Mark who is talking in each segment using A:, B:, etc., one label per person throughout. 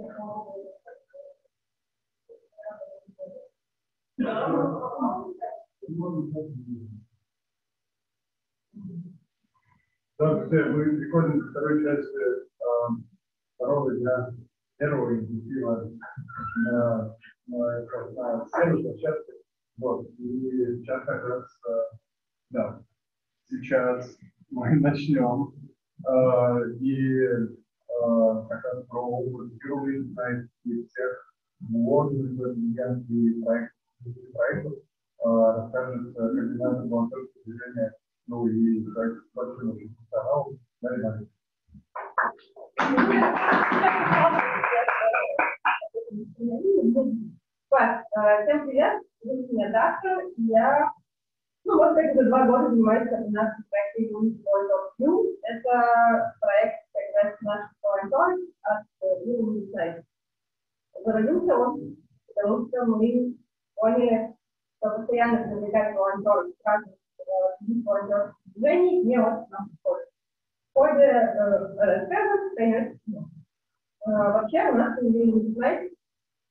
A: Да, друзья, мы переходим ко второй части э, второго дня первого интенсива на, на, на сцене площадке. Вот. И сейчас как раз, э, да, сейчас мы начнем. Э, и э, как раз про опыт впервые знаете всех вложенных в гигантский проект, проектов э, расскажет координатор волонтерского движения ну и большой очень профессионал, Марина.
B: Всем привет, зовут меня Даша, я, ну, вот как уже два года занимаюсь координацией проекта World of Это проект как раз наш волонтер от Unity Сайта. Он, потому что мы поняли, что постоянно привлекать волонтеров с разных волонтерских движений не очень нам подходит. В ходе рассказа, конечно, вообще у нас появились сайт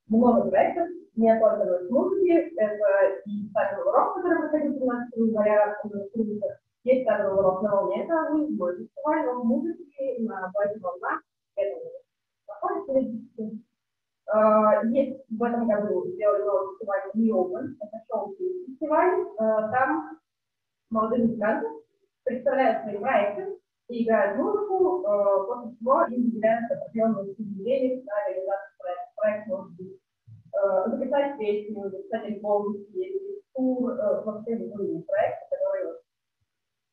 B: много проектов, не только в музыке, это и стадный урок, который проходит 17 января в Крымце. Есть стадный урок на волне, это мой фестиваль в музыке на базе волна. Это периодически. Есть в этом году сделали новый фестиваль New Open, это шоу-фестиваль. Там молодые музыканты представляют свои проекты и играют музыку, э, после чего им выделяются определенные денег на реализацию проекта. Проект может быть записать песню, записать альбом, тур, вообще любые проекты, которые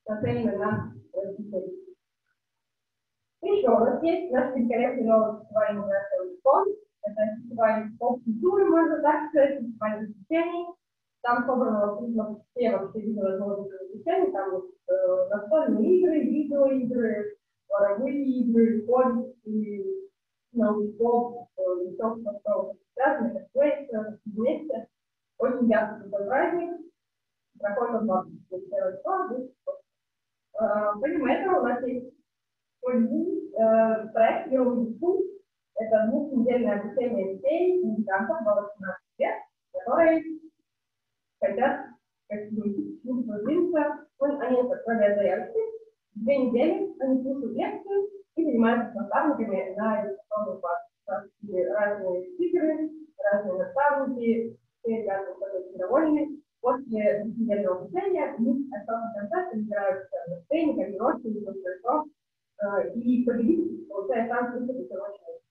B: нацелены на развитие. Еще нас есть наш великолепный новый фестиваль «Музыкальный фонд». Это фестиваль поп-культуры, можно так сказать, фестиваль развлечений, там собрано абсолютно все вообще виды возможных развлечений, там вот э, настольные игры, видеоигры, воровые игры, комиксы, научпоп, и все, что, что связано, как все вместе. Очень яркий праздник. Проходит он 21 числа, Помимо этого у нас есть э, проект Первый School. Это двухнедельное обучение детей, музыкантов до 18 лет, которые хотят как бы продвинуться, они отправляют заявки, две недели они слушают лекции и занимаются наставниками на инвестиционную базу. разные спикеры, разные наставники, все ребята становятся довольны. После недельного обучения у них остался концерт, собираются на сцене, как родственники, хорошо, и победитель получает шанс выступить в очередь.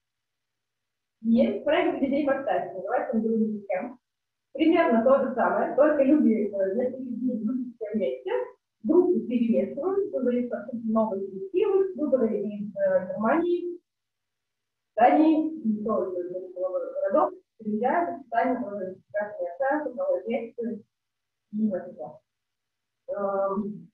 B: Есть проект детей поставить, называется он «Друзья кем». Примерно то же самое, только люди на середине все вместе, группы перемешивают, создают абсолютно новые коллективы, выборы из э, Германии, Дании, тоже из городов, приезжают, специально проводят прекрасные оценки, проводят лекции и это. Эм,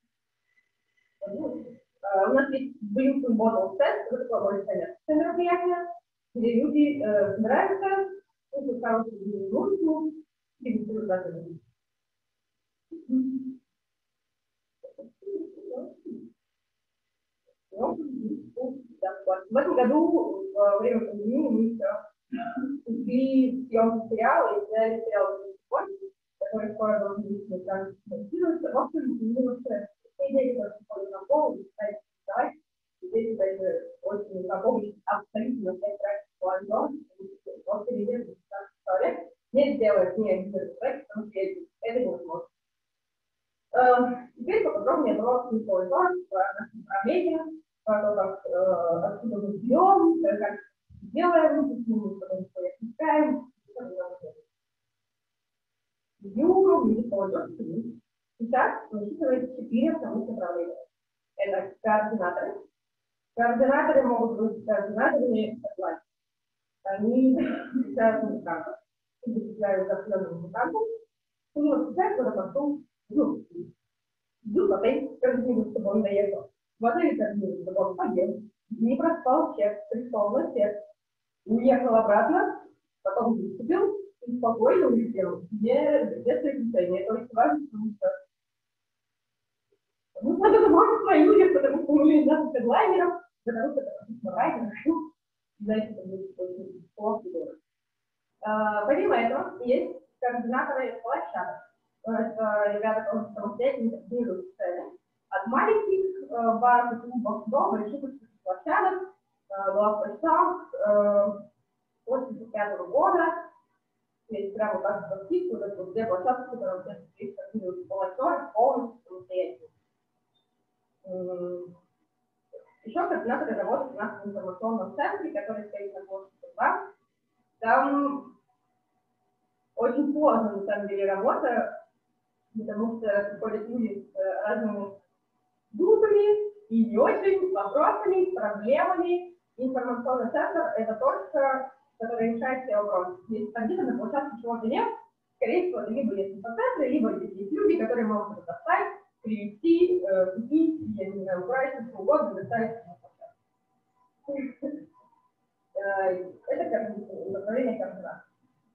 B: э, у нас есть Blue Bottle Fest, это такое коммерческое мероприятие, где люди э, собираются, слушают хорошую музыку, в этом году, во время пандемии, мы еще ушли съемки сериала и сняли сериал который скоро должен быть транслироваться. В общем, мы вообще все идеи, которые приходят на голову, читать, читать. Здесь, кстати, очень знакомый абсолютно всех проектов план вообще везде человек не сделать не один проект, потому что это невозможно. Теперь поподробнее про Николай про наше направление, про то, как, откуда мы берем, как делаем, почему мы потом что искаем, Юру Николай Сейчас насчитывает четыре основных направления. Это координаторы, Координаторы могут быть координаторами согласия. Они изучают музыкантов, изучают определенных музыкантов, и изучают, когда потом, ну, идут в отель, как-нибудь, чтобы он доехал. Отеле как-нибудь, чтобы он поел, не проспал чек, пришел на чек, уехал обратно, потом выступил, и спокойно улетел, без, без приключений. Это очень важно, потому что ну, надо забросить свои люди, потому что у меня нет хедлайнеров, потому что это райдер, знаете, это будет очень плохо. А, помимо этого, есть координаторы площадок. Это ребята, которые самостоятельно координируют сцены. От маленьких э, баров и клубов до больших площадок, э, была почта, после 2005 года, как по списку, вот это две площадки, которые все здесь координируют волонтеры полностью самостоятельно. Еще у нас в информационном центре, который стоит на площади 2. Там очень сложно, на самом деле, работа, потому что приходят люди с разными группами и не очень вопросами, проблемами. Информационный центр – это точка, которая решает все вопросы. Если там где-то на площадке чего-то нет, скорее всего, это либо есть инфоцентры, либо есть люди, которые могут это достать, привести, э, купить, я не знаю, убрать, что угодно, доставить на площадку. Э, это направление координации.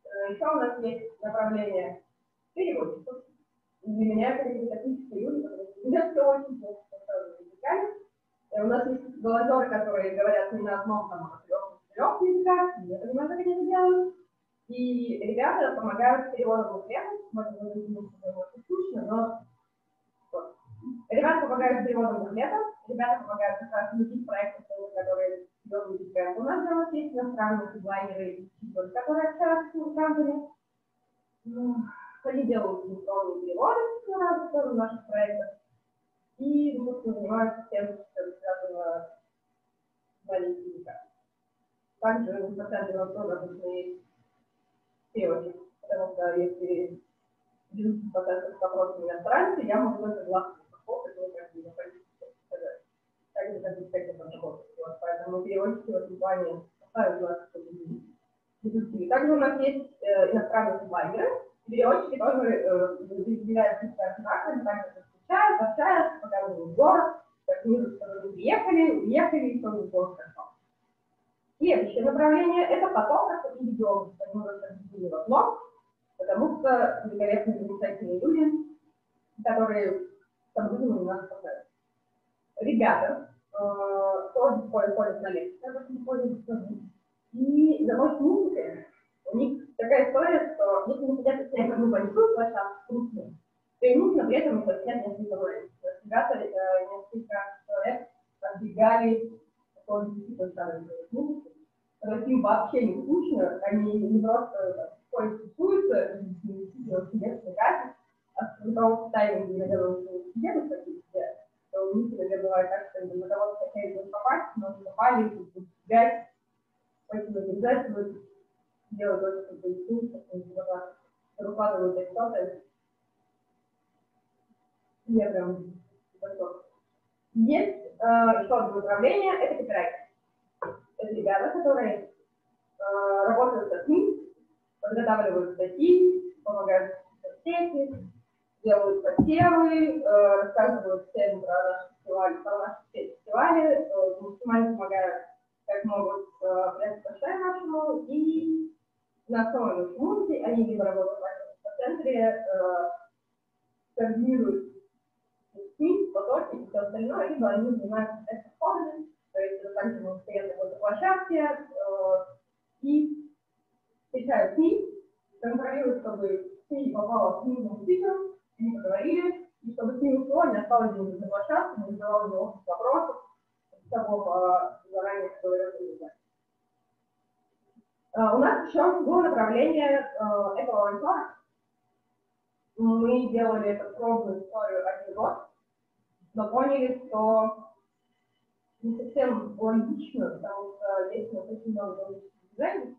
B: Э, Еще у нас есть направление переводчиков. Для меня это лингвистические люди, которые не все очень плохо языками. У нас есть волонтеры, которые говорят не на одном, там, а трех, четырех языках, не понимают, как они это делают. И ребята помогают с переводом буклетов, может быть, это скучно, но Ребята помогают с переводом буклетов, ребята помогают как раз внедрить проекты, которые делают бренд. У нас же есть иностранные дизайнеры, которые общаются с музыкантами. Они делают синхронные переводы на разных тоже наших проектов. И, собственно, занимаются тем, что связано с языка. Также в тоже обычно есть переводчик, потому что если 90% вопросов иностранцы, я могу только глазку также как инспектор работает. Поэтому переводчики в этом плане глаз, чтобы не Также у нас есть э, иностранные блогеры. Переводчики тоже э, выделяют координаты, также встречают, общаются, показывают город, как мы приехали, уехали, что не было хорошо. Следующее направление – это фотографы и видеографы. Они у нас объединены в одно, потому что великолепные, замечательные люди, которые там у нас показать. Ребята э, тоже ходят, ходят на лекции, и заносят музыкой. У них такая история, что если не хотят снять одну большую площадку, крупную, то им нужно при этом снять несколько роликов. Ребята, э, несколько человек отбегали, музыку. То есть им вообще не скучно, они не просто ходят, тусуются, действительно сидят, сидят, а в тайминге, наверное, сидят, такие то у них иногда бывает так, что на кого-то хотели попасть, но попали, взять, поэтому обязательно делать то, что пояснить, чтобы выкладывают их что-то. Я прям готов. Есть э, еще одно направление, это копирайтер. Это ребята, которые э, работают с СМИ, подготавливают статьи, помогают в соцсети, делают посевы, э, рассказывают всем про наш фестиваль, про наши фестивали, э, максимально помогают, как могут, э, пресс нашему, и на основе нашей они либо работают в центре, координируют И все остальное, либо они занимаются тест-ходами, то есть стоят на какой-то площадке и встречают СМИ, контролируют, чтобы СМИ попало к нужным спикерам, они поговорили, и чтобы с ним никто не осталось где-нибудь на площадке, не задавал ему вопросов, с того заранее договорился У нас еще было направление э, эко-волонтера. Мы делали эту пробную историю один год, но поняли, что не совсем логично, потому что здесь у нас очень много графических дизайнов.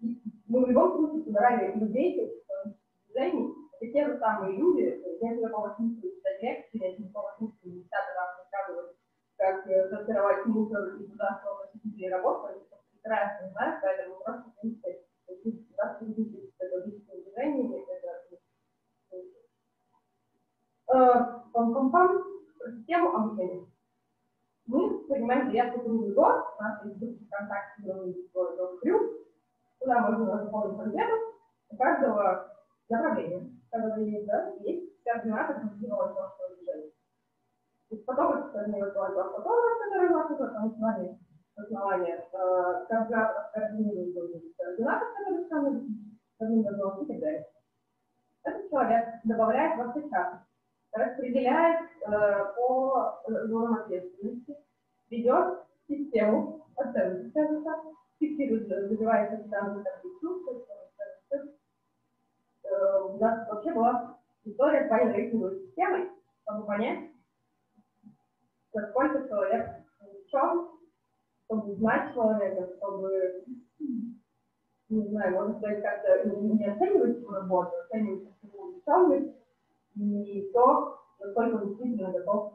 B: И мы в любом случае собирали людей, которые дизайнеры, это те же самые люди, нет никакого смысла читать лекции, нет никакого смысла не десятый раз рассказывать, как сортировать мусор и туда относить людей работу, они просто прекрасно знают, поэтому просто, в принципе, у нас люди с экологическими движениями, это... Пам-пам-пам систему обучения. Мы принимаем заявку круглый год, у нас есть группа ВКонтакте, в Крю, куда можно заполнить анкету у каждого направления, направления да, есть координатор конструировать вашего движения. То есть потом координирует ваш фотограф, который у вас уже на основании, основании э, координатор координирует других координатор, который сам координирует и так далее. Этот человек добавляет вас сейчас распределяет э, по зонам ответственности, ведет систему оценки сервиса, фиксирует, забивает официальную таблицу, э, у нас вообще была история с рейтинговой системой, чтобы понять, насколько человек увлечен, чтобы знать человека, чтобы, не знаю, можно сказать, как-то не оценивать свою работу, оценивать его увлеченность, и то, насколько действительно готов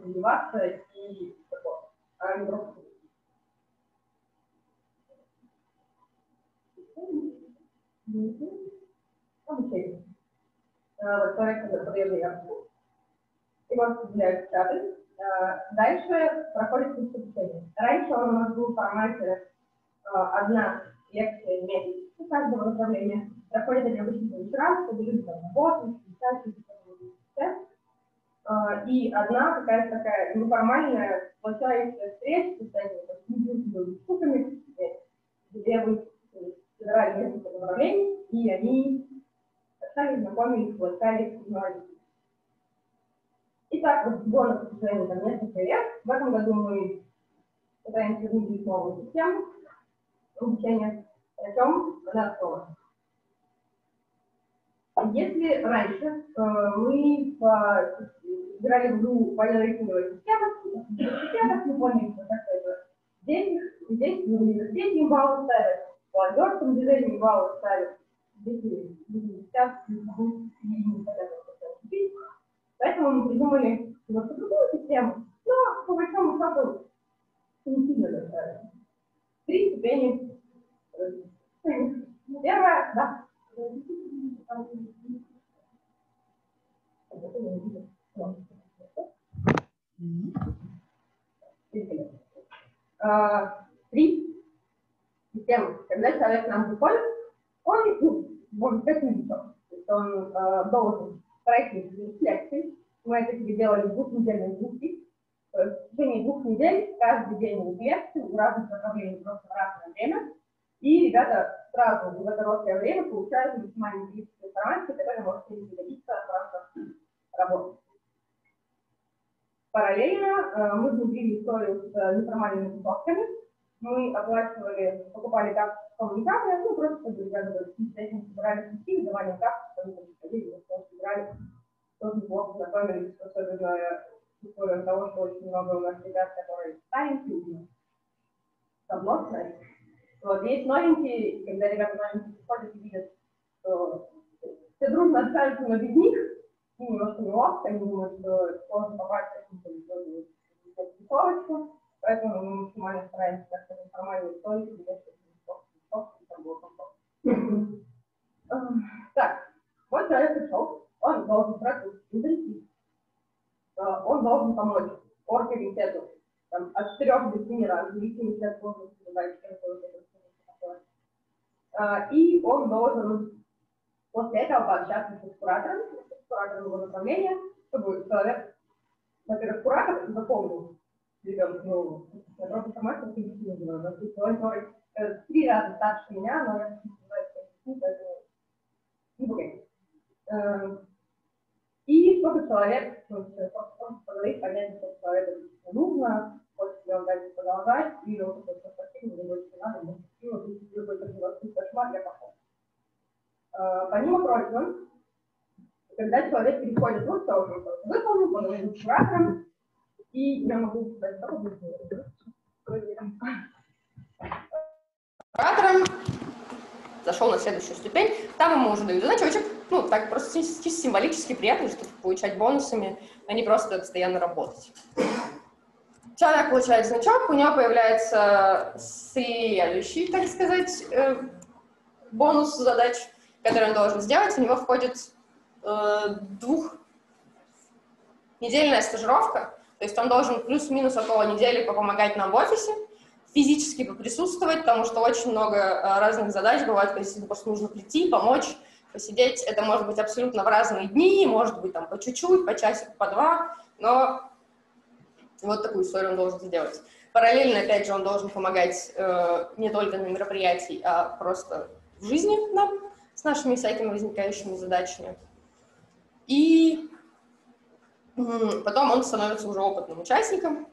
B: сомневаться и такое, а не просто Обучение. Вот человек подает заявку, его распределяют в чаты. Дальше проходит курс. Раньше он у нас был в формате одна лекция в месяц у каждого направления проходят они обычно по вечерам, чтобы люди там работают, писать, и одна какая-то такая неформальная, случайная встреча, состояние с медицинскими штуками, где вы собирали несколько направлений, и они сами знакомились, ласкали, узнавали. Итак, вот год на протяжении там несколько лет. В этом году мы пытаемся внедрить новую систему обучения. Причем она основана если раньше э, мы играли в игру военно-рейтинговой системы, университетах, мы поняли, что как это здесь, здесь в университете баллы ставят, по альбертскому движению баллы ставят, здесь сейчас Поэтому мы придумали немножко другую систему, но по большому счету не сильно достаточно. Три ступени. Первая, да, Три системы. Когда человек нам приходит, он, ну, может быть, новичок. То есть он э, должен пройти лекции. Мы это себе делали двухнедельные курсы. То есть в течение двух недель каждый день лекции в разных направлениях, просто в разное время. И ребята сразу за короткое время получают максимально количество информации, которая может им пригодиться в рамках работы. Параллельно э, мы внедрили историю с э, неформальными тусовками. Мы оплачивали, покупали карты коммуникации, ну, просто чтобы ребята с этим собирались вести, давали карты, чтобы они приходили, просто собирали, тоже неплохо знакомились, особенно с условием того, что очень много у нас ребят, которые старенькие, давно знаете, вот, есть новенькие, когда ребята новенькие приходят и видят, что все дружно общаются, но без них, и немножко неловко, они думают, что сложно попасть в какую-то тусовочку, поэтому мы максимально стараемся как-то неформальную историю, где Так, вот человек пришел, он должен сразу интенсив, он должен помочь оргкомитету. От 4 до 7 раз, в зависимости от возраста а, и он должен после этого пообщаться с куратором, с куратором его направления, чтобы человек, во-первых, куратор запомнил ребенка, ну, я просто сама что не знаю, но он говорит, три раза старше меня, но я не знаю, не будет. Эм, и сколько человек, ну, поговорить, понять, что человеку нужно, он дальше продолжать, или он просто совсем не больше надо, может, ну, любой такой кошмар для поход. Помимо прочего, когда человек переходит в что уже выполнил, он с куратором, и я могу сказать, что будет Куратором зашел на следующую ступень, там ему уже дают значочек, ну, так просто символически приятно, чтобы получать бонусами, а не просто постоянно работать. Человек получает значок, у него появляется следующий, так сказать, э, бонус задач, который он должен сделать, у него входит э, двух недельная стажировка, то есть он должен плюс-минус около недели помогать нам в офисе, физически поприсутствовать, потому что очень много э, разных задач бывает, когда просто нужно прийти, помочь, посидеть. Это может быть абсолютно в разные дни, может быть там по чуть-чуть, по часику, по два, но вот такую историю он должен сделать. Параллельно, опять же, он должен помогать э, не только на мероприятии, а просто в жизни нам с нашими всякими возникающими задачами. И потом он становится уже опытным участником.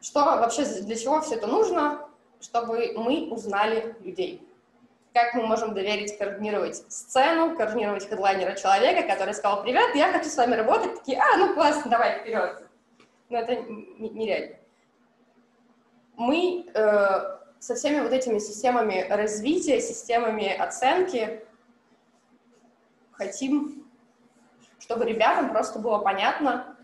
B: Что вообще, для чего все это нужно? Чтобы мы узнали людей. Как мы можем доверить координировать сцену, координировать хедлайнера человека, который сказал, привет, я хочу с вами работать. Такие, а, ну классно, давай, вперед. Но это нереально. Мы э, со всеми вот этими системами развития, системами оценки хотим чтобы ребятам просто было понятно,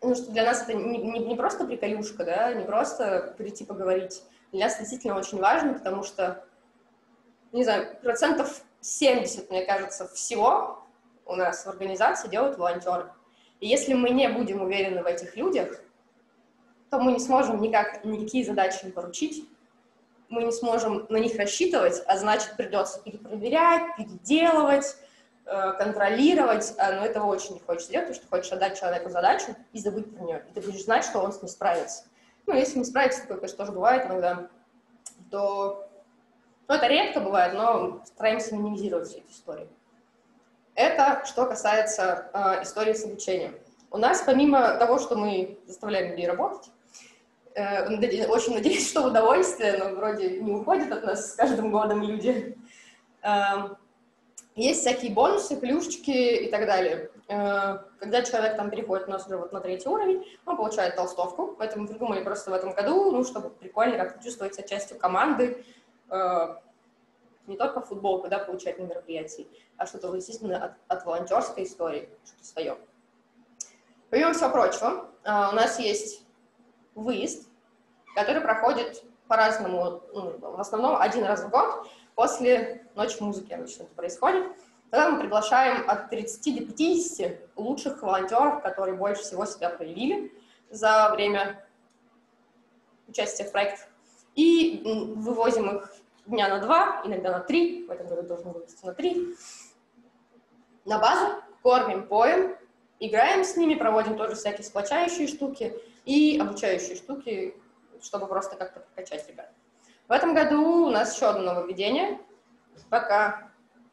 B: ну, что для нас это не, не, не просто приколюшка, да, не просто прийти поговорить. Для нас действительно очень важно, потому что, не знаю, процентов 70, мне кажется, всего у нас в организации делают волонтеры. И если мы не будем уверены в этих людях, то мы не сможем никак, никакие задачи им поручить, мы не сможем на них рассчитывать, а значит, придется перепроверять, переделывать, Э, контролировать, а, но этого очень не хочешь делать, потому что хочешь отдать человеку задачу и забыть про нее. И ты будешь знать, что он с ней справится. Ну, если не справится, такое, конечно, тоже бывает иногда, то... Ну, это редко бывает, но стараемся минимизировать все эти истории. Это что касается э, истории с обучением. У нас, помимо того, что мы заставляем людей работать, э, очень надеюсь, что удовольствие, но вроде не уходит от нас с каждым годом люди, э, есть всякие бонусы, плюшечки и так далее. Э, когда человек там переходит у нас уже вот на третий уровень, он получает толстовку. Поэтому придумали просто в этом году, ну, чтобы прикольно как-то чувствовать себя частью команды, э, не только футболку, да, получать на мероприятии, а что-то, естественно, от, от волонтерской истории, что-то свое. Помимо всего прочего, э, у нас есть выезд, который проходит по-разному, ну, в основном один раз в год, После Ночи музыки обычно это происходит. Тогда мы приглашаем от 30 до 50 лучших волонтеров, которые больше всего себя проявили за время участия в проектах. И вывозим их дня на два, иногда на три, в этом году должны вывести на три, на базу, кормим, поем, играем с ними, проводим тоже всякие сплочающие штуки и обучающие штуки, чтобы просто как-то прокачать ребят. В этом году у нас еще одно нововведение. Пока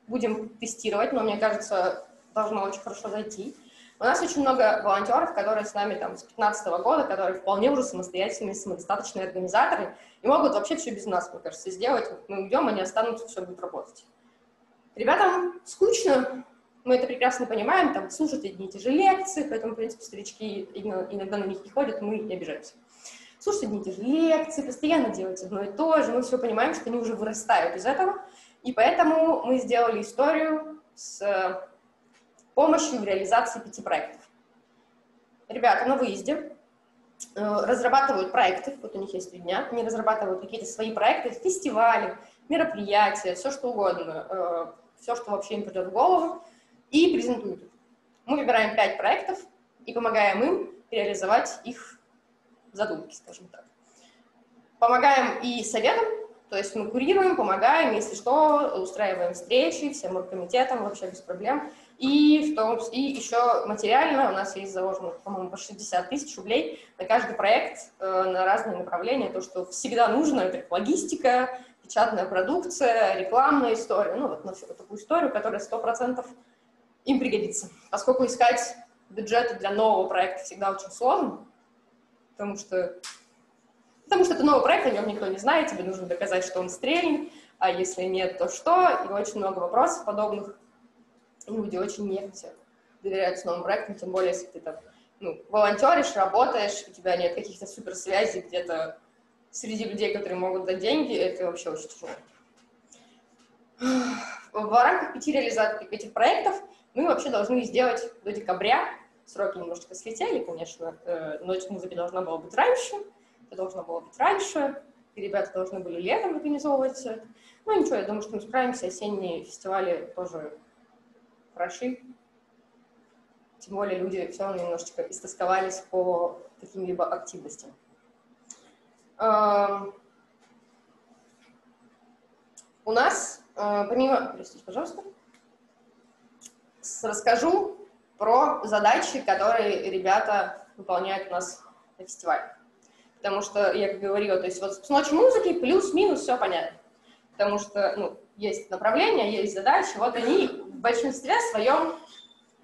B: будем тестировать, но мне кажется, должно очень хорошо зайти. У нас очень много волонтеров, которые с нами там с 2015 года, которые вполне уже самостоятельные, самодостаточные организаторы и могут вообще все без нас, мне кажется, сделать. Мы уйдем, они останутся, все будет работать. Ребятам скучно, мы это прекрасно понимаем, там слушать одни и те же лекции, поэтому, в принципе, старички иногда на них не ходят, мы не обижаемся слушать одни и те же лекции, постоянно делать одно и то же. Мы все понимаем, что они уже вырастают из этого. И поэтому мы сделали историю с помощью в реализации пяти проектов. Ребята на выезде э, разрабатывают проекты, вот у них есть три дня, они разрабатывают какие-то свои проекты, фестивали, мероприятия, все что угодно, э, все, что вообще им придет в голову, и презентуют. Мы выбираем пять проектов и помогаем им реализовать их задумки, скажем так. Помогаем и советом, то есть мы курируем, помогаем, если что, устраиваем встречи всем оргкомитетам, вообще без проблем. И, в том, и еще материально у нас есть заложено, по-моему, по 60 тысяч рублей на каждый проект э, на разные направления. То, что всегда нужно, это логистика, печатная продукция, рекламная история. Ну, вот на всю такую историю, которая 100% им пригодится. Поскольку искать бюджеты для нового проекта всегда очень сложно, потому что, потому что это новый проект, о нем никто не знает, тебе нужно доказать, что он стрельнет, а если нет, то что? И очень много вопросов подобных. Люди очень не хотят доверять новым проектам, тем более, если ты там ну, волонтеришь, работаешь, у тебя нет каких-то суперсвязей где-то среди людей, которые могут дать деньги, это вообще очень тяжело. В рамках пяти реализаций этих проектов мы вообще должны сделать до декабря сроки немножечко слетели, конечно. Э, ночь музыки должна была быть раньше, это должно было быть раньше. и ребята должны были летом организовывать. Ну ничего, я думаю, что мы справимся, осенние фестивали тоже хороши. Тем более люди все равно немножечко истосковались по каким-либо активностям. Эм, у нас, э, помимо... Простите, пожалуйста. Расскажу про задачи, которые ребята выполняют у нас на фестивале. Потому что, я как говорила, то есть вот с ночи музыки плюс-минус все понятно. Потому что, ну, есть направления, есть задачи, вот они большинстве своем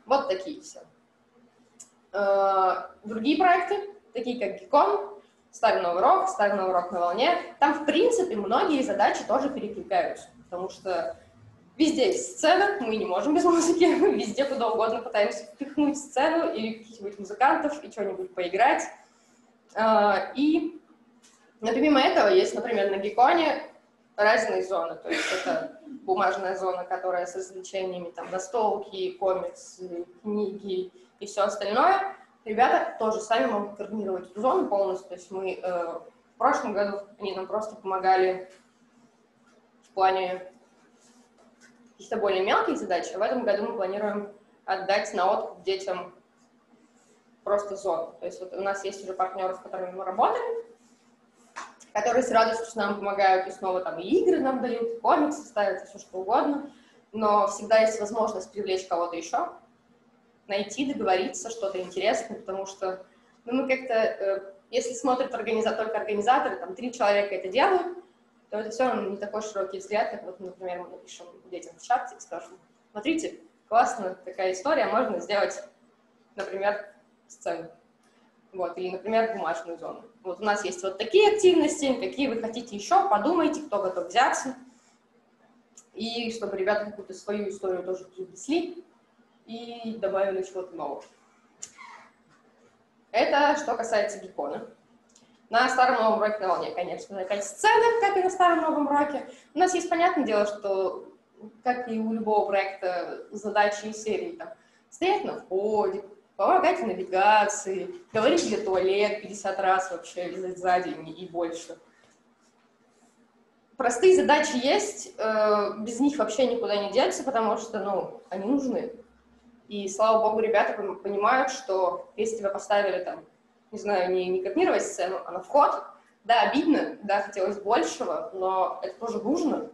B: вот такие все. Э, другие проекты, такие как Гикон, Старый Новый Рок, Старый Новый Рок на волне, там, в принципе, многие задачи тоже перекликаются, потому что везде есть сцена, мы не можем без музыки, везде куда угодно пытаемся впихнуть сцену или каких-нибудь музыкантов и что-нибудь поиграть. Э, и, но помимо этого, есть, например, на Гиконе разные зоны, то есть это бумажная зона, которая с развлечениями, там, настолки, комиксы, книги и все остальное. Ребята тоже сами могут координировать эту зону полностью, то есть мы э, в прошлом году они нам просто помогали в плане каких-то более мелких задач, а в этом году мы планируем отдать на откуп детям просто зону. То есть вот у нас есть уже партнеры, с которыми мы работаем, которые с радостью нам помогают, и снова там и игры нам дают, и комиксы ставят, и все что угодно, но всегда есть возможность привлечь кого-то еще, найти, договориться, что-то интересное, потому что ну, мы как-то, э, если смотрят организа только организаторы, там три человека это делают, то это все равно не такой широкий взгляд, как вот, например, мы напишем детям в чате и скажем, смотрите, классная такая история, можно сделать, например, сцену. Вот, или, например, бумажную зону. Вот у нас есть вот такие активности, какие вы хотите еще, подумайте, кто готов взяться. И чтобы ребята какую-то свою историю тоже принесли и добавили чего-то нового. Это что касается геккона. На старом новом роке на волне, конечно, такая сцена, как и на старом новом роке. У нас есть понятное дело, что, как и у любого проекта, задачи и серии, там, стоять на входе, помогать в навигации, говорить где туалет 50 раз вообще за день и больше. Простые задачи есть, э, без них вообще никуда не деться, потому что, ну, они нужны. И, слава богу, ребята понимают, что если тебя поставили там, не знаю, не, не копировать сцену, а на вход, да, обидно, да, хотелось большего, но это тоже нужно.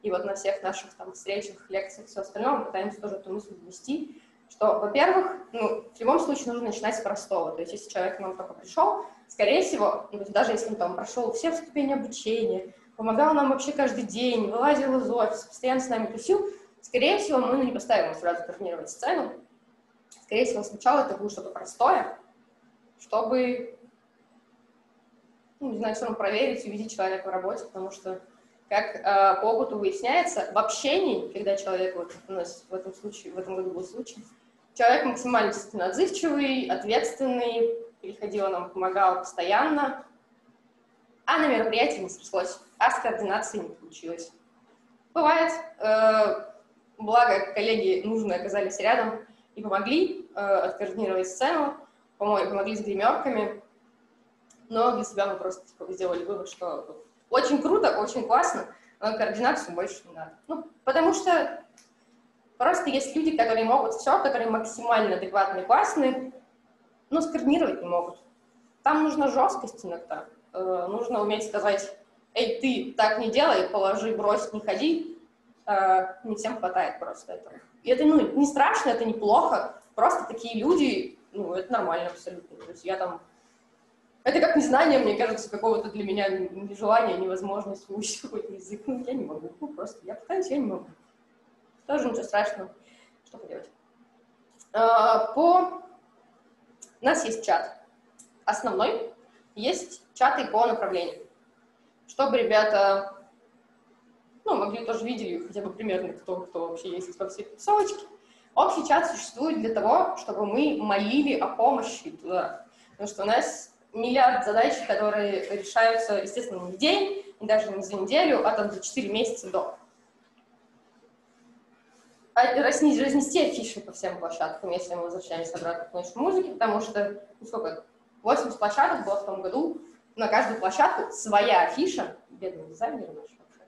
B: И вот на всех наших там встречах, лекциях, все остальное мы пытаемся тоже эту мысль ввести, что, во-первых, ну, в любом случае нужно начинать с простого. То есть, если человек к нам только пришел, скорее всего, ну, даже если он там прошел все ступени обучения, помогал нам вообще каждый день, вылазил из офиса, постоянно с нами тусил, скорее всего, мы ну, не поставим ему сразу координировать сцену. Скорее всего, сначала это будет что-то простое, чтобы, ну, не знаю, все равно проверить, увидеть человека в работе, потому что как э, по опыту выясняется, в общении, когда человек, вот у нас в этом случае, в этом году был случай, Человек максимально действительно отзывчивый, ответственный, приходил нам, помогал постоянно, а на мероприятии не срослось, а с координацией не получилось. Бывает, э, благо коллеги нужные оказались рядом и помогли э, откоординировать сцену, помогли с гримерками, но для себя мы просто типа, сделали вывод, что очень круто, очень классно, но координацию больше не надо. Ну, потому что Просто есть люди, которые могут все, которые максимально адекватные, классные, но скоординировать не могут. Там нужна жесткость иногда. Э, нужно уметь сказать, эй, ты так не делай, положи, брось, не ходи. Э, не всем хватает просто этого. И это ну, не страшно, это неплохо. Просто такие люди, ну, это нормально абсолютно. То есть я там... Это как незнание, мне кажется, какого-то для меня нежелания, невозможность выучить какой-то язык. Ну, я не могу. Ну, просто я пытаюсь, я не могу. Тоже ничего страшного. Что поделать. А, по... У нас есть чат. Основной. Есть чаты по направлениям. Чтобы ребята ну, могли тоже видели хотя бы примерно, кто, кто вообще есть во всей тусовочке. Общий чат существует для того, чтобы мы молили о помощи туда. Потому что у нас миллиард задач, которые решаются, естественно, не в день, и даже не за неделю, а там за 4 месяца до. А, разнести афиши по всем площадкам, если мы возвращаемся обратно к нашей музыке, потому что, ну сколько, 80 площадок было в том году, на каждую площадку своя афиша, бедный дизайнер наш вообще,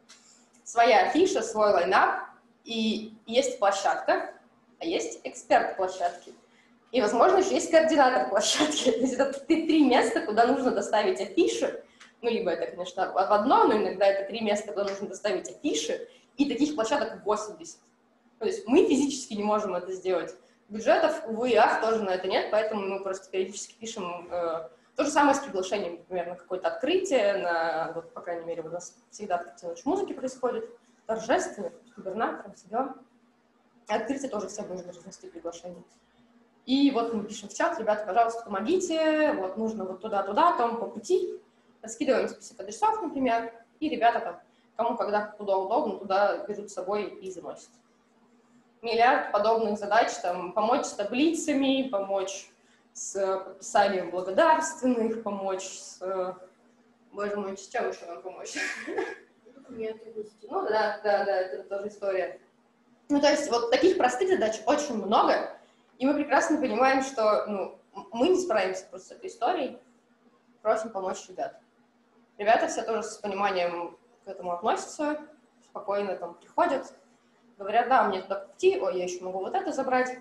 B: своя афиша, свой лайнап, и есть площадка, а есть эксперт площадки. И, возможно, еще есть координатор площадки. То есть это три места, куда нужно доставить афиши. Ну, либо это, конечно, в одно, но иногда это три места, куда нужно доставить афиши. И таких площадок 80. То есть мы физически не можем это сделать. Бюджетов, увы и ах, тоже на это нет, поэтому мы просто периодически пишем э, то же самое с приглашением, например, на какое-то открытие, на, вот, по крайней мере, у нас всегда открытие ночь музыки происходит, торжественно, с губернатором, все дела. Открытие тоже всем нужно разнести приглашение. И вот мы пишем в чат, ребята, пожалуйста, помогите, вот нужно вот туда-туда, там по пути, раскидываем список адресов, например, и ребята там, кому когда куда удобно, туда берут с собой и заносят. Миллиард подобных задач, там, помочь с таблицами, помочь с подписанием благодарственных, помочь с... Боже мой, с чем еще нам помочь? Ну да, да, да, это тоже история. Ну, то есть вот таких простых задач очень много, и мы прекрасно понимаем, что ну, мы не справимся просто с этой историей, просим помочь ребят. Ребята все тоже с пониманием к этому относятся, спокойно там приходят, говорят, да, мне туда пойти, ой, я еще могу вот это забрать.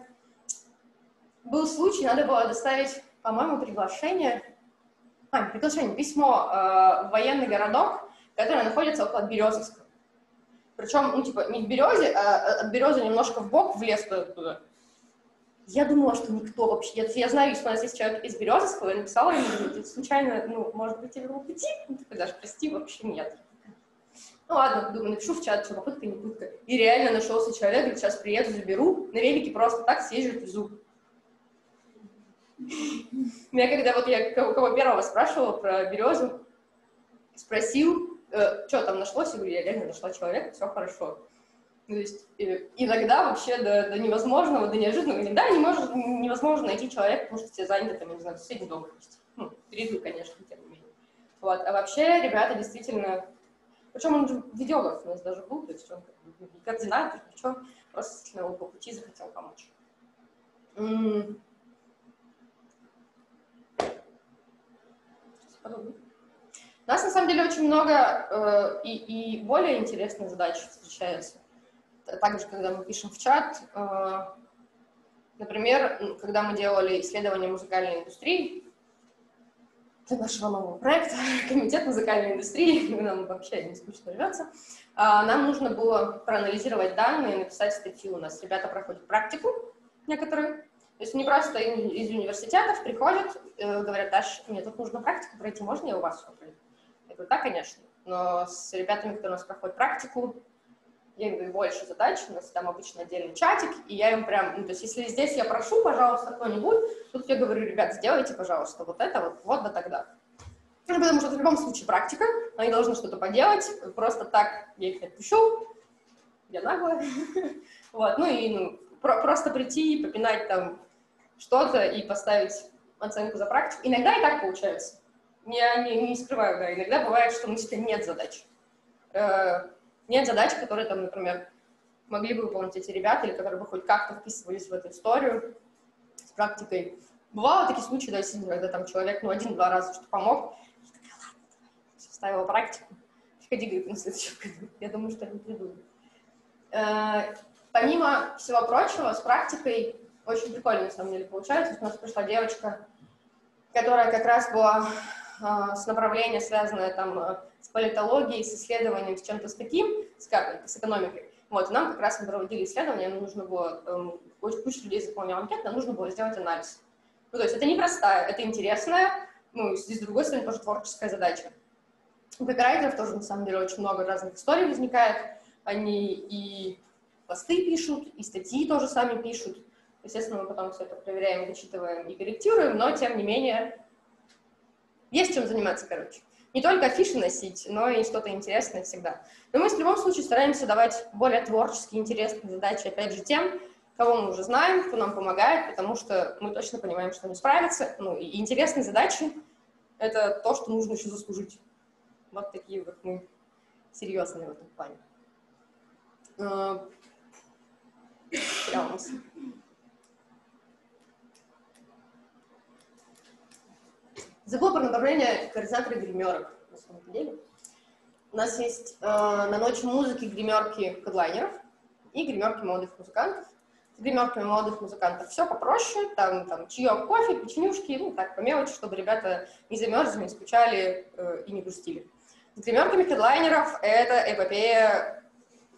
B: Был случай, надо было доставить, по-моему, приглашение, а, приглашение, письмо э, в военный городок, который находится около Березовска. Причем, ну, типа, не в Березе, а от Березы немножко в бок, в лес туда. Я думала, что никто вообще... Я, я знаю, что у нас есть человек из Березовского, я написала ему, случайно, ну, может быть, тебе пути? Он такой, даже прости, вообще нет. Ну ладно, думаю, напишу в чат, что попытка не пытка. И реально нашелся человек, говорит, сейчас приеду, заберу, на велике просто так съезжу, везу. Меня когда вот я кого первого спрашивала про березу, спросил, э, что там нашлось, я говорю, я реально нашла человека, все хорошо. То есть э, иногда вообще до, до невозможного, до неожиданного, иногда не может, невозможно найти человека, потому что все заняты, там, я не знаю, соседний дом. Ну, перейду, конечно, тем не менее. Вот. А вообще ребята действительно... Причем он же видеограф у нас даже был, то есть он как бы координатор, причем просто действительно по пути захотел помочь. У нас на самом деле очень много э, и, и более интересных задач встречается. Также, когда мы пишем в чат, э, например, когда мы делали исследование музыкальной индустрии, для нашего нового проекта, Комитет музыкальной индустрии, нам вообще не скучно живется, а, нам нужно было проанализировать данные, написать статью. У нас ребята проходят практику некоторые, то есть не просто из университетов приходят, э, говорят, Даш, мне тут нужно практику пройти, можно я у вас все Я говорю, да, конечно. Но с ребятами, которые у нас проходят практику, я им даю больше задач, у нас там обычно отдельный чатик, и я им прям, ну, то есть если здесь я прошу, пожалуйста, кто-нибудь, тут я говорю, ребят, сделайте, пожалуйста, вот это вот, вот до тогда. Ну, потому что в любом случае практика, они должны что-то поделать, просто так я их отпущу, я наглая, вот, ну и ну, про просто прийти и попинать там что-то и поставить оценку за практику. Иногда и так получается. Я не, не скрываю, да, иногда бывает, что у нас нет задач. Нет задач, которые там, например, могли бы выполнить эти ребята, или которые бы хоть как-то вписывались в эту историю с практикой. Бывало такие случаи, да, когда там человек, ну, один-два раза что помог, составила практику, приходи, говорит, на следующий году. Я думаю, что они придут. Э, помимо всего прочего, с практикой очень прикольно, на самом деле, получается. У нас пришла девочка, которая как раз была э, с направления, связанное там э, политологией, с исследованием, с чем-то с таким, с, как, с экономикой. Вот, нам как раз мы проводили исследование, нужно было, эм, куча людей заполняла анкету, нам нужно было сделать анализ. Ну, то есть это непростая, это интересная, ну, здесь, с другой стороны, тоже творческая задача. У копирайтеров тоже, на самом деле, очень много разных историй возникает. Они и посты пишут, и статьи тоже сами пишут. Естественно, мы потом все это проверяем, вычитываем и корректируем, но, тем не менее, есть чем заниматься, короче не только афиши носить, но и что-то интересное всегда. Но мы в любом случае стараемся давать более творческие, интересные задачи, опять же, тем, кого мы уже знаем, кто нам помогает, потому что мы точно понимаем, что они справятся. Ну, и интересные задачи — это то, что нужно еще заслужить. Вот такие вот мы серьезные в этом плане. Прямо Забыла про направление координатора гримерок, на самом деле. У нас есть э, на ночь музыки гримерки хедлайнеров и гримерки молодых музыкантов. С гримерками молодых музыкантов все попроще, там, там чаек, кофе, печенюшки, ну так, по мелочи, чтобы ребята не замерзли, не скучали э, и не грустили. С гримерками хедлайнеров это эпопея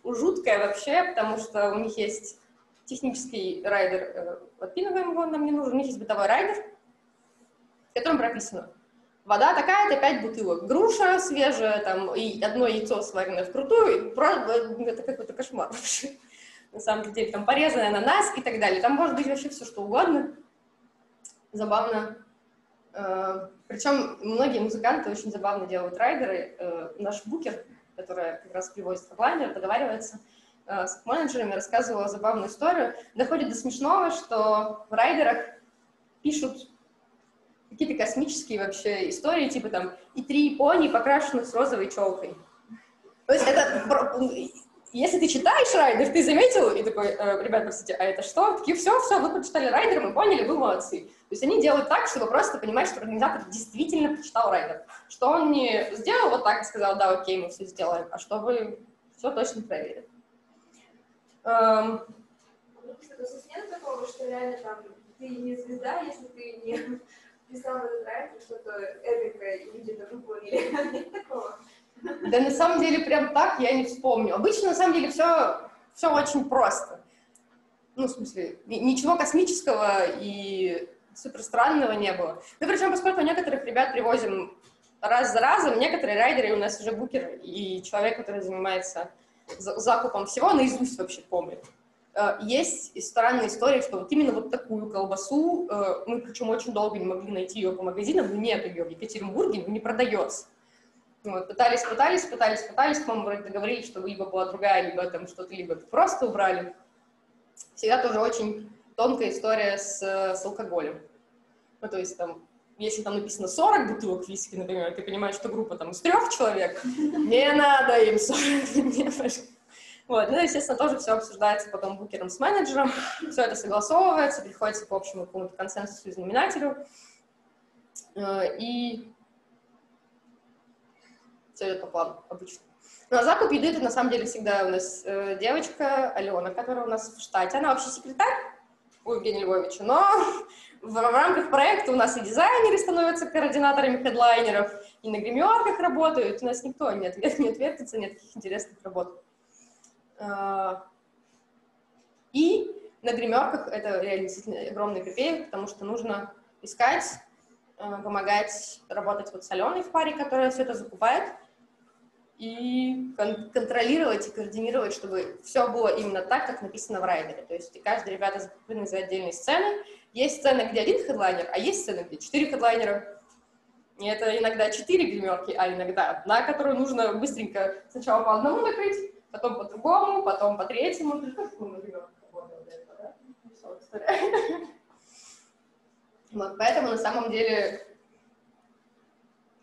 B: жуткая вообще, потому что у них есть технический райдер, э, подпинываем его, нам не нужен, у них есть бытовой райдер, котором прописано, вода такая-то, пять бутылок, груша свежая, там, и одно яйцо сваренное вкрутую, это какой-то кошмар вообще на самом деле, там порезанный ананас и так далее. Там может быть вообще все, что угодно. Забавно. Э, Причем многие музыканты очень забавно делают райдеры. Э, наш букер, который как раз привозит хедлайнер, договаривается э, с менеджерами, рассказывала забавную историю. Доходит до смешного, что в райдерах пишут какие-то космические вообще истории, типа там и три пони покрашены с розовой челкой. То есть это если ты читаешь райдер, ты заметил, и такой, э, ребят, простите, а это что? Такие, все, все, вы прочитали райдер, мы поняли, вы молодцы. То есть они делают так, чтобы просто понимать, что организатор действительно прочитал райдер. Что он не сделал вот так и сказал, да, окей, мы все сделаем, а чтобы все точно проверили.
C: Эм... Нет такого, что реально там ты не звезда, если ты не
B: Да на самом деле прям так я не вспомню. Обычно на самом деле все, все очень просто. Ну, в смысле, ничего космического и супер странного не было. Ну, причем, поскольку некоторых ребят привозим раз за разом, некоторые райдеры у нас уже букеры, и человек, который занимается закупом всего, наизусть вообще помнит. Э, есть странная история, что вот именно вот такую колбасу, э, мы причем очень долго не могли найти ее по магазинам, но нет ее в Екатеринбурге, не продается. Вот, пытались, пытались, пытались, пытались, по-моему, вроде договорились, чтобы либо была другая, либо там что-то, либо просто убрали. Всегда тоже очень тонкая история с, с алкоголем. Ну, то есть там, если там написано 40 бутылок виски, например, ты понимаешь, что группа там из трех человек, не надо им 40, вот, ну, естественно, тоже все обсуждается потом букером с менеджером, все это согласовывается, приходится к общему какому-то консенсусу и знаменателю. Э, и все идет по плану обычно. Ну, а закуп еды это на самом деле всегда у нас э, девочка Алена, которая у нас в штате. Она вообще секретарь у Евгения Львовича, но в, рамках проекта у нас и дизайнеры становятся координаторами хедлайнеров, и на гримерках работают. У нас никто не, ответ, не отвертится, нет таких интересных работ. Э, и на гримерках это реально действительно огромный копеек, потому что нужно искать, э, помогать работать вот с Аленой в паре, которая все это закупает, и кон- контролировать и координировать, чтобы все было именно так, как написано в райдере. То есть каждый ребята закуплены за отдельные сцены. Есть сцены, где один хедлайнер, а есть сцены, где четыре хедлайнера. И это иногда четыре гримерки, а иногда одна, которую нужно быстренько сначала по одному накрыть, потом по другому, потом по третьему. Вот, поэтому на самом деле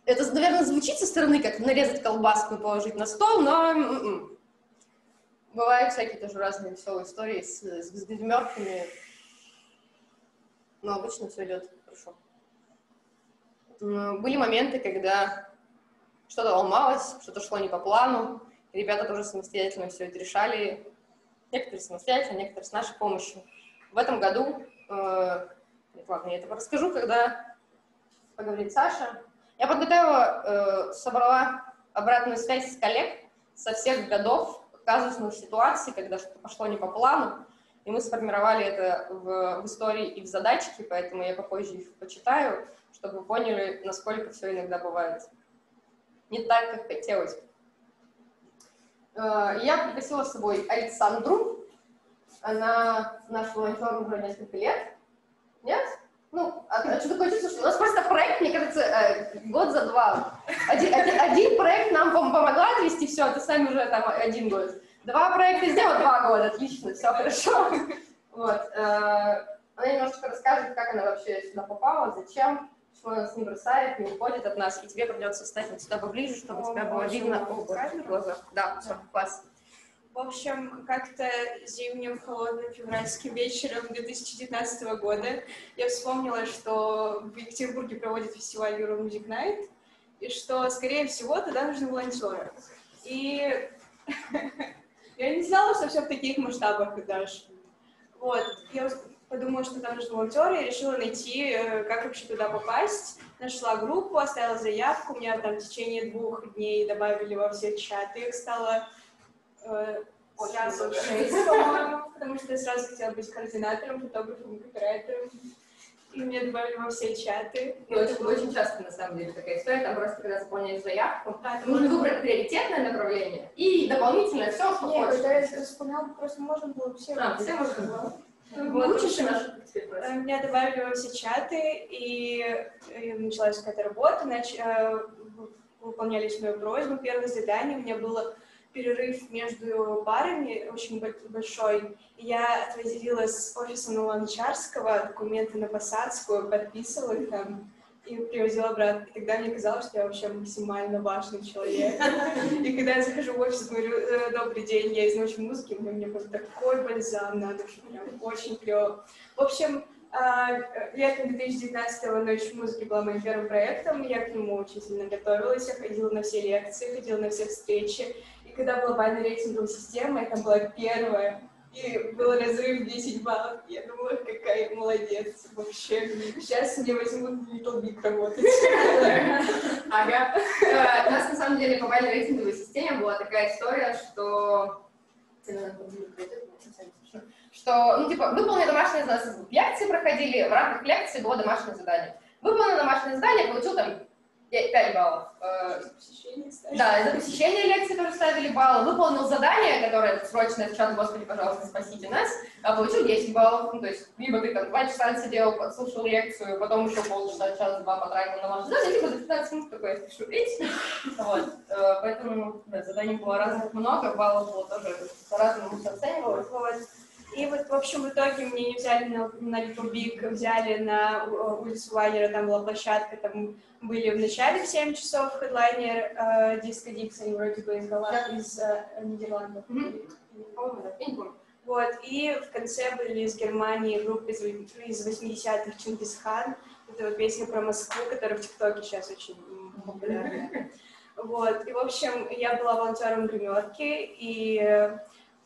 B: это, наверное, звучит со стороны, как нарезать колбаску и положить на стол, но м-м. бывают всякие тоже разные веселые истории с, с гримерками, но обычно все идет хорошо. Были моменты, когда что-то ломалось, что-то шло не по плану, ребята тоже самостоятельно все это решали, некоторые самостоятельно, некоторые с нашей помощью. В этом году, э, ладно, я это расскажу, когда поговорит Саша, я подготовила, э, собрала обратную связь с коллег со всех годов казусных ситуаций, когда что-то пошло не по плану, и мы сформировали это в, в истории и в задачке, поэтому я попозже их почитаю, чтобы вы поняли, насколько все иногда бывает не так, как хотелось. Э, я пригласила с собой Александру. Она наш волонтер уже несколько лет. Нет? Ну, а, а что такое чувство, что у нас просто проект, мне кажется, э, год за два. Один, один, один проект нам пом помогла отвести, все, ты сами уже там один год. Два проекта сделал, два года, отлично, все хорошо. Вот. Э, она немножечко расскажет, как она вообще сюда попала, зачем, она нас не бросает, не уходит от нас, и тебе придется стать вот сюда поближе, чтобы О, тебя было видно. В глазах. Да, все, класс.
D: В общем, как-то зимним холодным февральским вечером 2019 года я вспомнила, что в Екатеринбурге проводят фестиваль Euro Music Night, и что, скорее всего, туда нужны волонтеры. И я не знала, что все в таких масштабах даже. Вот, я подумала, что там нужны волонтеры, и решила найти, э, как вообще туда попасть. Нашла группу, оставила заявку, меня там в течение двух дней добавили во все чаты. Их стало э, сразу шесть, по-моему, потому что я сразу хотела быть координатором, фотографом, копирайтером. И меня добавили во все чаты.
B: И очень, очень часто, на самом деле, такая история, там просто, когда заполняешь заявку,
D: Да, это
B: нужно выбрать приоритетное направление и дополнительно все, что
D: Нет,
B: хочешь.
D: когда я исполняла, просто можно было все.
B: А, все можно было. Лучше.
D: Э, Меня добавили во все чаты, и, и началась какая-то работа, нач... э, выполнялись мои просьбы. Первое задание у меня было перерыв между парами очень бо- большой. Я отвозила с офиса на Ланчарского документы на Посадскую, подписывала их там и привозила обратно. И тогда мне казалось, что я вообще максимально важный человек. И когда я захожу в офис, говорю, «Э, добрый день, я из ночи музыки, мне, мне просто такой бальзам на душу, прям очень клево. В общем, а, э, летом 2019 «Ночь музыки» была моим первым проектом, я к нему очень сильно готовилась, я ходила на все лекции, ходила на все встречи, и когда глобальная рейтинговая система, это была первая, и был разрыв 10 баллов, я думала, какая молодец вообще. Сейчас мне возьмут Little Big работать.
B: Ага. Э, У нас, на самом деле, в глобальной рейтинговой системе была такая история, что... Что, ну, типа, выполнили домашнее задание, лекции проходили, в рамках лекции было домашнее задание. Выполнил домашнее задание, получил там 5 баллов. Э. Да, за посещение лекции тоже ставили баллы. Выполнил задание, которое срочно в чат, господи, пожалуйста, спасите нас, а получил 10 баллов. Ну, то есть, либо ты там 2 часа сидел, слушал лекцию, потом еще полчаса, час-два потратил на ваше задание, либо за 15 минут такой, я спешу петь. Вот. Э, Поэтому, да, заданий было разных много, баллов было тоже по-разному оценивалось.
D: И вот, в общем, в итоге меня не взяли на, на Big, взяли на у- улицу Вайнера, там была площадка, там были в начале в 7 часов хедлайнер э, Диско Дикс, они вроде бы из, Голланд... из э, Нидерландов.
B: По-моему, да, я не помню.
D: Вот, и в конце были из Германии группы из, из 80-х Чингисхан. Это вот песня про Москву, которая в ТикТоке сейчас очень популярная. Вот, и, в общем, я была волонтером гримерки, и э,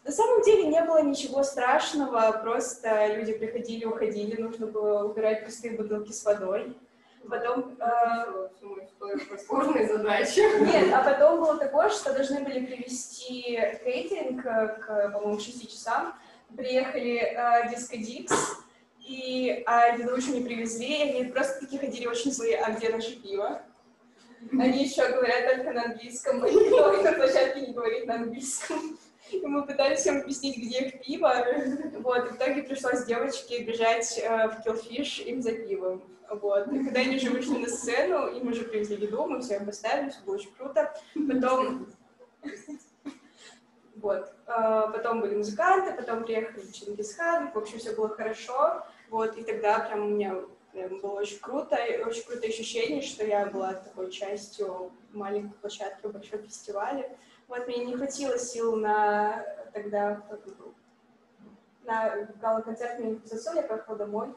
D: на самом деле не было ничего страшного, просто люди приходили, уходили, нужно было убирать пустые бутылки с водой. Потом э,
B: сложные задачи.
D: нет, а потом было такое, что должны были привезти кейтеринг э, к, по-моему, 6 часам. Приехали э, Dix, и а, ведущую не привезли, и они просто такие ходили очень злые, а где наше пиво? Они еще говорят только на английском, и никто на площадке не говорит на английском. И мы пытались им объяснить, где их пиво. Вот, и в итоге пришлось девочке бежать э, в Killfish им за пивом. Вот. И когда они уже вышли на сцену, им уже привезли еду, мы все им поставили, все было очень круто. Потом... Вот. э, Потом были музыканты, потом приехали Чингисхан, в общем, все было хорошо. Вот, и тогда прям у меня было очень круто, и очень крутое ощущение, что я была такой частью маленькой площадки в большом фестивале. Вот, мне не хватило сил на тогда на гала-концерт мне не пососал, я поехала домой.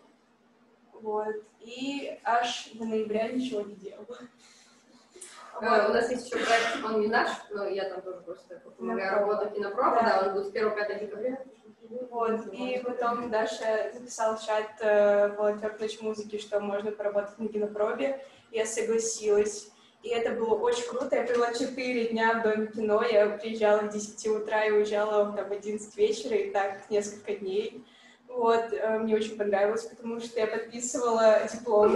D: Вот, и аж до ноября ничего не делала.
B: Э, У нас есть еще проект, он не наш, но я там тоже просто помогаю работать кинопроба,
D: Да.
B: да, он будет с 1-5 декабря.
D: Вот, и потом Даша записал в чат э, волонтер ночь музыки, что можно поработать на кинопробе. Я согласилась. И это было очень круто. Я провела 4 дня в Доме кино. Я приезжала в 10 утра и уезжала там, в 11 вечера, и так несколько дней. Вот, э, мне очень понравилось, потому что я подписывала диплом,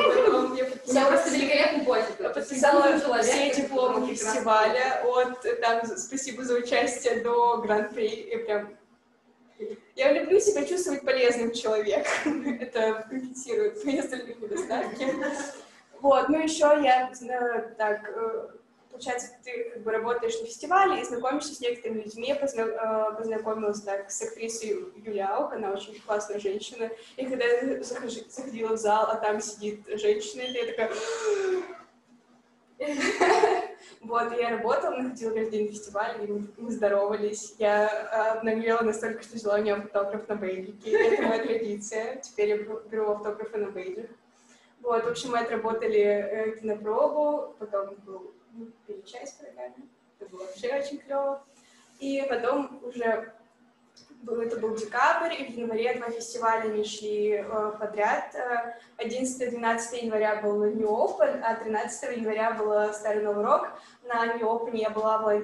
D: я подписала
B: просто великолепный почерк.
D: Я подписала все дипломы фестиваля, от там спасибо за участие до гран-при. И прям я люблю себя чувствовать полезным человеком. Это компенсирует мои остальные недостатки. Вот, ну еще я э, так, э, получается, ты как бы работаешь на фестивале и знакомишься с некоторыми людьми. Я позна- э, познакомилась так с актрисой Аук, она очень классная женщина. И когда я заходила в зал, а там сидит женщина, и я такая... Вот, я работала, находила каждый день фестиваль, и мы, здоровались. Я обнаглела настолько, что взяла у нее автограф на бейджике. Это моя традиция. Теперь я беру- автографы на бейджик. Вот, в общем, мы отработали э, кинопробу, потом был ну, пили чай с пирогами. Это было вообще очень клево. И потом уже был, это был декабрь, и в январе два фестиваля не шли э, подряд. Э, 11-12 января был New Open, а 13 января был Старый Новый Рок. На New Open я была э,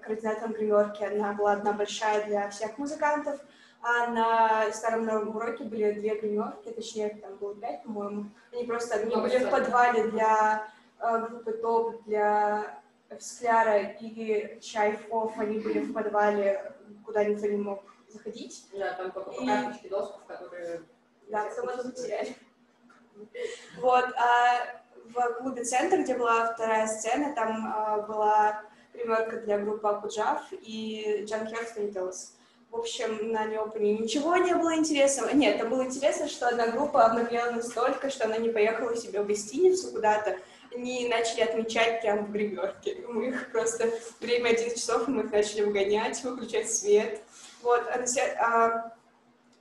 D: координатором гримерки, она была одна большая для всех музыкантов, а на Старом Новом Роке были две гримерки, точнее, там было пять, по-моему. Они просто они были в подвале для э, группы ТОП, для Скляра и Чайфов, они были в подвале, куда никто не мог заходить.
B: Да, там только
D: И-
B: карточки досков, которые...
D: Да, потом это потеряли. Вот, а в клубе «Центр», где была вторая сцена, там а, была примерка для группы Акуджав и Junkyard Storytellers. В общем, на неопене ничего не было интересного. Нет, там было интересно, что одна группа обнаглела настолько, что она не поехала себе в гостиницу куда-то, они начали отмечать прямо в гримерке. Мы их просто время 11 часов, мы их начали выгонять, выключать свет. Вот, а а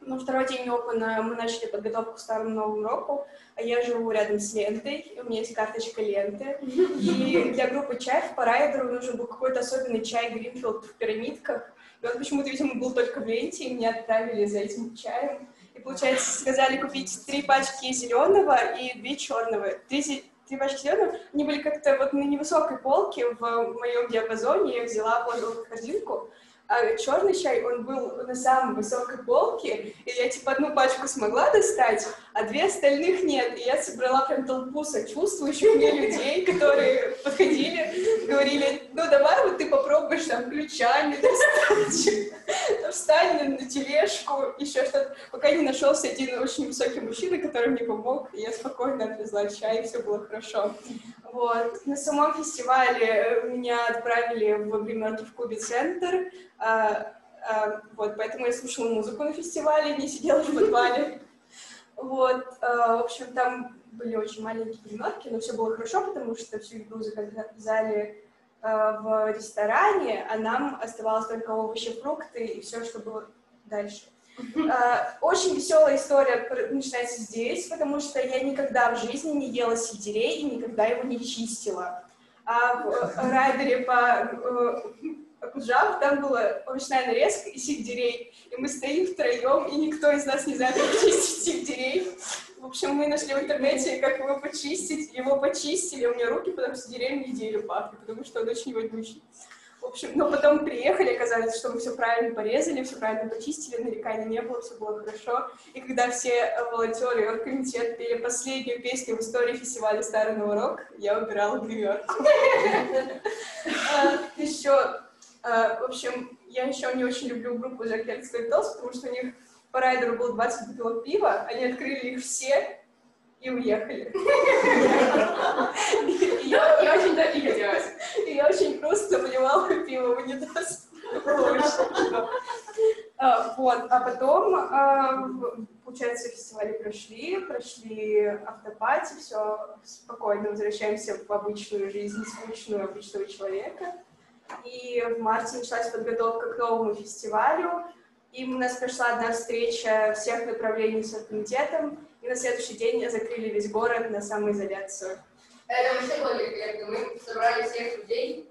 D: ну, второй день опена мы начали подготовку к Старому Новому Року, а я живу рядом с лентой, у меня есть карточка ленты. И для группы чай по райдеру нужен был какой-то особенный чай Гринфилд в пирамидках. И он почему-то, видимо, был только в ленте, и меня отправили за этим чаем. И, получается, сказали купить три пачки зеленого и две черного. Три, три пачки зеленого, они были как-то вот на невысокой полке в моем диапазоне, я взяла, положила в корзинку, а черный чай, он был на самой высокой полке, и я, типа, одну пачку смогла достать, а две остальных нет. И я собрала прям толпу сочувствующих мне людей, которые подходили, говорили, ну, давай вот ты попробуешь там ключами достать, встань на, тележку, еще что-то. Пока не нашелся один очень высокий мужчина, который мне помог, и я спокойно отвезла чай, и все было хорошо. Вот. На самом фестивале э, меня отправили в гримерки в клубе «Центр», а, а, вот, поэтому я слушала музыку на фестивале, не сидела в подвале. Вот, а, в общем, там были очень маленькие гримерки, но все было хорошо, потому что всю еду заказали а, в ресторане, а нам оставалось только овощи, фрукты и все, что было дальше. А, Очень веселая история начинается здесь, потому что я никогда в жизни не ела сельдерей и никогда его не чистила. А в э, райдере по Акуджав там была овощная нарезка и сельдерей. И мы стоим втроем, и никто из нас не знает, как чистить сельдерей. В общем, мы нашли в интернете, как его почистить. Его почистили, у меня руки потом сельдереем неделю пахли, потому что он очень вонючий. В общем, но потом приехали, оказалось, что мы все правильно порезали, все правильно почистили, нареканий не было, все было хорошо. И когда все э, волонтеры и оргкомитет пели последнюю песню в истории фестиваля Старый Новый Рок, я убирала гримерку. Еще, в общем, я еще не очень люблю группу Story Dolls, потому что у них по райдеру было 20 бутылок пива, они открыли их все и уехали. Я-
B: очень так и
D: я очень просто выливала пиво в унитаз. Вот, а потом, а, получается, фестивали прошли, прошли автопати, все спокойно возвращаемся в обычную жизнь, скучную обычного человека. И в марте началась подготовка к новому фестивалю, и у нас прошла одна встреча всех направлений с комитетом, и на следующий день закрыли весь город на самоизоляцию.
B: Это вообще было великолепно. Мы собрали всех людей,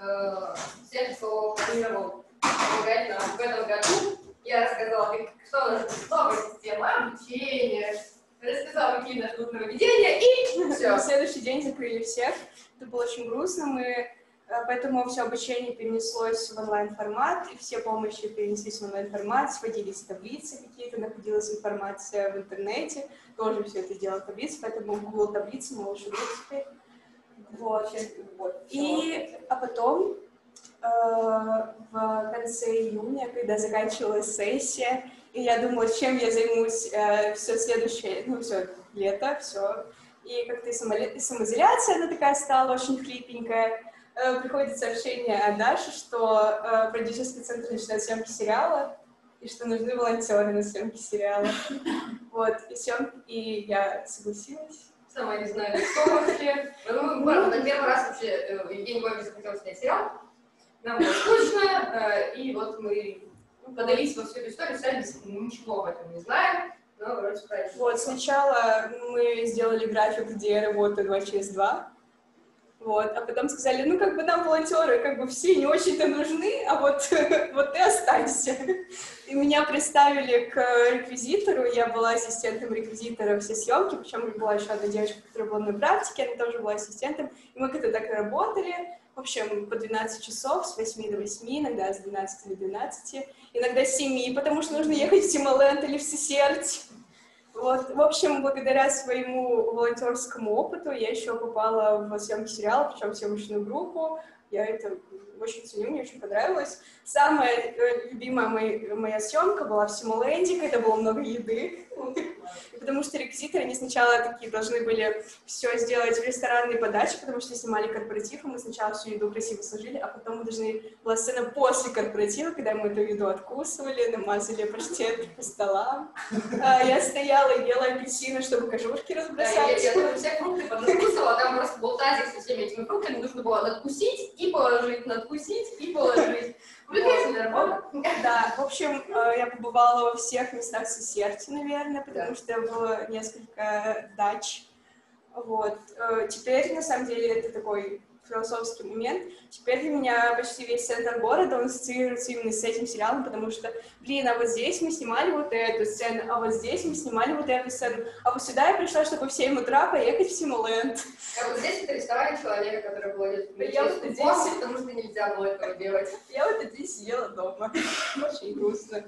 B: э, всех, кто планировал помогать нам в этом году. Я рассказала, что у нас новая система обучения, рассказала, какие нас будут нововведения, и
D: На
B: все.
D: следующий день закрыли всех. Это было очень грустно. Мы поэтому все обучение перенеслось в онлайн-формат, и все помощи перенеслись в онлайн-формат, сводились таблицы какие-то, находилась информация в интернете, тоже все это делала таблицы, поэтому Google таблицы мы лучше теперь. Вот. И, а потом, э, в конце июня, когда заканчивалась сессия, и я думала, чем я займусь все следующее, ну, все лето, все. И как-то самоизоляция, она такая стала очень хлипенькая. Э, Приходит сообщение от Даши, что э, продюсерский центр начинает съемки сериала, и что нужны волонтеры на съемки сериала. Вот, и съемки, и я согласилась.
B: сама не знаю, что вообще. Ну, на первый раз вообще Евгений Львович захотел снять сериал. Нам было скучно, э, и вот мы подались во всю эту историю, сами ничего об этом не знаем, но вроде справились.
D: Вот, сначала мы сделали график, где я работаю 2 через 2. Вот, а потом сказали, ну, как бы нам волонтеры, как бы все не очень-то нужны, а вот, вот ты останься. И меня представили к реквизитору, я была ассистентом реквизитора все съемки, причем была еще одна девочка, которая была на практике, она тоже была ассистентом, и мы как-то так работали, в общем, по 12 часов, с 8 до 8, иногда с 12 до 12, иногда с 7, потому что нужно ехать в Тимоленд или в Сесерть. Вот, в общем, благодаря своему волонтерскому опыту я еще попала в съемки сериала, причем съемочную группу. Я это очень ценю, мне очень понравилось. Самая э, любимая моя, моя съемка была в Симоленде, когда было много еды. Потому что реквизиторы, они сначала такие должны были все сделать в ресторанной подаче, потому что снимали корпоратив, и мы сначала всю еду красиво сложили, а потом мы должны была сцена после корпоратива, когда мы эту еду откусывали, намазали паштет по столам. А, я стояла и ела апельсины, чтобы кожурки
B: Да,
D: разбросать.
B: я, я тоже все фрукты поднакусывала, там просто был тазик со всеми этими фруктами, нужно было надкусить и положить, надкусить и положить. Увлекательная работа.
D: Да, в общем, э, я побывала во всех местах Сесерти, наверное, потому что было несколько дач. Вот. Э, Теперь, на самом деле, это такой философский момент. Теперь для меня почти весь центр города, он ассоциируется именно с этим сериалом, потому что, блин, а вот здесь мы снимали вот эту сцену, а вот здесь мы снимали вот эту сцену, а вот сюда я пришла, чтобы в 7 утра поехать в Симуленд.
B: А вот здесь ресторан человека, который
D: Да я вот здесь.
B: потому что нельзя было этого делать.
D: Я вот здесь сидела дома. Очень грустно.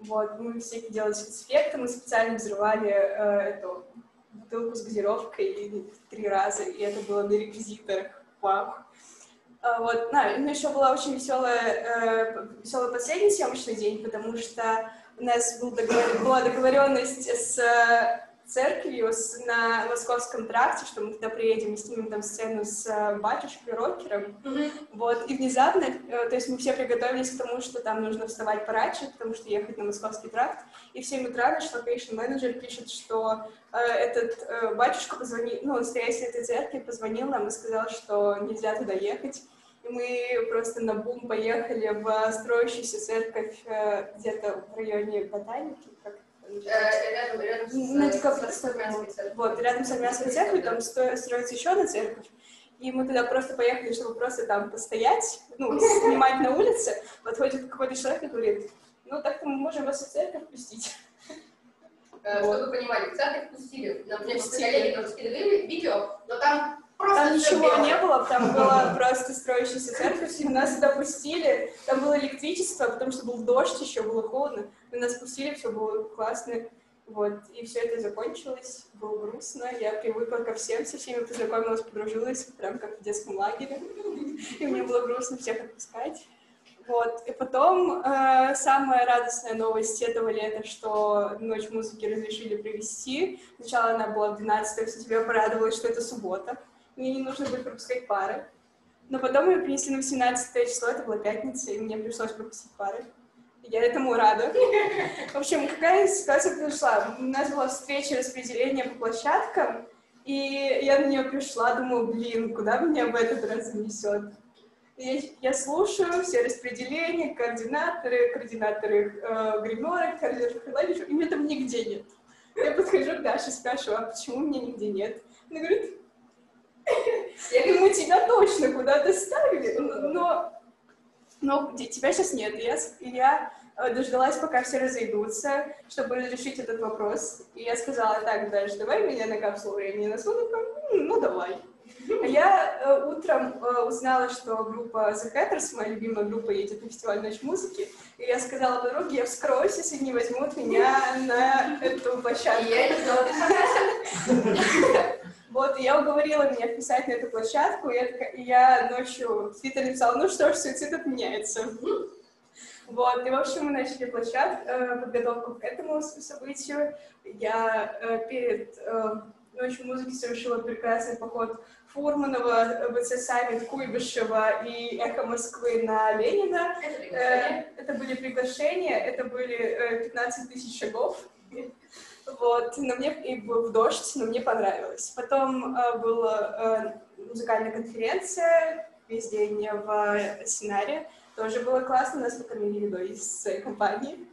D: Вот, мы всякие делали спецэффекты, мы специально взрывали э, эту бутылку с газировкой три раза, и это было на реквизиторах. Вау. А, вот, на, ну, еще была очень веселая, э, веселый последний съемочный день, потому что у нас был договор- была договоренность с э, церковью с- на Московском тракте, что мы туда приедем и снимем там сцену с э, батюшкой, рокером. Вот, и внезапно, э, то есть мы все приготовились к тому, что там нужно вставать пораньше, потому что ехать на Московский тракт, и в 7 утра наш location менеджер пишет, что э, этот э, батюшка позвонил, ну, настоятель этой церкви позвонил нам и сказал, что нельзя туда ехать, и мы просто на бум поехали в строящуюся церковь э, где-то в районе Ботаники, как
B: Рядом, рядом церковью.
D: Вот, рядом с армянской церковью, там строится еще одна церковь. И мы туда просто поехали, чтобы просто там постоять, ну, снимать на улице. Подходит какой-то человек и говорит, ну, так-то мы можем вас в церковь пустить.
B: Э. Чтобы вы понимали, в церковь пустили. Нам мне коллеги тоже скидывали видео, но там просто
D: Там ничего
B: белое.
D: не было, там была просто строящаяся церковь, и нас туда пустили. Там было электричество, потому что был дождь, еще было холодно. И нас пустили, все было классно. Вот, и все это закончилось, было грустно, я привыкла ко всем, со всеми познакомилась, подружилась, прям как в детском лагере, и мне было грустно всех отпускать. Вот, и потом э, самая радостная новость этого лета, что Ночь музыки разрешили провести. Сначала она была 12 сентября, порадовалась, что это суббота, мне не нужно будет пропускать пары. Но потом ее принесли на 18 число, это была пятница, и мне пришлось пропустить пары. Я этому рада. В общем, какая ситуация произошла? У нас была встреча распределения по площадкам, и я на нее пришла, думаю, блин, куда меня в этот раз занесет? Я, я слушаю все распределения, координаторы, координаторы э, гримерок, координаторы клавишек, и меня там нигде нет. Я подхожу к Даше, спрашиваю, а почему меня нигде нет? Она говорит, я мы тебя точно куда-то ставили, но, но тебя сейчас нет. Я, я э, дождалась, пока все разойдутся, чтобы решить этот вопрос. И я сказала, так, Даш, давай меня на капсулу времени. «М, Ну, давай. А я э, утром э, узнала, что группа The Hatters, моя любимая группа, едет на фестиваль Ночь музыки. И я сказала подруге, я вскроюсь, если не возьмут меня на эту площадку.
B: я не
D: Вот, и я уговорила меня вписать на эту площадку, и я, такая- и я ночью в Твиттере написала, ну что ж, суицид отменяется. Вот, и, в общем, мы начали площадку, э, подготовку к этому событию. Я э, перед э, Ночью музыки совершила прекрасный поход Фурманова, БЦ Саммит, Куйбышева и Эхо Москвы на Ленина.
B: Это
D: Это были приглашения, это были э, 15 тысяч шагов. Вот, но мне и был дождь, но мне понравилось. Потом э, была э, музыкальная конференция весь день в Синаре. Тоже было классно, нас покормили едой из своей компании.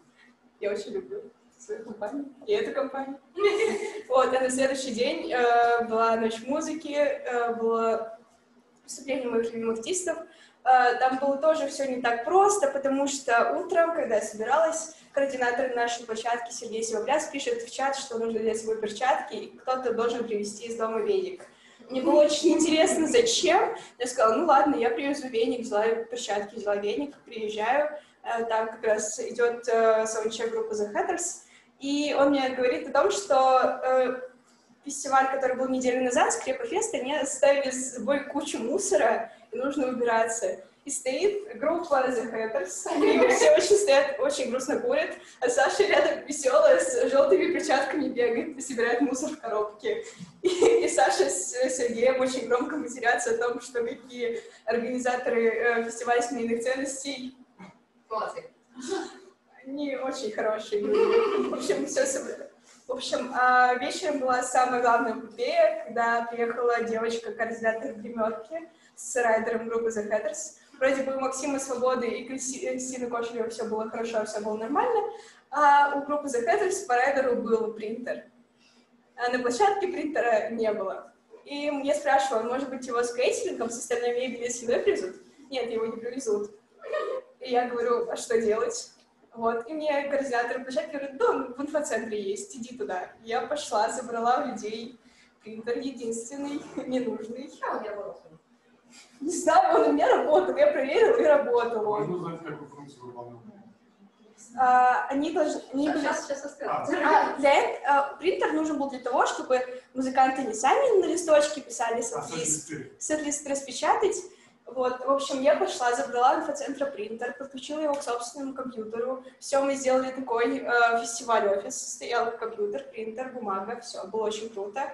D: Я очень люблю свою компанию и эту компанию. Вот, а на следующий день э, была ночь музыки, э, было выступление моих любимых артистов. Э, там было тоже все не так просто, потому что утром, когда я собиралась, координатор нашей площадки Сергей Сивопляс пишет в чат, что нужно взять с перчатки, и кто-то должен привезти из дома веник. Мне было очень интересно, зачем. Я сказала, ну ладно, я привезу веник, взяла перчатки, взяла веник, приезжаю. Э, там как раз идет э, саундчек группы The Hatters, и он мне говорит о том, что э, фестиваль, который был неделю назад, Скрепа Фест, они оставили с собой кучу мусора, и нужно убираться. И стоит группа The Hatters, и все очень стоят, очень грустно курят, а Саша рядом веселая, с желтыми перчатками бегает собирает мусор в коробке. И, и Саша с Сергеем очень громко матерятся о том, что какие организаторы э, фестиваля семейных ценностей
B: Молодцы.
D: не очень хорошие. В общем, все собрали. В общем, а, вечером была самая главная эпопея, когда приехала девочка-координатор гримерки с райдером группы The Hatters. Вроде бы у Максима Свободы и Кристины Кошелева все было хорошо, все было нормально, а у группы The Hatters по райдеру был принтер. А на площадке принтера не было. И я спрашивала, может быть, его с кейтерингом, с остальной мебелью с едой привезут? Нет, его не привезут. И я говорю, а что делать? Вот, и мне координатор площадки говорит, да, в инфоцентре есть, иди туда. Я пошла, забрала у людей принтер единственный, ненужный.
B: А у меня было.
D: Не знаю, он у меня работал, я проверила и работал.
A: Можно узнать, какую функцию выполнял?
D: А, они должны... Они были-
B: Сейчас, сейчас расскажу.
D: А, для этого а, принтер нужен был для того, чтобы музыканты не сами на листочке писали
A: А,
D: сет-лист, сет-лист распечатать. Вот, в общем, я пошла, забрала инфоцентра принтер, подключила его к собственному компьютеру. Все, мы сделали такой э, фестиваль-офис. Стоял компьютер, принтер, бумага, все, было очень круто.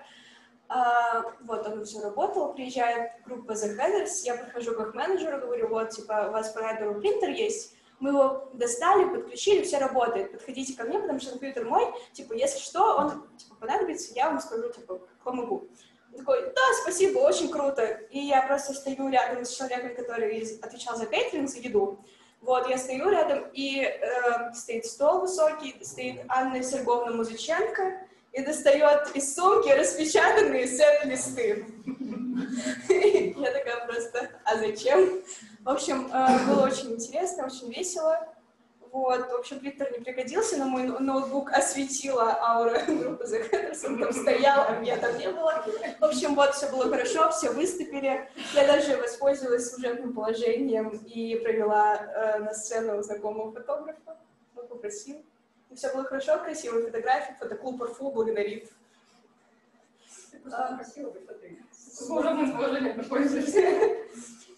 D: А, вот, он все работал, приезжает группа The Headers, я подхожу к их менеджеру, говорю, вот, типа, у вас по принтер есть, мы его достали, подключили, все работает, подходите ко мне, потому что компьютер мой, типа, если что, он, типа, понадобится, я вам скажу, типа, помогу. Он такой, да, спасибо, очень круто. И я просто стою рядом с человеком, который отвечал за кейтеринг, за еду. Вот, я стою рядом, и э, стоит стол высокий, стоит Анна Серговна Музыченко, и достает из сумки распечатанные сет-листы. Я такая просто, а зачем? В общем, э, было очень интересно, очень весело. Вот, в общем, принтер не пригодился, но мой ноутбук осветила аура группы The Hatters, он там стоял, а меня там не было. В общем, вот, все было хорошо, все выступили. Я даже воспользовалась служебным положением и провела э, на сцену знакомого фотографа. Он попросил. И все было хорошо, красивые фотографии, фотоклуб Парфу благодарит. А.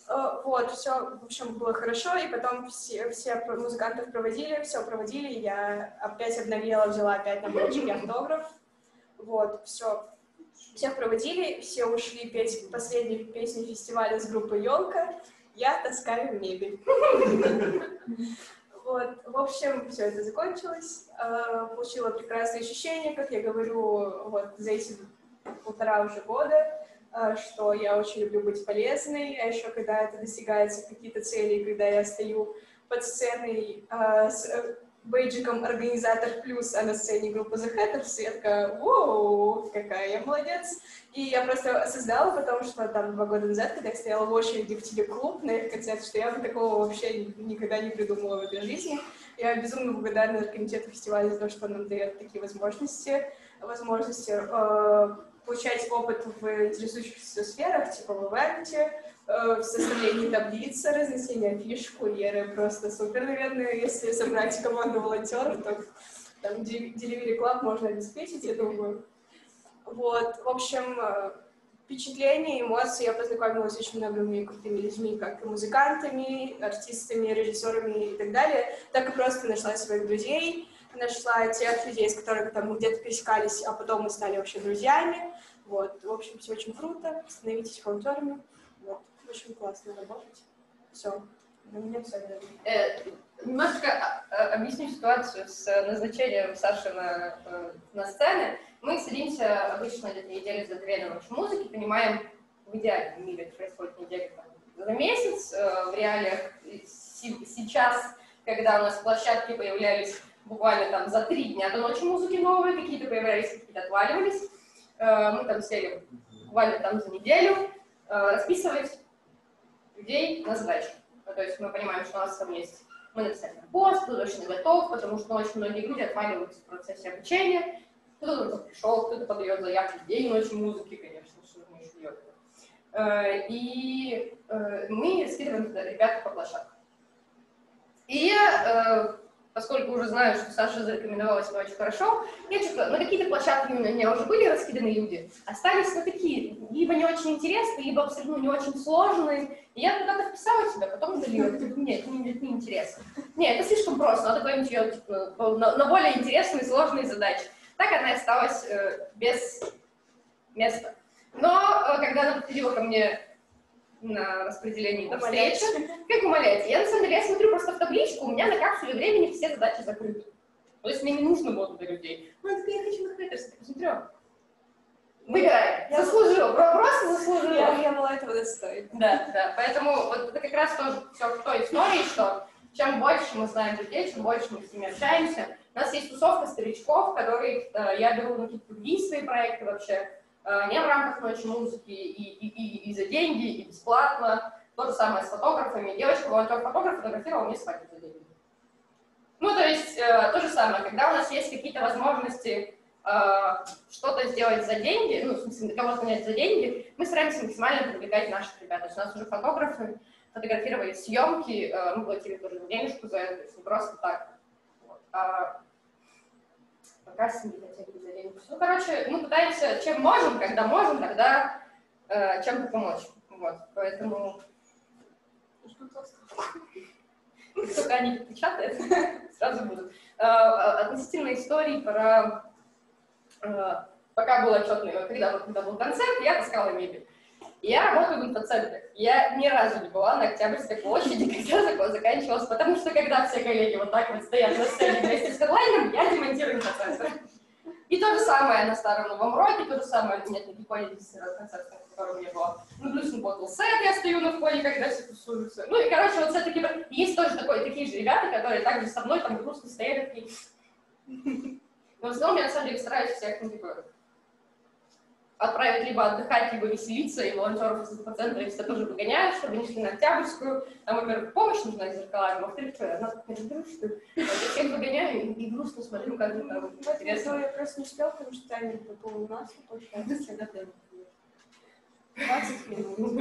D: Э, Вот, все, в общем, было хорошо, и потом все, все музыкантов проводили, все проводили, я опять обновила, взяла опять на блочке автограф, вот, все, всех проводили, все ушли петь последнюю песню фестиваля с группой «Елка», я таскаю мебель. Вот, в общем, все это закончилось, э, получила прекрасные ощущения, как я говорю, вот за эти полтора уже года, э, что я очень люблю быть полезной, а еще когда это достигается какие-то цели, когда я стою под сценой э, бейджиком «Организатор плюс», а на сцене группа The Hatters, я такая, какая я молодец. И я просто осознала, потому что там два года назад, когда я стояла в очереди в телеклуб на их концерт, что я бы такого вообще никогда не придумала в этой жизни. Я безумно благодарна комитету фестиваля за то, что он нам дает такие возможности, возможности э, получать опыт в интересующихся сферах, типа в ивенте, в составлении таблицы, разнесении афиш, курьеры. Просто супер, наверное, если собрать команду волонтеров, то там Delivery Club можно обеспечить, я думаю. Вот, в общем, э, впечатления, эмоции. Я познакомилась с очень многими крутыми людьми, как и музыкантами, артистами, режиссерами и так далее. Так и просто нашла своих друзей, нашла тех людей, с которыми там где-то пересекались, а потом мы стали вообще друзьями. Вот, в общем, все очень круто. Становитесь волонтерами. Очень классно работать. Все. На меня все.
B: Э, немножко а, объясню ситуацию с назначением Саши на, э, на сцены. Мы садимся обычно где-то неделю за две на нашу музыки, понимаем, в идеальном мире происходит неделю за месяц, э, в реалиях сейчас, когда у нас площадки появлялись буквально там за три дня до ночи музыки новые, какие-то появлялись, какие-то отваливались. Э, мы там сели буквально там за неделю, расписывать людей на задачи. Ну, то есть мы понимаем, что у нас там есть, мы написали пост, кто точно готов, потому что очень многие люди отваливаются в процессе обучения, кто-то только пришел, кто-то подает заявки день ночи музыки, конечно, что мы еще делаем. Э, и э, мы скидываем ребят по площадкам. И э, поскольку уже знаю, что Саша зарекомендовала себя очень хорошо, я что-то, на какие-то площадки у меня уже были раскиданы люди, остались на такие, либо не очень интересные, либо абсолютно не очень сложные, и я куда-то вписала себя, потом удалила, нет, не, не интересно. Нет, это слишком просто, надо куда-нибудь типа, на, на более интересные, сложные задачи. Так она и осталась э, без места. Но э, когда она подходила ко мне на распределении до встречи. Как умоляете? Я на самом деле, я смотрю просто в табличку, у меня на капсуле времени все задачи закрыты. То есть мне не нужно было туда людей. Ну, такая, я хочу на хейтерс, так посмотрю. Выбирай. Я заслужила, просто заслужила.
D: Я, я была этого достоин.
B: Да, да. Поэтому вот это как раз тоже все в той истории, что чем больше мы знаем людей, чем больше мы с ними общаемся. У нас есть тусовка старичков, которые э, я беру на какие-то другие свои проекты вообще. Э, не в рамках ночи музыки и, и, и, и за деньги, и бесплатно. То же самое с фотографами. Девочка, волонтер-фотограф, фотографировала мне свадьбу за деньги. Ну, то есть, э, то же самое, когда у нас есть какие-то возможности э, что-то сделать за деньги, ну, в смысле, кого-то нанять за деньги, мы стараемся максимально привлекать наших ребят. То есть у нас уже фотографы фотографировали съемки, э, мы платили тоже денежку за это, то есть не просто так. Вот. А пока с ними хотели за деньги. Ну, короче, мы пытаемся, чем можем, когда можем, тогда э, чем-то помочь. Вот, поэтому... Только они печатают, сразу будут. Э, относительно истории про... Э, пока был отчетный, когда, когда был концерт, я таскала мебель. Я работаю в инфоцентре. Я ни разу не была на Октябрьской площади, когда закон заканчивался, потому что когда все коллеги вот так вот стоят на сцене вместе с хедлайном, я демонтирую инфоцентр. И то же самое на Старом Новом Роке, то же самое, нет, на Кипоне действительно концерт, на котором я была. Ну, плюс на Bottle Set я стою на входе, когда все тусуются. Ну, и, короче, вот все-таки есть тоже такой, такие же ребята, которые также со мной там грустно стояли такие. Но в основном я, на самом деле, стараюсь всех, ну, типа, отправить либо отдыхать, либо веселиться, и волонтеров из инфоцентра все тоже выгоняю, чтобы они шли на Октябрьскую. Там, во-первых, помощь нужна с зеркалами, во-вторых, что одна так не люблю, что я всех выгоняю и, и грустно смотрю, как они там
D: интересно. Я просто не успел, потому что таймер был нас, получается. 20 минут.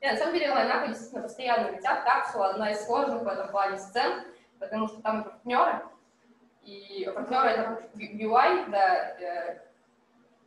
B: Нет, на самом деле лайнапы действительно постоянно летят. Капсула одна из сложных в этом плане сцен, потому что там партнеры. И партнеры это UI, да, э,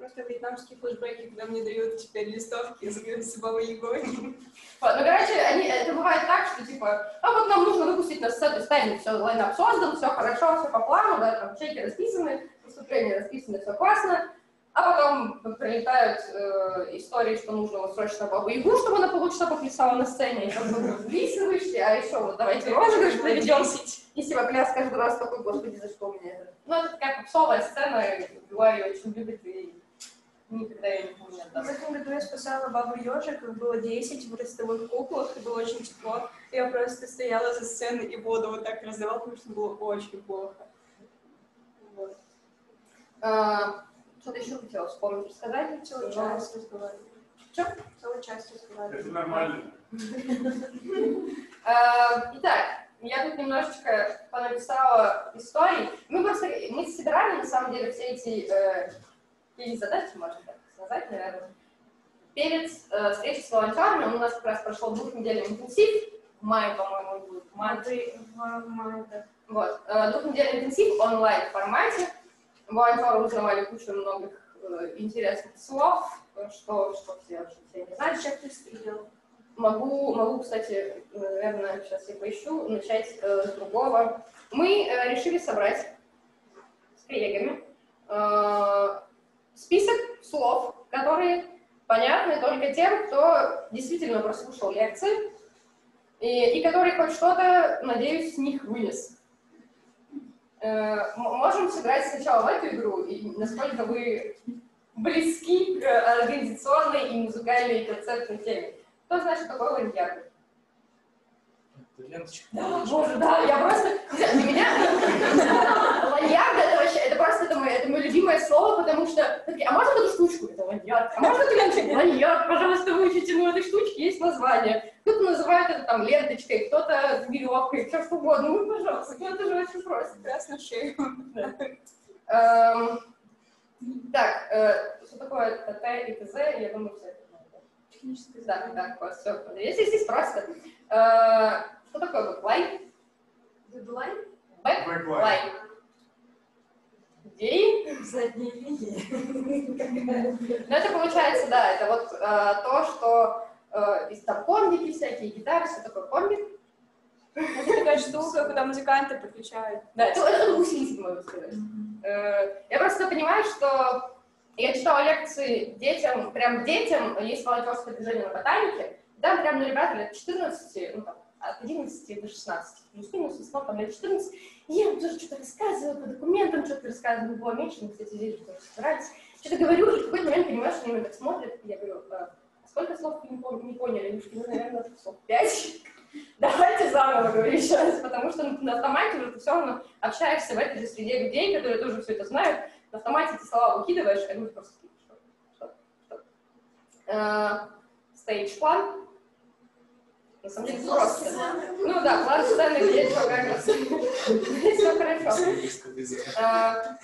D: Просто вьетнамские флешбеки, когда мне дают теперь листовки с Бабой Егой. Ну,
B: короче, они, это бывает так, что типа, а вот нам нужно выпустить на сцену, ставим, все, лайнап создан, все хорошо, все по плану, да, там чеки расписаны, выступления расписаны, все классно, а потом прилетают э, истории, что нужно вот срочно Бабу Ягу, чтобы она полчаса поплясала на сцене, и там висы вышли, а еще вот давайте розыгрыш проведем. И Севопляс каждый раз такой, господи, за что мне это? Ну, это такая попсовая сцена, ее очень любит, и Никогда я не помню. В
D: этом году я спасала бабу ежик, их было 10 в ростовых куклах, и было очень тепло. Я просто стояла за сценой и воду вот так раздавала, потому что было очень плохо.
B: Вот. А, что-то еще хотела вспомнить, рассказать?
D: Целую часть разговаривали.
B: Что?
D: Целую часть разговаривали.
A: Это нормально.
B: А, итак, я тут немножечко понаписала истории. Мы просто, мы собирали, на самом деле, все эти э, или задачи, можно так сказать, наверное. Перед э, встречей с волонтерами у нас как раз прошел двухнедельный интенсив, в мае, по-моему, будет, в мае.
D: В мае, да.
B: Вот, э, двухнедельный интенсив онлайн формате. Волонтеры узнавали кучу многих э, интересных слов, что, что все вообще все не знают.
D: Что ты сделал?
B: Могу, могу, кстати, наверное, сейчас я поищу, начать э, с другого. Мы э, решили собрать с коллегами э, список слов, которые понятны только тем, кто действительно прослушал лекции и, и который хоть что-то, надеюсь, с них вынес. Э, можем сыграть сначала в эту игру, и насколько вы близки к организационной и музыкальной концертной теме. Кто что такое lanyard?
E: Это ленточка.
B: Боже, да, я просто... Для меня lanyard это вообще, это просто это мое, это мое любимое слово, потому что... такие, А можно эту штучку? Это lanyard. А можно эту ленточку? Lanyard, пожалуйста, выучите, ну, у этой штучки есть название. Кто-то называет это там ленточкой, кто-то веревкой, все что угодно. Ну, пожалуйста, ну, это же очень просто.
D: Красную шею.
B: Эм, Так, э, что такое ТТ и ТЗ, я думаю, все это знают. Да, да, вот, все. Если здесь просто. Что такое backline?
C: Дедлайн?
B: Backline. Идеи?
C: Задние линии.
B: Ну, это получается, да, это вот э, то, что э, из там комбики всякие, гитары, все такое комбик.
D: Это такая штука, куда музыканты подключают.
B: Да, это, это усилитель, можно сказать. Э, Я просто понимаю, что я читала лекции детям, прям детям, есть волонтерское движение на ботанике, там прям ну, ребята лет 14, ну там, от 11 до 16, плюс-минус, в основном там лет 14, и я тоже что-то рассказываю по документам, что-то рассказываю, меньше, мы, кстати, здесь же тоже собирались, что-то говорю, и в какой-то момент понимаю, что они меня так смотрят, и я говорю, «А сколько слов не, пом- не поняли? Они ну, наверное, слов 5. Давайте заново говорю еще раз, потому что на автомате уже ты все равно общаешься в этой же среде людей, которые тоже все это знают, на автомате эти слова выкидываешь, а люди просто такие, что, что, что. Э, Стейдж-план. На самом деле просто. Ну да, план где что, как Все хорошо. Э,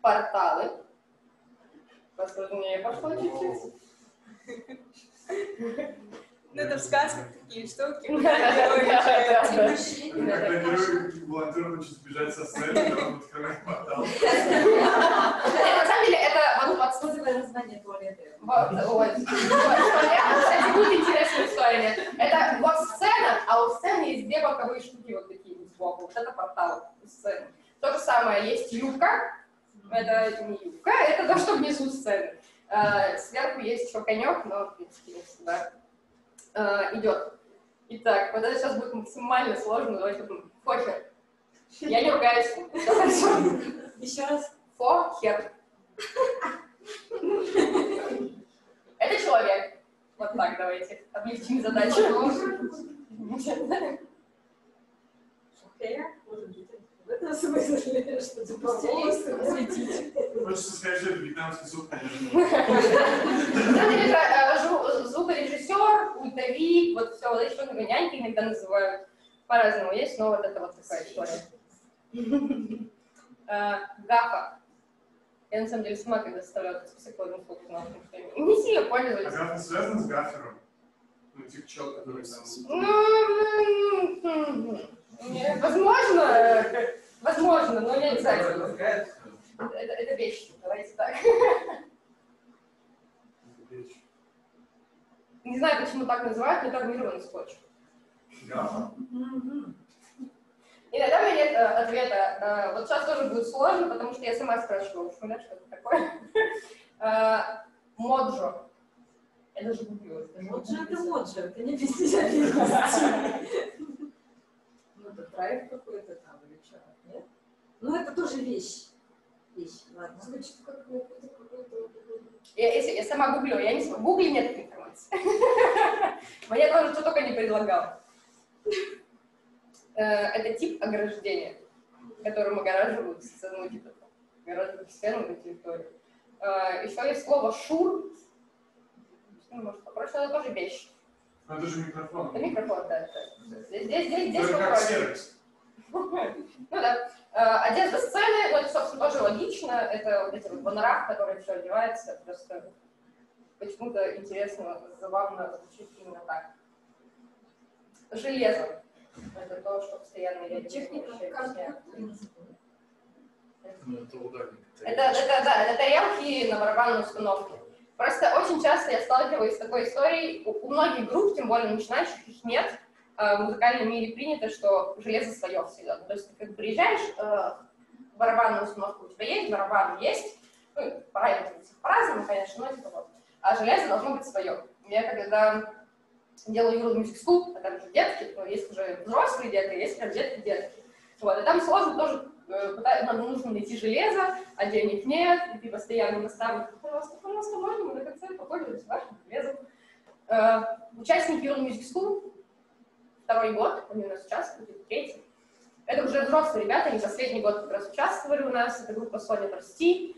B: Порталы. Посложнее пошло чуть-чуть.
D: Ну, это в сказках такие штуки.
B: Да, да, да, да.
A: Когда герой волонтер хочет сбежать со сцены, он открывает портал.
B: Нет, На самом деле, это вот
C: Кодовое название туалета.
B: Кстати, будет интересная история. Это вот сцена, а у сцены есть две боковые штуки вот такие вот сбоку. Вот это портал сцены. То же самое, есть юбка. Это не юбка, это то, что внизу сцены. Э, Сверху есть еще конек, но, в принципе, не всегда э, идет. Итак, вот это сейчас будет максимально сложно, давайте будем. Похер. Я не ругаюсь.
C: Еще раз.
B: Фохер. Это человек. Вот так давайте. Облегчим задачу.
C: Окей. В смысле, что ты волосы осветить.
A: Хочется сказать, что это вьетнамский суп, конечно.
B: Звукорежиссер, ультавик, вот все, вот эти штуки няньки иногда называют. По-разному есть, но вот это вот такая история. Э, Гафа. Я на самом деле сама когда составляла этот список по одному слогу, потому что я не сильно
A: А
B: пользовалась.
A: гаф связан с гафером? Ну, типа чел, который там...
B: Ну, возможно, возможно, но я не знаю. Это, это вещь, давайте так. Не знаю, почему так называют, но это армированный скотч. Иногда у меня нет э, ответа. Э, вот сейчас тоже будет сложно, потому что я сама спрашивала, что, это такое. Э, Моджо. Я даже гуглила.
C: Моджо это моджо, это не специалист. Ну, это проект какой-то там или что, нет? Ну, это тоже вещь. Вещь, ладно. Звучит как какой-то...
B: Я, если, я сама гуглю, я не смогу. В гугле нет этой информации. Мне тоже кто только не предлагал. Э, Это тип ограждения, которым огораживают сцену, типа, огораживают сцену на территории. Э, Еще есть слово шур. Ну, может, попроще, это тоже вещь.
A: Ну, это же микрофон.
B: Это микрофон, да. Здесь, здесь, здесь, здесь
A: Это как сервис.
B: Ну да. Э, Одежда сцены, ну это, собственно, тоже логично. Это вот эти вот в которые все одевается. Просто почему-то интересно, забавно звучит именно так. Железо. Это то, что постоянно я
C: Техника,
E: это ударник.
B: Это, это, да, это тарелки на барабанной установке. Просто очень часто я сталкиваюсь с такой историей. У, у многих групп, тем более начинающих, их нет. Э, В музыкальном мире принято, что железо свое всегда. То есть ты как приезжаешь э, барабанную установку, у тебя есть барабан, есть. Ну, правильно, по-разному, конечно, но типа вот. А железо должно быть свое. Я когда делаю Юру Music School, а там же детки, но есть уже взрослые детки, есть прям детки-детки. Вот, и там сложно тоже, э, нам нужно найти железо, а денег нет, и ты постоянно наставник, пожалуйста, пожалуйста, можно мы на конце попользуемся вашим железом. Э, участники Юру Music School, второй год, они у нас участвуют, или третий. Это уже взрослые ребята, они последний год как раз участвовали у нас, это группа Соня Прости.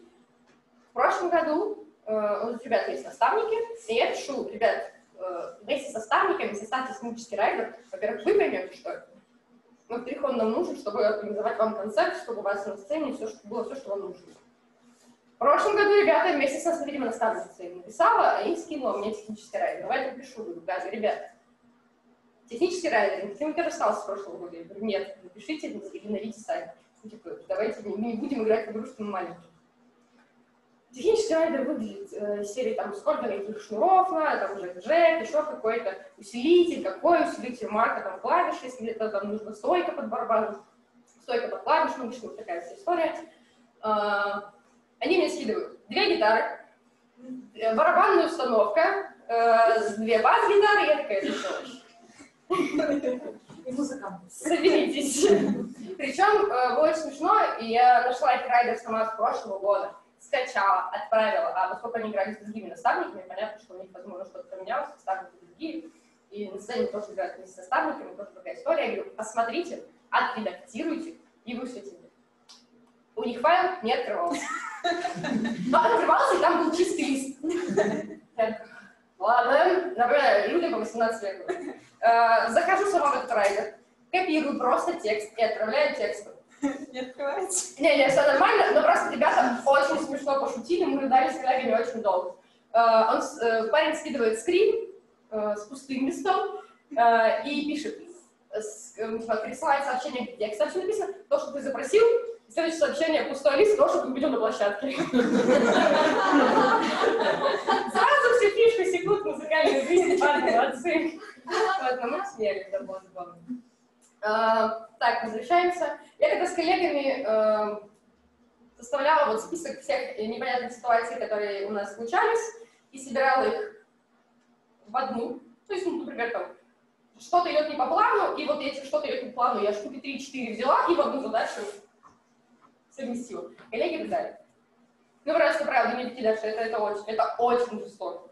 B: В прошлом году э, у нас, ребят, есть наставники, и я пишу, ребят, э, вместе с наставниками составьте сценический райдер. Во-первых, вы поймете, что это. Во-вторых, он нам нужен, чтобы организовать вам концерт, чтобы у вас на сцене все, что, было все, что вам нужно. В прошлом году ребята вместе со своими наставницей написала, и скинула мне технический райдер. Давай я пишу, да, ребят, технический райдер, никто не остался с прошлого года. Я говорю, нет, напишите навите сами. Типа, давайте не, не будем играть в игру, что мы маленькие. Технический райдер выглядит э, серии там сколько каких шнуров надо, там уже джек, еще какой-то усилитель, какой усилитель, марка там клавиши, если это там нужна стойка под барабан, стойка под клавиш, ну, вот такая вся история. А, они мне скидывают две гитары, э, барабанная установка, э, две бас-гитары, я такая, что
F: И музыкант.
B: Соберитесь. Причем э, было смешно, и я нашла этот райдер сама с прошлого года, скачала, отправила, а поскольку они играли с другими наставниками, понятно, что у них, возможно, что-то поменялось, наставники другие, и на сцене тоже играют вместе с наставниками, тоже такая история. Я говорю, посмотрите, отредактируйте и вышлите мне. У них файл не открывался. Но открывался, и там был чистый лист. Ладно, например, людям по 18 лет. Э, Захожу сама в этот райдер, копирую просто текст и отправляю текстом.
D: Не открывается.
B: Не-не, все нормально, но просто ребята очень смешно пошутили, мы ждали с коллегами очень долго. Э, Он, э, парень скидывает скрин с пустым листом и пишет, присылает сообщение, где текст вообще написано, то, что ты запросил, следующее сообщение, пустой лист, то, что будем на площадке. Сразу все фишки секут музыкальной жизни, парни, молодцы. Но мы смеялись, было забавно. А, Так, возвращаемся. Я когда с коллегами э, составляла вот список всех непонятных ситуаций, которые у нас случались, и собирала их в одну. То есть, ну, например, там, что-то идет не по плану, и вот эти что-то идет не по плану, я штуки 3-4 взяла и в одну задачу совместила. Коллеги ждали. Ну, просто правда, не беги дальше, это, это очень, это очень жестоко.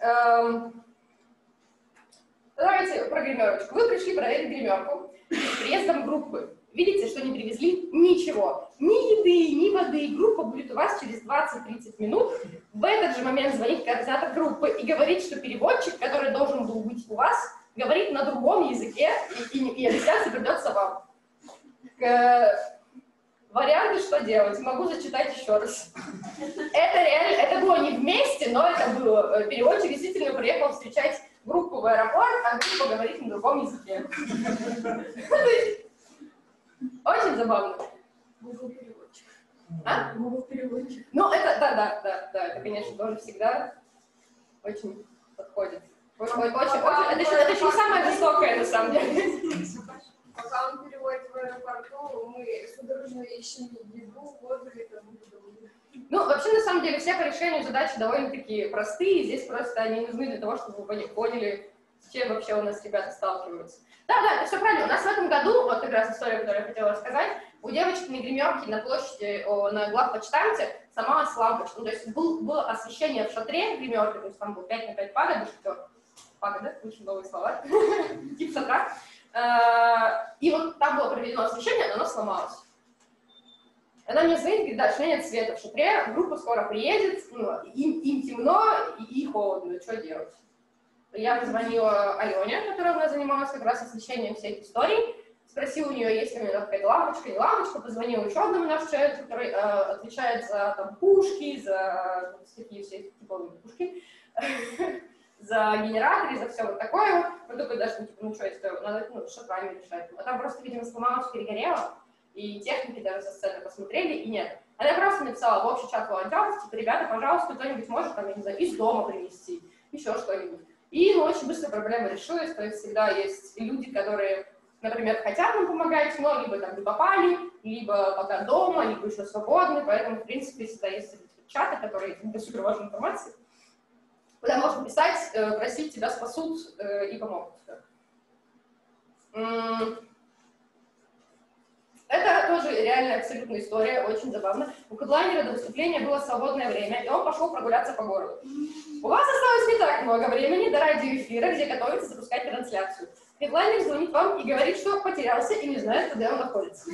B: Эм, Давайте про гримерочку. Вы пришли проверить гримерку с приездом группы. Видите, что не привезли? Ничего. Ни еды, ни воды. Группа будет у вас через 20-30 минут. В этот же момент звонит координатор группы и говорит, что переводчик, который должен был быть у вас, говорит на другом языке, и, и, и объясняться придется вам. К- Варианты, что делать? Могу зачитать еще раз. Это реально, это было не вместе, но это было. Э, Переводчик действительно приехал встречать группу в аэропорт, а группа говорит на другом языке. Очень забавно.
C: Google переводчик.
B: А?
C: Google переводчик.
B: Ну, это, да, да, да, да, это, конечно, тоже всегда очень подходит. Очень, очень, очень, это, еще, это еще не самое жестокое, на самом деле.
C: Пока он переводит в аэропорту, мы судорожно ищем еду, воду и тому.
B: Ну, вообще, на самом деле, все по решению задачи довольно-таки простые. Здесь просто они нужны для того, чтобы вы поняли, с чем вообще у нас ребята сталкиваются. Да, да, это все правильно. У нас в этом году, вот как раз история, которую я хотела рассказать, у девочки на гримерке на площади, о, на главпочтамте сломалась лампочка. Ну, то есть был, было освещение в шатре гримерки, то есть там был 5 на 5 пагода, шатер. Пагода, очень новые слова. Тип шатра. Э, И вот там было проведено освещение, но оно сломалось. Она мне звонит, говорит, да, что нет света в шатре, группа скоро приедет, ну, им, им темно и, и холодно, что делать? Я позвонила Алене, которая у нас занималась как раз освещением всех историй, спросила у нее, есть ли у нее какая-то лампочка, не лампочка, позвонила еще одному нашему человеку, который э, отвечает за там, пушки, за вот такие все типовые пушки, за генераторы, за все вот такое. Мы только даже, ну, типа, ну что, если надо ну, шатрами решать. А там просто, видимо, сломалось, перегорело, и техники даже со сцены посмотрели, и нет. Она просто написала в общий чат волонтеров, типа, ребята, пожалуйста, кто-нибудь может, там, я не знаю, из дома принести, еще что-нибудь. И ну, очень быстро проблема решилась, то есть всегда есть люди, которые, например, хотят нам помогать, но либо там не попали, либо пока дома, либо еще свободны, поэтому, в принципе, всегда есть чаты, которые для супер важной информации. куда можно писать, э, просить, тебя спасут э, и помогут. Это тоже реальная абсолютная история, очень забавно. У хедлайнера до выступления было свободное время, и он пошел прогуляться по городу. У вас осталось не так много времени до радиоэфира, где готовится запускать трансляцию. Хедлайнер звонит вам и говорит, что потерялся и не знает, где он находится.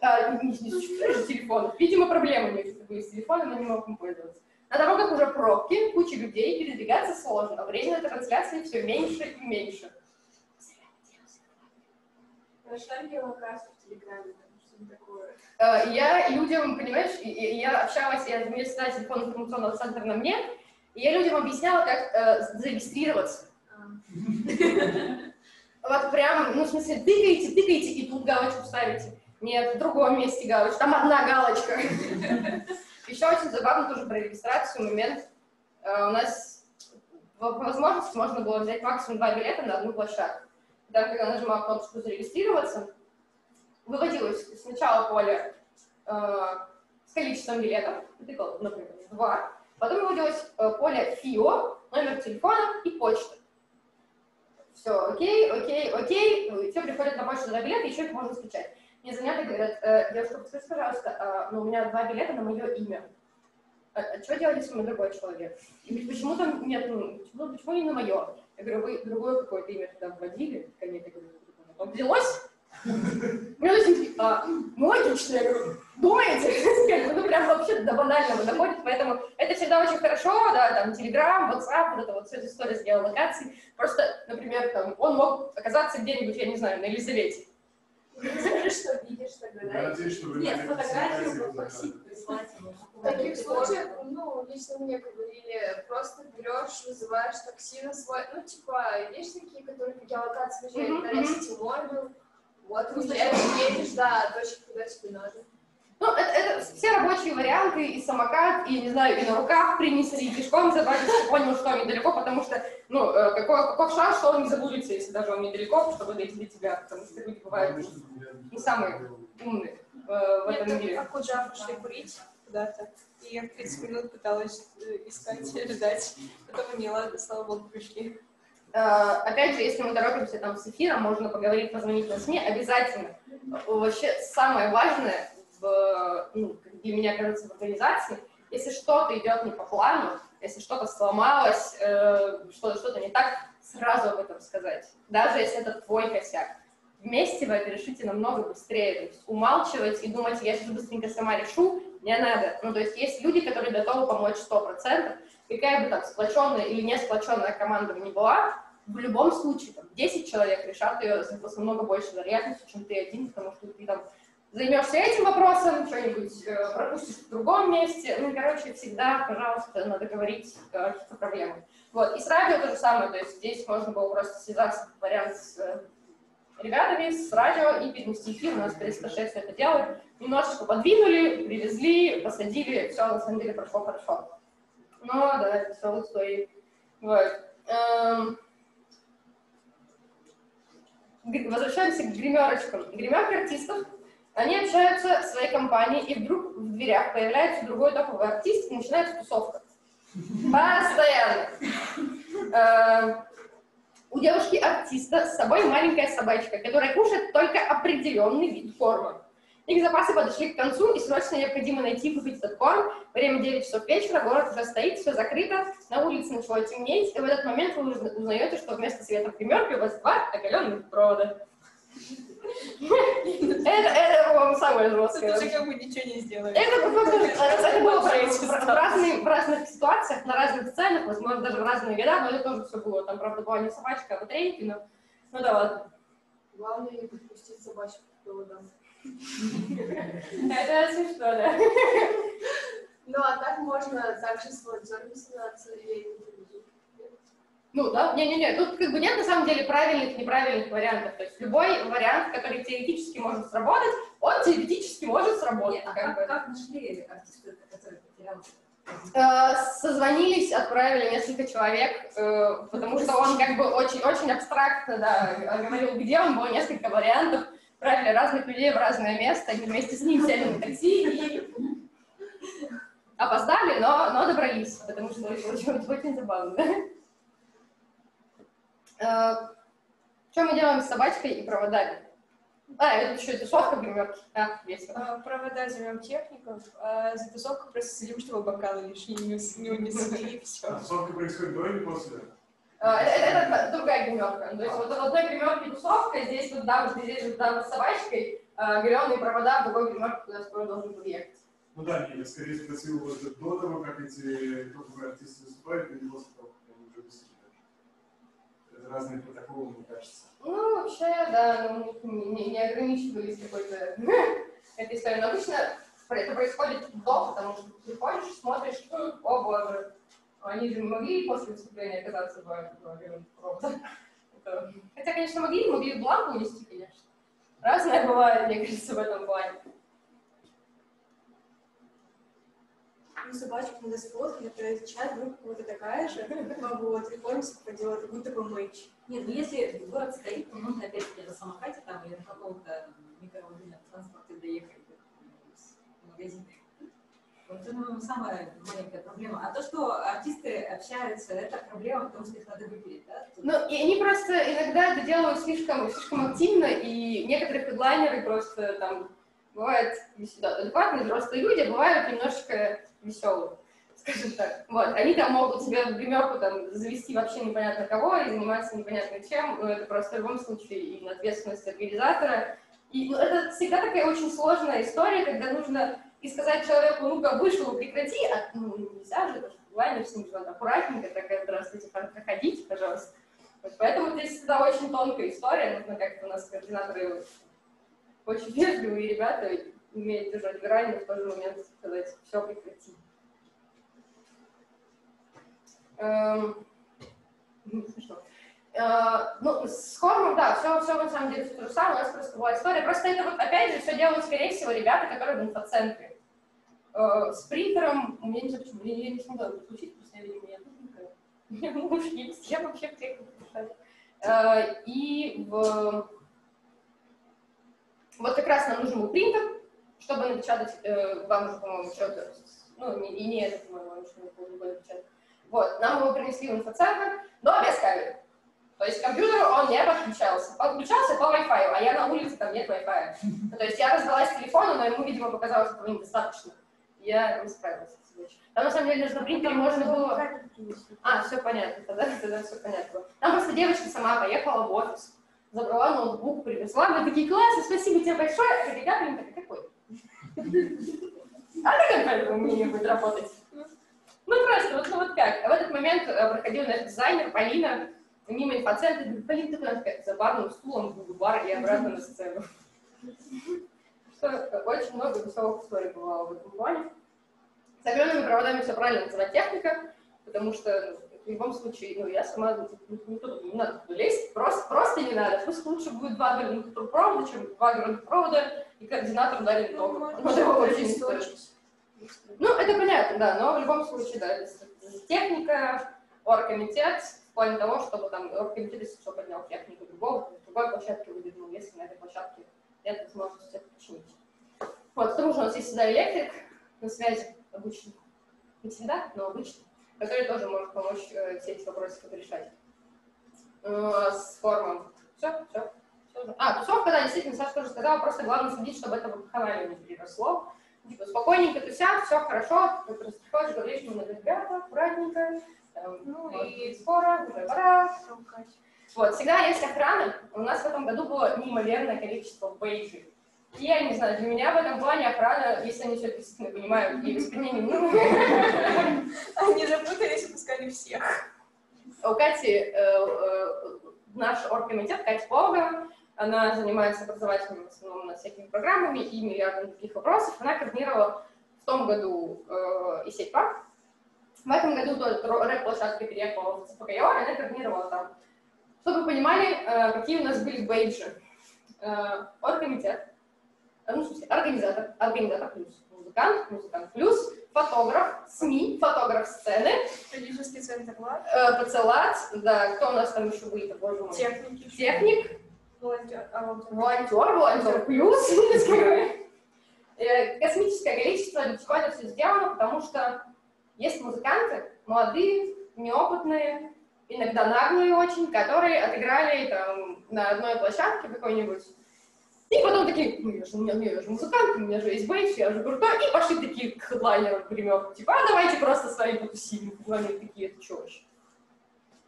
B: А, телефона. Видимо, проблемы у них были с телефоном, но не мог им пользоваться. На дорогах уже пробки, куча людей, передвигаться сложно. Время на трансляции все меньше и меньше.
C: Нашла геолокацию Телеграме, там что-то такое.
B: Э, Я людям, понимаешь, я общалась, я мне всегда телефон информационного центра на мне, и я людям объясняла, как э, зарегистрироваться. Вот прям, ну, в смысле, тыкаете, тыкаете, и тут галочку ставите. Нет, в другом месте галочка, там одна галочка. Еще очень забавно тоже про регистрацию момент. Э, У нас по по возможности можно было взять максимум два билета на одну площадку. Там, когда нажимал кнопочку «Зарегистрироваться», выводилось сначала поле э, с количеством билетов, тыкал, например, два, потом выводилось э, поле ФИО, номер телефона и почта. Все, окей, окей, окей, все приходят на почту за билеты, еще их можно скачать. Мне звонят и говорят, э, девушка, подскажите, пожалуйста, а, ну, у меня два билета на мое имя. А, а что делать, если меня другой человек? И почему там нет, ну, почему, почему не на мое? Я говорю, вы другое какое-то имя туда вводили? Ко я говорю, «Ну, взялось? Очень, а, ну, логично, я говорю, думаете? Ну, прям вообще до банального доходит, поэтому это всегда очень хорошо, да, там, Telegram, WhatsApp, вот это вот вся эта история с геолокацией. Просто, например, там, он мог оказаться где-нибудь, я не знаю, на Елизавете.
C: Что видишь тогда, да?
E: что
C: Нет, фотографию попросить прислать.
F: В таких случаях, ну, лично мне говорили, просто берешь, вызываешь такси на свой, ну, типа, есть такие, которые по геолокации выезжают на
B: мгм.
F: Сити Вот, выезжаешь, едешь, да, точки, куда тебе надо.
B: Ну, это, это все рабочие варианты, и самокат, и, не знаю, и на руках принесли, и пешком забрать, если понял, что он недалеко, потому что, ну, э, какой, какой шанс, что он не заблудится, если даже он недалеко, чтобы дойти до тебя, потому что люди бывают не самые умные э, в этом
D: Нет,
B: мире.
D: как Куджа пошли курить куда-то. И я 30 минут пыталась э, искать, ждать. Потом они, ладно, слава богу, пришли.
B: Э, Опять же, если мы торопимся там с эфиром, можно поговорить, позвонить на СМИ, обязательно. Вообще самое важное в, ну, для меня кажется, в организации, если что-то идет не по плану, если что-то сломалось, э, что- что-то не так, сразу об этом сказать. Даже если это твой косяк. Вместе вы это решите намного быстрее. То есть умалчивать и думать, я сейчас быстренько сама решу, не надо. Ну, то есть есть люди, которые готовы помочь 100%. Какая бы там сплоченная или не сплоченная команда ни была, в любом случае, там, 10 человек решат ее с намного большей вероятностью, чем ты один, потому что ты там займешься этим вопросом, что-нибудь э, пропустишь в другом месте. Ну, короче, всегда, пожалуйста, надо говорить э, какие-то проблемы. Вот, и с радио то же самое, то есть здесь можно было просто связаться, вариант, с э, ребятами, с радио и перенести эфир, у нас 306 это делает, немножечко подвинули, привезли, посадили, все на самом деле прошло хорошо. Ну, да, это веселые истории. Вот. Эм, Возвращаемся к гримерочкам. Гримерки артистов, они общаются в своей компании, и вдруг в дверях появляется другой топовый артист, и начинается тусовка. Постоянно. Эм, У девушки-артиста с собой маленькая собачка, которая кушает только определенный вид корма. Их запасы подошли к концу, и срочно необходимо найти и купить этот корм. Время 9 часов вечера, город уже стоит, все закрыто, на улице начало темнеть, и в этот момент вы узна- узнаете, что вместо света в гримерке у вас два оголенных провода. Это, это, по-моему, самое жесткое.
D: Тут уже как бы ничего не сделали.
B: Это, просто- это, было в разных ситуациях, на разных сценах, возможно, даже в разные года, но это тоже все было. Там, правда, была не собачка, а батарейки, но ну да ладно.
F: Главное не подпустить собачку к проводам.
B: Это смешно, да.
F: Ну, а так можно также с волонтерами связаться, или.
B: Ну да, не-не-не, тут как бы нет на самом деле правильных и неправильных вариантов. То есть любой вариант, который теоретически может сработать, он теоретически может сработать.
C: А
B: как
C: как, как нашли артиста, который потерялся?
B: Э, Созвонились, отправили несколько человек, э, потому что он как бы очень-очень абстрактно, да, говорил, где он, было несколько вариантов, отправили разных людей в разное место, они вместе с ним сели на такси и опоздали, но, но добрались, потому что очень, очень забавно, да? Что мы делаем с собачкой и проводами? А, это еще и тусовка гримерки. А, весело.
D: А, Провода зовем техников, а за тусовку просто следим, чтобы бокалы лишние не унесли, и все.
E: А тусовка происходит до или после?
B: А, Это, это- другая гримерка. То есть вот в одной гримерке тусовка, здесь вот дамочка, здесь вот дама с собачкой, галеонные провода в другой гримерке, куда скоро должен приехать.
E: Ну да, я скорее спросил вот до того, как эти топовые артисты выступают, или после того, как они уже выступили. Это разные протоколы, мне кажется.
B: Ну, вообще, да, ну, не, не- не ограничивались какой-то этой историей. Но обычно это происходит до, потому что ты приходишь, смотришь, о боже, они же могли после выступления оказаться в Хотя, конечно, могли, могли бланку унести, конечно. Разное бывает, мне кажется, в этом плане.
D: Ну, собачек надо сфоткать, отправить в чат, вдруг вот такая же, вот, форму поделать, будто бы мэч.
G: Нет, ну если город стоит, то можно опять-таки на самокате там или на каком-то микроводном транспорте доехать в магазин. Вот ну, самая маленькая проблема. А то, что артисты общаются, это проблема, потому что их надо выпилить, да?
B: Ну, и они просто иногда это делают слишком, слишком активно, и некоторые хедлайнеры просто там бывают да, адекватные взрослые люди, а бывают немножечко веселые, скажем так. Вот, они там могут себе в гримерку там завести вообще непонятно кого и заниматься непонятно чем, но это просто в любом случае и ответственность организатора. И ну, это всегда такая очень сложная история, когда нужно и сказать человеку, ну-ка, вышел, прекрати, а ну, нельзя же, лайнер с ним же надо аккуратненько, так здравствуйте, проходите, пожалуйста. Вот поэтому здесь всегда очень тонкая история, нужно как-то у нас координаторы очень вежливые ребята, умеют держать грань, но в тот же момент сказать, все, прекрати. Эм, ну. Э, Ну, с хормом, да, все, все на самом деле все то же самое, у нас просто была история. Просто это вот, опять же, все делают, скорее всего, ребята, которые в инфоцентре. Э, С принтером, у меня не знаю, почему, я, не смогла его подключить, просто я, видимо, я тупенькая. У меня муж есть, я вообще приехала решать. Э, И в... Вот как раз нам нужен был принтер, чтобы напечатать, э, вам же, по-моему, что-то, ну, не, и не это, по-моему, вам что-то было напечатать. Вот, нам его принесли в инфоцентр, но без кабеля. То есть к компьютеру он не подключался. Подключался по Wi-Fi, а я на улице, там нет Wi-Fi. То есть я раздалась телефону, но ему, видимо, показалось этого недостаточно. Я не справилась с этим. Там, на самом деле, даже на принтере можно было... А, все понятно, тогда, тогда все понятно. Там просто девочка сама поехала в офис, забрала ноутбук, принесла. Мы такие, классно, спасибо тебе большое. А ребята, они такие, какой? А ты как умение будет работать? Ну просто, вот, ну вот как. А в этот момент э, проходил наш дизайнер Полина мимо инфоцентра, говорит, Полина, ты такая за барным стулом в бар и обратно на сцену. Что очень много веселых историй бывало в этом плане. С огромными проводами все правильно называть техника, потому что ну, в любом случае, ну, я сама, ну, ну, тут не надо туда лезть, просто, просто не надо. Пусть лучше будет два горных провода, чем два горных провода, и координатор дарит
D: Ну,
B: много.
D: можно
B: Вот его
D: добавить
B: очень. Ну, это понятно, да, но в любом случае, да, это техника, оргкомитет, в плане того, чтобы там оргкомитет, если что, поднял технику другого, другой площадки выдвинул, если на этой площадке нет возможности это починить. Вот, потому что у нас есть всегда электрик на связи обычный. Не всегда, но обычный, который тоже может помочь э, все эти вопросы решать. Э, с формом. Все, все. А, тусовка, да, действительно, Саша тоже сказала, просто главное следить, чтобы это в канале не переросло. Типа, спокойненько тусят, все хорошо, ты просто приходишь, говоришь, ну, ребята, аккуратненько, там,
D: Ну
B: может
D: и-
B: скоро, уже пора. Вот, всегда есть охрана. У нас в этом году было неимоверное количество бейджей. И я не знаю, для меня в этом плане охрана, если они все действительно понимают и воспринимают, ну,
D: Они запутались и пускали всех.
B: у Кати, э, э, наш оргкомитет, Катя Полга, она занимается образовательными, в основном, над всякими программами и миллиардом других вопросов. Она координировала в том году э, и сеть парк. В этом году рэп-площадка переехала в ЦПКО, она координировала там. Чтобы вы понимали, э, какие у нас были бейджи. Э, оргкомитет, э, ну, в смысле, организатор, организатор плюс, музыкант, музыкант плюс, фотограф, СМИ, фотограф сцены,
D: Продюсерский центр ЛАД.
B: э, поцелат, да, кто у нас там еще будет, боже мой.
D: Техники.
B: Техник,
D: Волонтер. а, волонтер.
B: волонтер, волонтер плюс, Космическое количество это все сделано, потому что есть музыканты, молодые, неопытные, иногда наглые очень, которые отыграли там на одной площадке какой-нибудь. И потом такие, ну я же, у меня, ну, я же музыкант, у меня же есть бейдж, я же крутой, и пошли такие к хедлайнеру например, типа, а давайте просто с вами потусим. Хедлайнеры такие, это что вообще?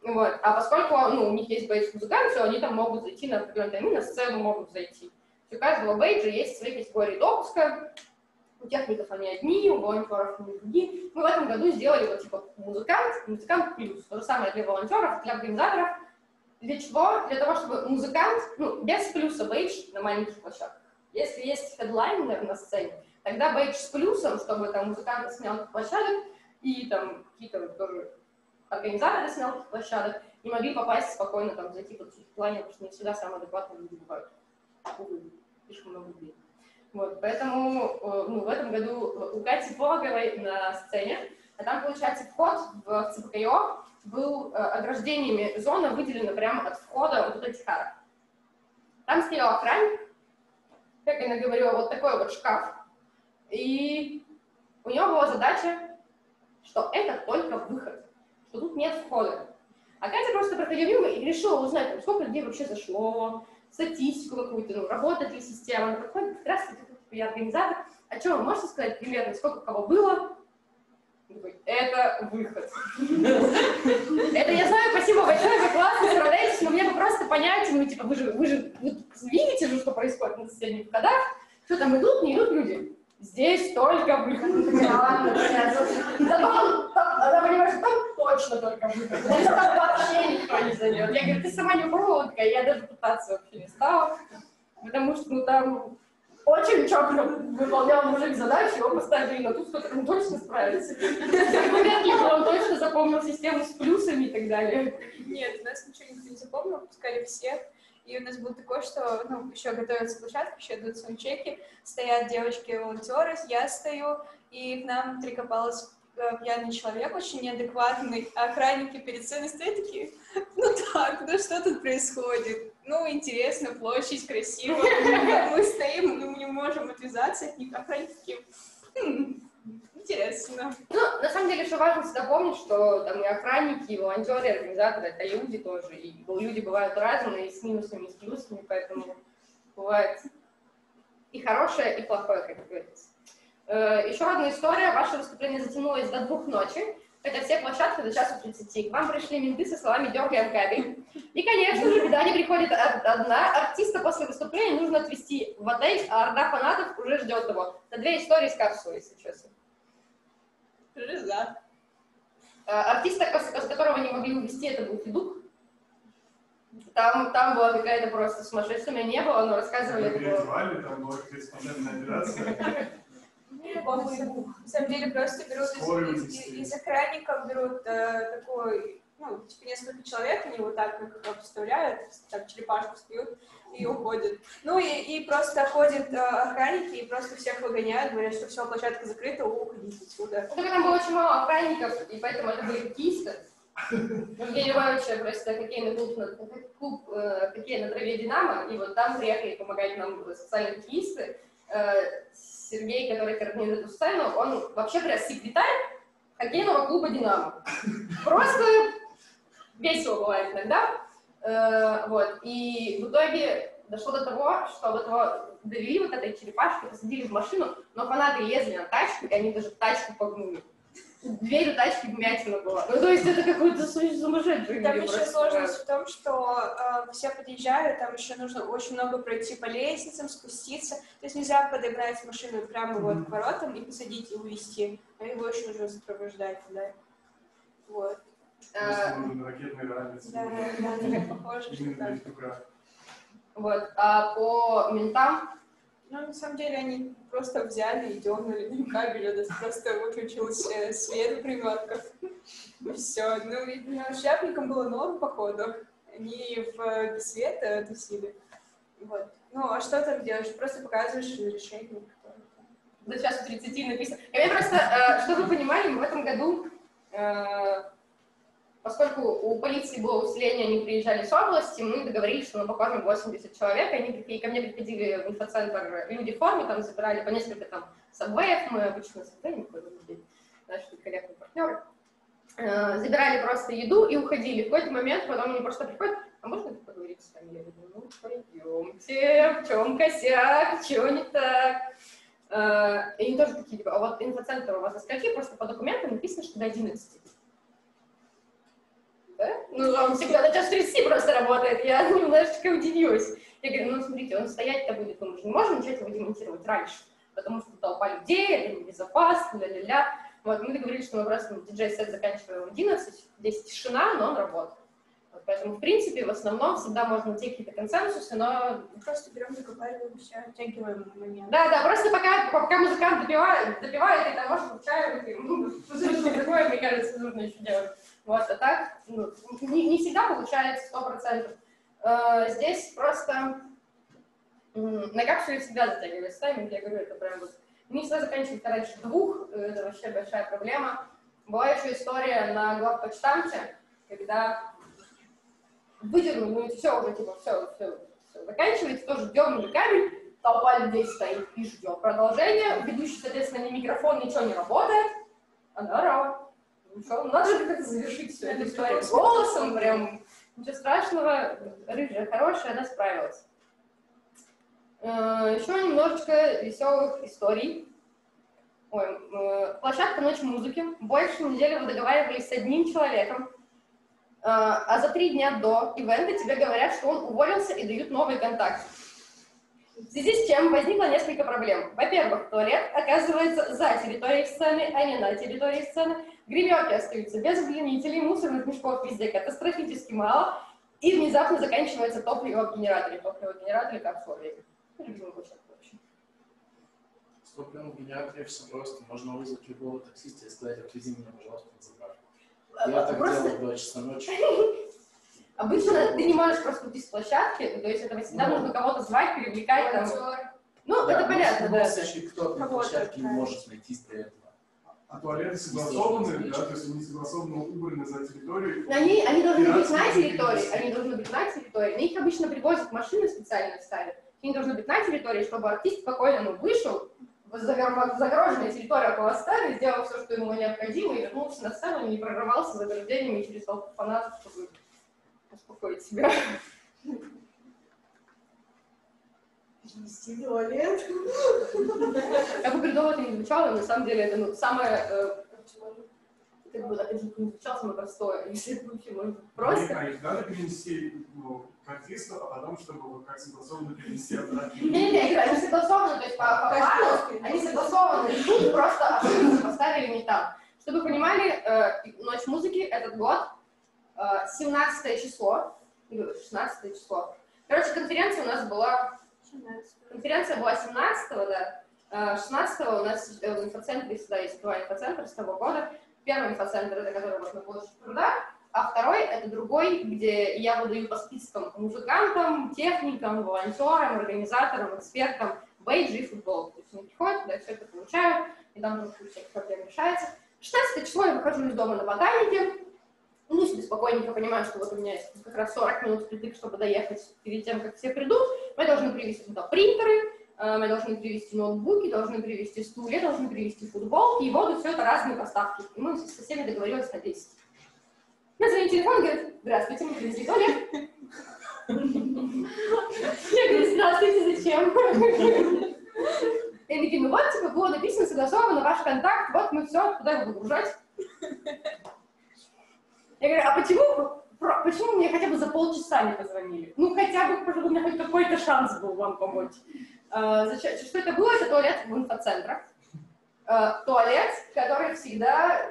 B: Вот. А поскольку ну, у них есть бейдж музыканты, они там могут зайти на определенный тайм, на сцену могут зайти. У каждого бейджа есть свои категории допуска, у техников они одни, у волонтеров они другие. Мы в этом году сделали вот типа музыкант, музыкант плюс. То же самое для волонтеров, для организаторов. Для чего? Для того, чтобы музыкант, ну, без плюса бейдж на маленьких площадках. Если есть хедлайнер на сцене, тогда бейдж с плюсом, чтобы там музыкант снял площадок, и там какие-то тоже организаторы снял площадок, не могли попасть спокойно, там, зайти под хедлайнер, потому что не всегда самые адекватные люди бывают. Увы, слишком много людей. Вот, поэтому э, ну, в этом году у Кати Пологовой на сцене, а там, получается, вход в ЦПКО был э, ограждениями, зона выделена прямо от входа вот этих арок. Там стоял охранник, как она говорила, вот такой вот шкаф, и у него была задача, что это только выход, что тут нет входа. А Катя просто проходила мимо и решила узнать, сколько людей вообще зашло, статистику какую-то, ну, работает ли система. Она подходит, здравствуйте, я организатор. А что, вы можете сказать примерно, сколько кого было? Это выход. Это я знаю, спасибо большое, вы классно справляетесь, но мне бы просто понять, ну, типа, вы же, вы же видите же, что происходит на соседних входах, что там идут, не идут люди. Здесь только выход. Понимает, что там точно только выход. Здесь там вообще никто не зайдет. Я говорю, ты сама не пробовала, я даже пытаться вообще не стала. Потому что, ну, там очень четко выполнял мужик задачу, его поставили на ту, кто он точно справится. Вряд ли он точно запомнил систему с плюсами и так далее.
D: Нет, у нас ничего никто не запомнил, пускали всех. И у нас было такое, что, ну, еще готовятся площадка, еще идут саундчеки, стоят девочки-волонтеры, я стою, и к нам прикопалась пьяный человек, очень неадекватный, а охранники перед сценой стоят такие, ну так, ну что тут происходит? Ну, интересно, площадь красивая, мы стоим, мы не можем отвязаться от них, охранники такие, «Хм, Интересно.
B: Ну, на самом деле, что важно всегда помнить, что там и охранники, и волонтеры, и организаторы — это люди тоже. И люди бывают разные, и с минусами, и с плюсами, поэтому бывает и хорошее, и плохое, как говорится. Э, Еще одна история. Ваше выступление затянулось до двух ночи. Это все площадки до часу 30. К вам пришли менты со словами «дергаем кабель». И, конечно же, беда не приходит одна. Артиста после выступления нужно отвезти в отель, а орда фанатов уже ждет его. Это две истории с капсулой, если честно.
D: Жиза.
B: Артиста, с которого не могли увезти, это был Федук. Там, там была какая-то просто сумасшедшая, у меня не было, но рассказывали.
E: Переодевали, там была спонтанная операция.
D: На самом деле просто берут из, из, из охранников берут э, такой, ну, типа несколько человек, они вот так их обставляют, так черепашку встают и уходят. Ну и, и просто ходят э, охранники и просто всех выгоняют, говорят, что все, площадка закрыта, уходите отсюда.
B: Ну, там было очень мало охранников, и поэтому это были хоккеисты. Евгений Иванович просто хоккейный клуб, на, клуб э, хоккей на траве «Динамо», и вот там приехали помогать нам социальные хоккеисты. Э, Сергей, который координирует эту сцену, он вообще прям секретарь хоккейного клуба «Динамо». Просто весело бывает иногда. Э, вот. И в итоге дошло до того, что вот его довели вот этой черепашкой, посадили в машину, но фанаты лезли на тачку, и они даже тачку погнули. Дверь у тачки вмятина была. Ну, то есть это какой-то сумасшедший
D: Там еще сложность в том, что э, все подъезжают, там еще нужно очень много пройти по лестницам, спуститься. То есть нельзя подогнать машину прямо вот к воротам и посадить и увезти. А его еще нужно сопровождать, да. Вот.
E: Просто нужен ракетный ранец.
D: Да, да, да, похоже, что так.
B: Вот. А по ментам
D: Ну, на самом деле, они просто взяли и дернули кабель, у просто выключился э, свет в приметках. И все. Ну, видимо, шляпникам было норм, походу. Они в, э, без света тусили. Вот. Ну, а что там делаешь? Просто показываешь решение.
B: до часу 30 написано. Я просто, э, чтобы вы понимали, мы в этом году э, поскольку у полиции было усиление, они приезжали с области, мы договорились, что мы покормим 80 человек, и они прикли- ко мне приходили в инфоцентр люди в форме, там забирали по несколько там сабвеев, мы обычно сабвеи не ходим наши коллеги партнеры, Э, забирали просто еду и уходили. В какой-то момент потом они просто приходят, а можно поговорить с вами? Я говорю, ну, пойдемте, в чем косяк, чего не так? Э, И они тоже такие, типа, а вот инфоцентр у вас до скольки? Просто по документам написано, что до 11. Да? Ну, он всегда до час 30 просто работает, я немножечко удивилась. Я говорю, ну, смотрите, он стоять-то будет, ну, мы же не можем начать его демонтировать раньше, потому что толпа людей, это небезопасно, ля-ля-ля. Вот, мы договорились, что мы просто диджей-сет заканчиваем в 11, здесь тишина, но он работает. Вот, поэтому, в принципе, в основном всегда можно найти какие-то консенсусы, но
D: Просто берем, закупариваемся, оттягиваем момент.
B: да, да, просто пока, пока музыкант допивает, допивает, и того, что чаю выпьем, ну, что такое, мне кажется, нужно еще делать. Вот, а так, ну, не, не всегда получается сто процентов. Э, Здесь просто на капсуле всегда затягивается тайминг, я говорю, это прям вот не всегда заканчивается раньше двух, э, это вообще большая проблема. Была еще история на главпочтамте, когда выдернули, ну, все уже, типа, все, все, все, заканчивается, тоже дернули кабель, толпа людей стоит и ждет продолжения, ведущий, соответственно, ни микрофон, ничего не работает, она орала. Надо же как-то завершить всю эту историю голосом, прям, ничего страшного, рыжая хорошая, она справилась. Э, Еще немножечко веселых историй. Ой, э, площадка «Ночь музыки». Больше недели вы договаривались с одним человеком, э, а за три дня до ивента тебе говорят, что он уволился и дают новый контакт. В связи с чем возникло несколько проблем. Во-первых, туалет оказывается за территорией сцены, а не на территории сцены. Гребенки остаются без удлинителей, мусорных мешков везде катастрофически мало. И внезапно заканчивается топливо в генераторе. Топливо в генераторе. Любимый площадка вообще.
H: С топливом в генераторе все просто. Можно вызвать любого таксиста и сказать, отвези меня, пожалуйста, на заправку. Я так
B: А, Просто
H: делал в 2 часа ночи.
B: обычно ты не можешь просто уйти с площадки, то есть это всегда
H: Ну.
B: нужно кого-то звать, привлекать. Ну, это
H: но
B: понятно,
H: В любом
B: да.
H: случае, кто-то на площадке не может найтись для этого.
E: А туалеты согласованы, да, то есть они согласованно убраны за территорией.
B: Они, они должны быть на территории, они должны быть на территории. На их обычно привозят машины специально ставят. Они должны быть на территории, чтобы артист спокойно ну, вышел в загор- загороженную территорию около сцены, сделал все, что ему необходимо, и вернулся на сцену, не прорывался заграждениями через толпу фанатов, чтобы успокоить себя.
D: Перенести туалет.
B: Как бы бредово это не звучало, но на самом деле это ну, самое, э, как бы, опять же, не звучало самое простое, если это вообще может быть просто.
E: А их надо перенести ну, к артисту, а потом, чтобы вот как согласованно перенести обратно.
B: Не-не-не, они согласованы, то есть по, по плану, они согласованы, тут просто ошибку поставили не там. Чтобы вы понимали, э, Ночь музыки этот год, э, 17 число, или 16 число. Короче, конференция у нас была, конференция была 17 да, Э, 16 у нас э, в инфоцентре всегда есть два инфоцентра с того года. Первый инфоцентр, это который вот на площади труда, а второй это другой, где я выдаю по спискам музыкантам, техникам, волонтерам, организаторам, экспертам, бейджи и футбол. То есть они приходят, туда все это получают, и там уже куча проблем решается. 16 число я выхожу из дома на ботанике, ну, себе спокойненько понимаю, что вот у меня есть как раз 40 минут впритык, чтобы доехать перед тем, как все придут. Мы должны привезти туда принтеры, э, мы должны привезти ноутбуки, должны привезти стулья, должны привезти футболки и воду, все это разные поставки. И мы со всеми договорились на 10. Я звоню телефон, говорит, здравствуйте, мы привезли туалет. Я говорю, здравствуйте, зачем? И такие, ну вот, типа, было написано, согласовано, ваш контакт, вот мы все, куда его выгружать? Я говорю, а почему, почему мне хотя бы за полчаса не позвонили? Ну, хотя бы, чтобы у меня хоть какой-то шанс был вам помочь. А, зачем- что это было? Это туалет в инфоцентрах. А, туалет, который всегда,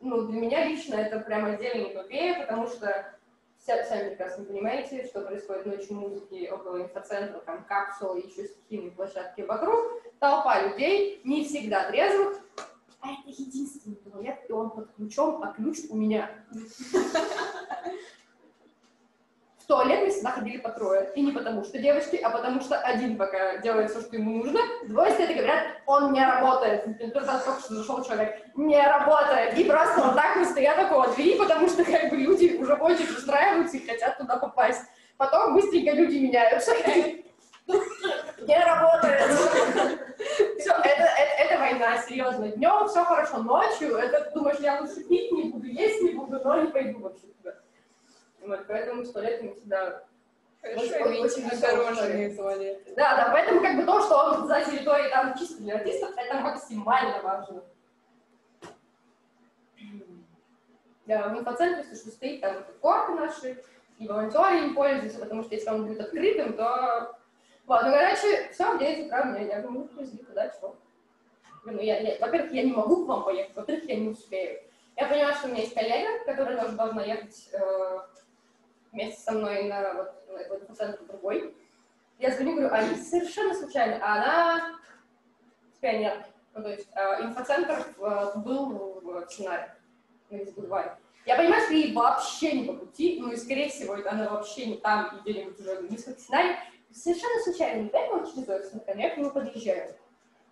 B: ну, для меня лично это прям отдельная эпопея, потому что все, сами прекрасно понимаете, что происходит ночью музыки около инфоцентра, там капсулы, еще стихийные площадки вокруг, толпа людей, не всегда трезвых, а это единственный туалет, и он под ключом, а ключ у меня. Туалет мы всегда ходили по трое. И не потому что девочки, а потому что один пока делает все, что ему нужно. Двое стоят и говорят, он не работает. Только что зашел человек, не работает. И просто вот так мы стоят около двери, потому что как бы люди уже очень устраиваются и хотят туда попасть. Потом быстренько люди меняются. Не работает. Все, это, это, это война, серьезно. Днем все хорошо, ночью, это думаешь, я лучше пить не буду, есть не буду, но не пойду вообще туда. Вот, поэтому с туалетами всегда очень, очень
D: огороженные туалеты.
B: Да, да, поэтому как бы то, что он за территорией там чисто для артистов, это максимально важно. Да, в инфоцентре, что стоит, там корты наши, и волонтеры им пользуются, потому что если он будет открытым, то... Вот, ну, короче, все, в 9 утра меня, я говорю, ну, привезли куда, чего. Ну, я, я, во-первых, я не могу к вам поехать, во-вторых, я не успею. Я понимаю, что у меня есть коллега, которая тоже должна ехать э, вместе со мной на вот, этот центр другой. Я звоню, говорю, а совершенно случайно, а она с пионерки. Ну, то есть э, инфоцентр э, был в, в Синаре, на Бульваре. Я понимаю, что ей вообще не по пути, ну и, скорее всего, она вообще не там и где-нибудь уже близко к Синае. Совершенно случайно, дай вот через офис, я к нему подъезжаю.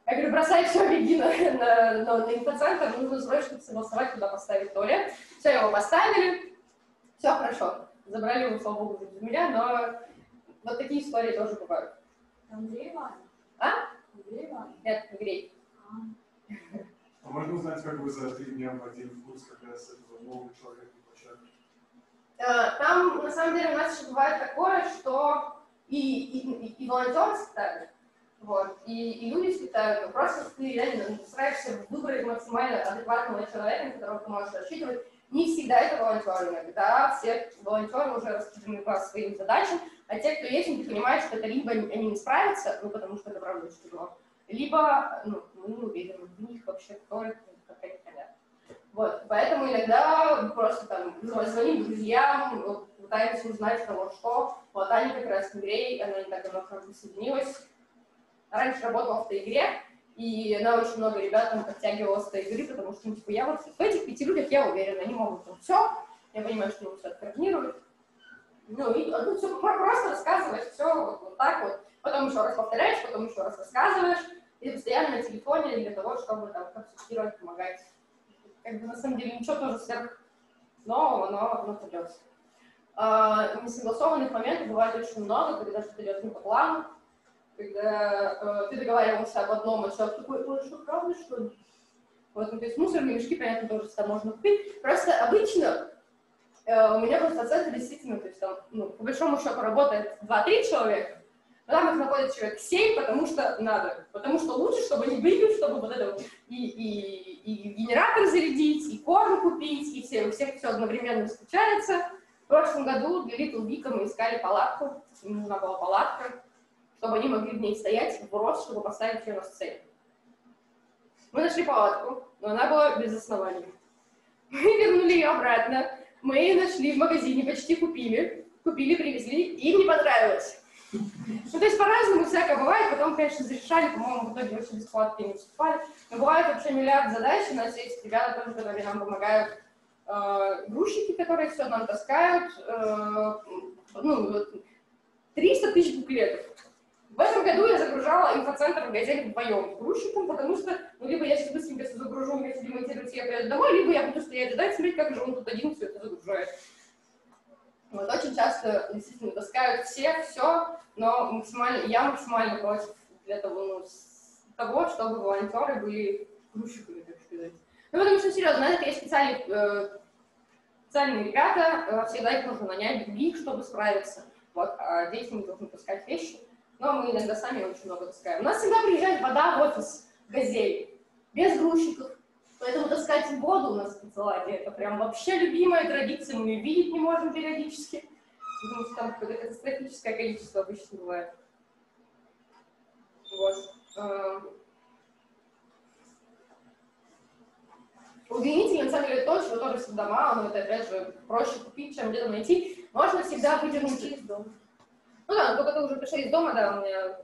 B: Я говорю, бросай все, беги на, на, на, на инфоцентр, нужно срочно согласовать, куда поставить туалет. Все, его поставили, все хорошо. Забрали его, слава богу, без меня, но вот такие истории тоже бывают.
G: Андрей Иванович?
B: А?
G: Андрей Иванович?
B: Нет, Андрей.
E: А можно узнать, как вы за три дня вводили в курс как раз этого нового человека площадки?
B: Э, Там, на самом деле, у нас еще бывает такое, что и, и, и, и волонтеры слетают, вот, и, и люди слетают, но просто ты реально стараешься выбрать максимально адекватного человека, на которого ты можешь рассчитывать. Не всегда это волонтеры, иногда все волонтеры уже распределены по своим задачам, а те, кто есть, они понимают, что это либо они не справятся, ну, потому что это правда очень тяжело, либо, ну, мы не уверены в них вообще, кто это, как они хотят. Вот, поэтому иногда просто там звоним друзьям, пытаемся узнать того, что. Вот Аня как раз Андрей, она не так давно присоединилась. Раньше работала в той игре, и она очень много ребят там подтягивала с той игры, потому что, ну, типа, я вот в этих пяти людях я уверена, они могут там все, я понимаю, что они все координируют. Ну, и ну, все, просто рассказывать все вот, вот так вот, потом еще раз повторяешь, потом еще раз рассказываешь, и постоянно на телефоне для того, чтобы там консультировать, помогать. Как бы на самом деле ничего тоже сверх нового, но, но придется. А, несогласованных моментов бывает очень много, когда что-то идет не по плану, когда э, ты договаривался об одном, а человек такой, ой, что, правда, что ли? Вот, ну, то есть мусорные мешки, понятно, тоже всегда можно купить. Просто обычно э, у меня просто центр действительно, то есть там, ну, по большому счету работает 2-3 человека, но там их находит человек 7, потому что надо. Потому что лучше, чтобы не были, чтобы вот это вот и, и, и генератор зарядить, и корм купить, и все, у всех все одновременно случается. В прошлом году для Little Big мы искали палатку, нужна была палатка, чтобы они могли в ней стоять в рост, чтобы поставить ее на сцене. Мы нашли палатку, но она была без основания. Мы вернули ее обратно, мы ее нашли в магазине, почти купили, купили, привезли, им не понравилось. Ну, то есть по-разному всякое бывает, потом, конечно, зарешали, по-моему, в итоге вообще бесплатно не выступали. Но бывает вообще миллиард задач, у нас есть ребята тоже, которые нам помогают, э, грузчики, которые все нам таскают, э, ну, вот, 300 тысяч буклетов. В этом году я загружала инфоцентр в газель вдвоем с грузчиком, потому что, ну, либо я сейчас быстренько все загружу, мне все демонтируется, я приеду домой, либо я буду стоять ждать, смотреть, как же он тут один все это загружает. Вот, очень часто действительно таскают все, все, но максимально, я максимально против для того, ну, того, чтобы волонтеры были грузчиками, так сказать. Ну, потому что, серьезно, на это есть специальные, э, специальные ребята, э, всегда их нужно нанять других, чтобы справиться. Вот, а дети не должны вещи. Но мы иногда сами очень много таскаем. У нас всегда приезжает вода в офис, газель, без грузчиков. Поэтому таскать воду у нас в Пиццеладе это прям вообще любимая традиция, мы ее видеть не можем периодически, потому что там какое-то катастрофическое количество обычно бывает. Вот. Удлинитель, на самом деле, то, чего тоже всегда мало, но это, опять же, проще купить, чем где-то найти. Можно всегда выдернуть из дома. Ну да, только ты уже пришла из дома, да, у меня...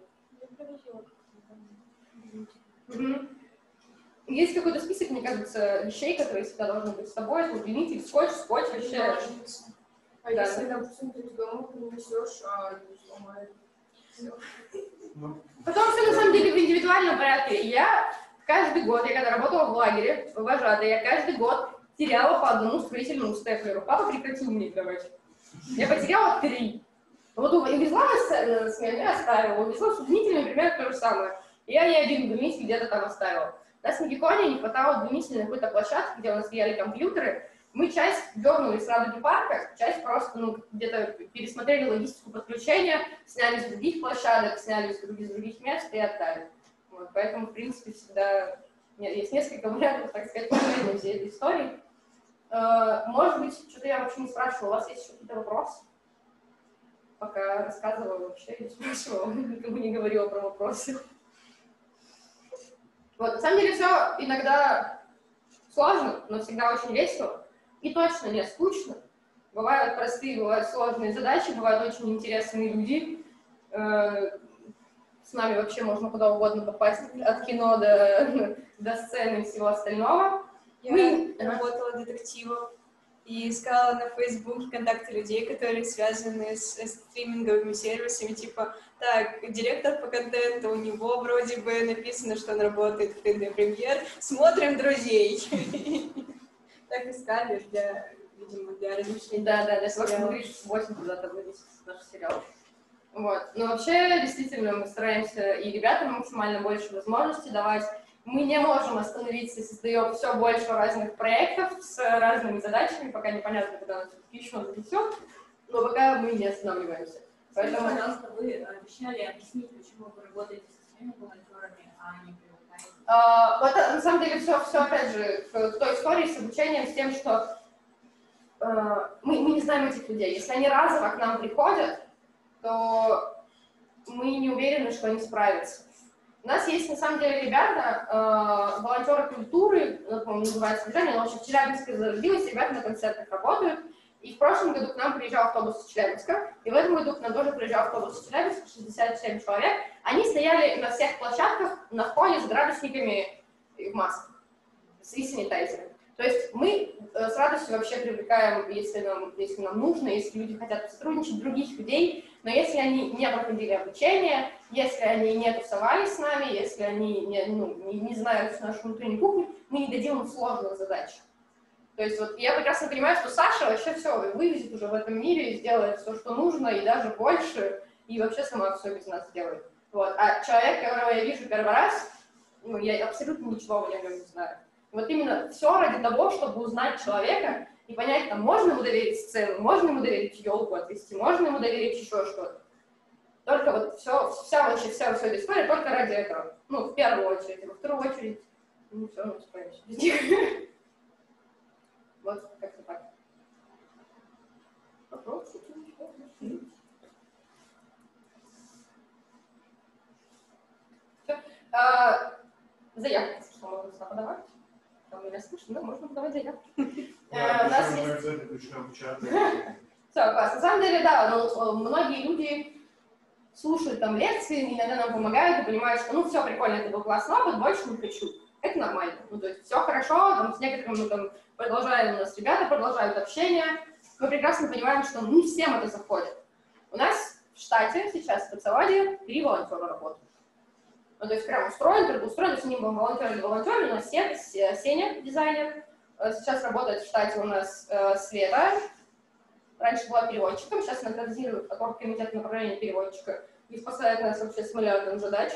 B: Угу. Есть какой-то список, мне кажется, вещей, которые всегда должны быть с тобой, это удлинитель, скотч, скотч вообще.
F: А
B: Да,
F: если, допустим, ты из дома принесешь, а сломает?
E: Ну,
B: Потом все на самом деле в индивидуальном порядке. Я каждый год, я когда работала в лагере, вожатой, я каждый год теряла по одному строительному степлеру. Папа прекратил мне их давать. Я потеряла три. Вот увезла сцену, смену и оставила. Увезла с удлинителями примерно то же самое. Я не один удлинитель где-то там оставила. У нас в Геконе не хватало удлинителя какой-то площадке, где у нас стояли компьютеры. Мы часть дернули с Радуги парка, часть просто ну, где-то пересмотрели логистику подключения, сняли с других площадок, сняли с других, с других мест и отдали. Вот, поэтому, в принципе, всегда нет, есть несколько вариантов, так сказать, всей этой истории. Э, Может быть, что-то я вообще не спрашивала, у вас есть какие-то вопросы? Пока рассказывала, вообще не спрашивала, никому не говорила про вопросы. Вот, на самом деле все иногда сложно, но всегда очень весело. И точно не скучно. Бывают простые, бывают сложные задачи, бывают очень интересные люди. Э, С нами вообще можно куда угодно попасть, от кино до, до сцены и всего остального.
D: Я
B: Мы-
D: работала детективом и искала на Фейсбуке контакты людей, которые связаны с стриминговыми сервисами, типа, так, директор по контенту, у него вроде бы написано, что он работает в 3D премьер, смотрим друзей. Так искали для, видимо, для размышления.
B: Да, да, да, если
D: Сериал.
B: смотришь 8 куда-то вынесет наш сериал. Вот. Но вообще, действительно, мы стараемся и ребятам максимально больше возможностей давать. Мы не можем остановиться создаем все больше разных проектов с разными задачами, пока непонятно, куда нас еще занесет, но пока мы не останавливаемся.
G: Скажите,
B: Поэтому
G: пожалуйста, вы обещали объяснить, почему вы работаете со своими волонтерами, а не привлекаете.
B: А, вот на самом деле все, все опять же к той истории с обучением, с тем, что э, мы, мы не знаем этих людей. Если они разово к нам приходят, то мы не уверены, что они справятся. У нас есть на самом деле ребята, э, волонтеры культуры, ну, по-моему, называется движение, но вообще в Челябинске зародилось, ребята на концертах работают. И в прошлом году к нам приезжал автобус из Челябинска, и в этом году к нам тоже приезжал автобус из Челябинска, 67 человек. Они стояли на всех площадках на входе с градусниками в масках и санитайзерами. То есть мы э, с радостью вообще привлекаем, если нам, если нам нужно, если люди хотят сотрудничать, других людей, но если они не проходили обучение, если они не тусовались с нами, если они не, ну, не, не знают нашу внутреннюю кухню, мы не дадим им сложных задач. То есть вот я прекрасно понимаю, что Саша вообще все вывезет уже в этом мире и сделает все, что нужно, и даже больше, и вообще сама все без нас сделает. Вот. А человек, которого я вижу первый раз, ну, я абсолютно ничего о нем не знаю. Вот именно все ради того, чтобы узнать человека и там, можно ему доверить сцену, можно ему доверить елку отвести, можно ему доверить еще что-то. Только вот все, вся вообще вся, вся эта история только ради этого. Ну, в первую очередь. А во вторую очередь, ну, все, мы справимся. Вот как-то так. Вопросы? А, заявки, что можно сюда подавать. Там меня слышно, да, можно подавать заявки. Э, У нас есть все, класс. На самом деле, да, ну, э, многие люди слушают там лекции, иногда нам помогают и понимают, что ну все, прикольно, это был классный опыт, больше не хочу. Это нормально. Ну, то есть все хорошо, там, с некоторыми мы там продолжаем, у нас ребята продолжают общение. Мы прекрасно понимаем, что ну, не всем это заходит. У нас в штате сейчас в спецоводе три волонтера работают. Ну, то есть прям устроен, трудоустроен, то есть не волонтер или волонтер, у нас Се- Се- Сеня, дизайнер, Э, сейчас работает в штате у нас э, Света, раньше была переводчиком, сейчас она координирует оргкомитет направления переводчика и спасает нас вообще с миллиардом задач.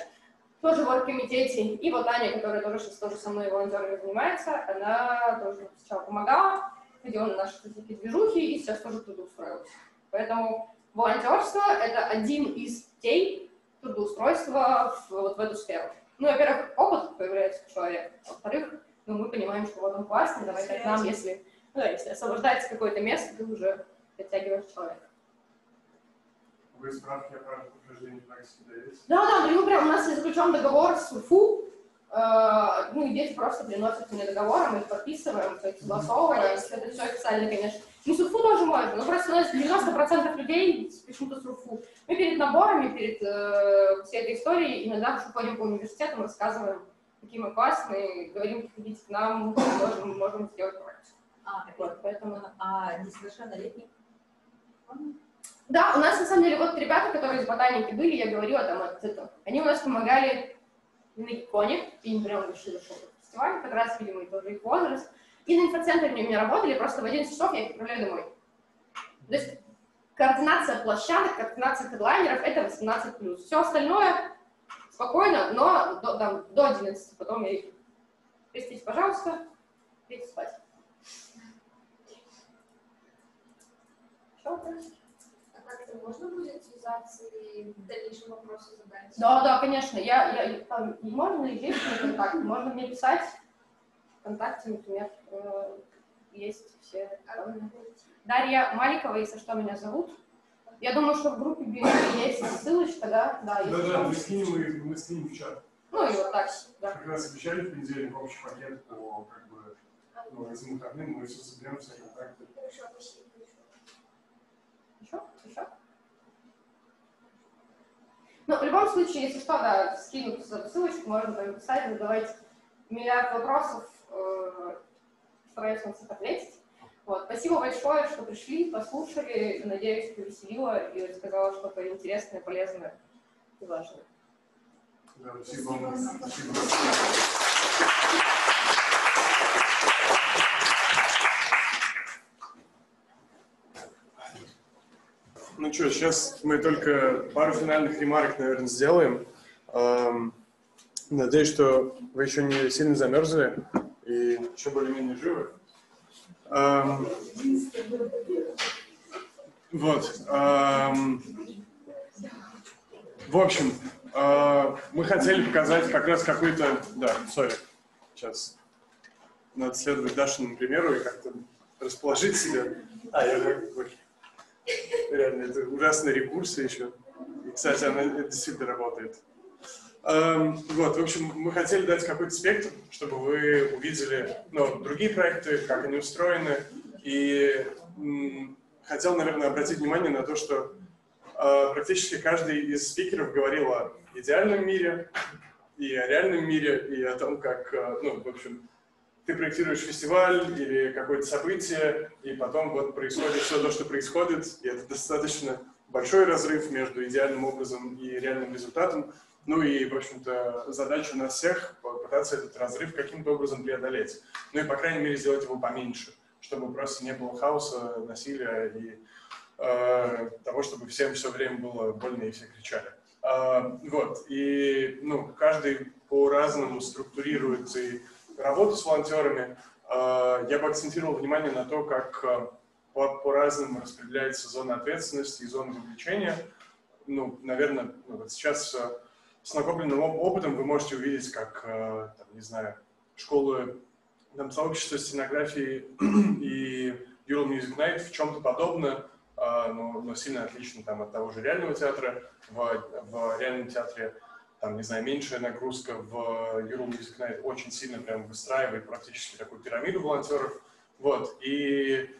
B: Тоже в оргкомитете. И вот Аня, которая тоже сейчас тоже со мной волонтерами занимается, она тоже сначала помогала, ходила на наши такие движухи и сейчас тоже трудоустроилась. Поэтому волонтерство — это один из путей трудоустройства в, вот в эту сферу. Ну, во-первых, опыт появляется у человека. Во-вторых, ну, мы понимаем, что вот он классный, давай так нам, если, ну, да, если освобождается какое-то место, ты уже подтягиваешь человека.
E: Вы справки о правах прохождения практики даете?
B: Да, да, ну прям у нас заключен договор с УФУ, э, ну и дети просто приносят мне договор, а мы их подписываем, все это согласовываем, если это все официально, конечно. Не с УФУ тоже можно, но просто у нас 90% людей почему-то с УФУ. Мы перед наборами, перед э, всей этой историей иногда еще ходим по университетам, рассказываем, какие мы классные, говорим, приходите к нам, можем, можем сделать практику.
G: А,
B: Вот, поэтому
G: а несовершеннолетний?
B: Да, у нас на самом деле вот ребята, которые из ботаники были, я говорила там от этого, они у нас помогали на иконе, и не прям решили, что фестиваль, как раз, видимо, и тоже их возраст. И на инфоцентре они у меня работали, просто в 11 часов я их отправляю домой. То есть координация площадок, координация хедлайнеров — это 18+. Все остальное спокойно, но до, там, до 11, потом я их Простите, пожалуйста, идите спать.
F: А как-то можно будет связаться и в дальнейшем вопросы задать?
B: Да, да, конечно. Я, я, там, можно и есть мой контакт, можно мне писать. Вконтакте, например, э, есть все данные. Дарья Маликова, если что, меня зовут. Я думаю, что в группе есть ссылочка, да? Да,
E: Да, да, мы скинем, мы скинем в чат.
B: Ну и вот так, да.
E: Как раз обещали в понедельник общий пакет по как бы, ну, этим выходным, мы все соберем, все контакты.
B: Еще? Еще? Ну, в любом случае, если что, да, скинут ссылочку, можно там написать, задавать миллиард вопросов, стараюсь на всех ответить. Вот. Спасибо большое, что пришли, послушали, надеюсь, повеселило и рассказала что-то интересное, полезное и важное.
E: Да, спасибо вам. Спасибо. Ну что, сейчас мы только пару финальных ремарок, наверное, сделаем. Эм, Надеюсь, что вы еще не сильно замерзли и еще более-менее живы. Эм, Вот. эм, В общем, э, мы хотели показать как раз какой-то... Да, сори. Сейчас. Надо следовать Дашиному примеру и как-то расположить себя. А, я ой, ой. Реально, это ужасные рекурсы еще. И, кстати, она это действительно работает. Эм, вот, в общем, мы хотели дать какой-то спектр, чтобы вы увидели ну, другие проекты, как они устроены. И хотел, наверное, обратить внимание на то, что э, практически каждый из спикеров говорил о идеальном мире, и о реальном мире, и о том, как, э, ну, в общем, ты проектируешь фестиваль или какое-то событие, и потом вот происходит все то, что происходит, и это достаточно большой разрыв между идеальным образом и реальным результатом. Ну и, в общем-то, задача у нас всех попытаться этот разрыв каким-то образом преодолеть. Ну и, по крайней мере, сделать его поменьше, чтобы просто не было хаоса, насилия и э, того, чтобы всем все время было больно и все кричали. А, вот, и, ну, каждый по-разному структурирует и работу с волонтерами. А, я бы акцентировал внимание на то, как а, по- по-разному распределяется зона ответственности и зона вовлечения. Ну, наверное, ну, вот сейчас а, с накопленным оп- опытом вы можете увидеть, как, а, там, не знаю, школы, там, сообщество стенографии и Ural Music Night в чем-то подобно, а, но, но сильно отлично там, от того же реального театра. В, в реальном театре там, не знаю, меньшая нагрузка в Ural Music Night очень сильно прям выстраивает практически такую пирамиду волонтеров. Вот. И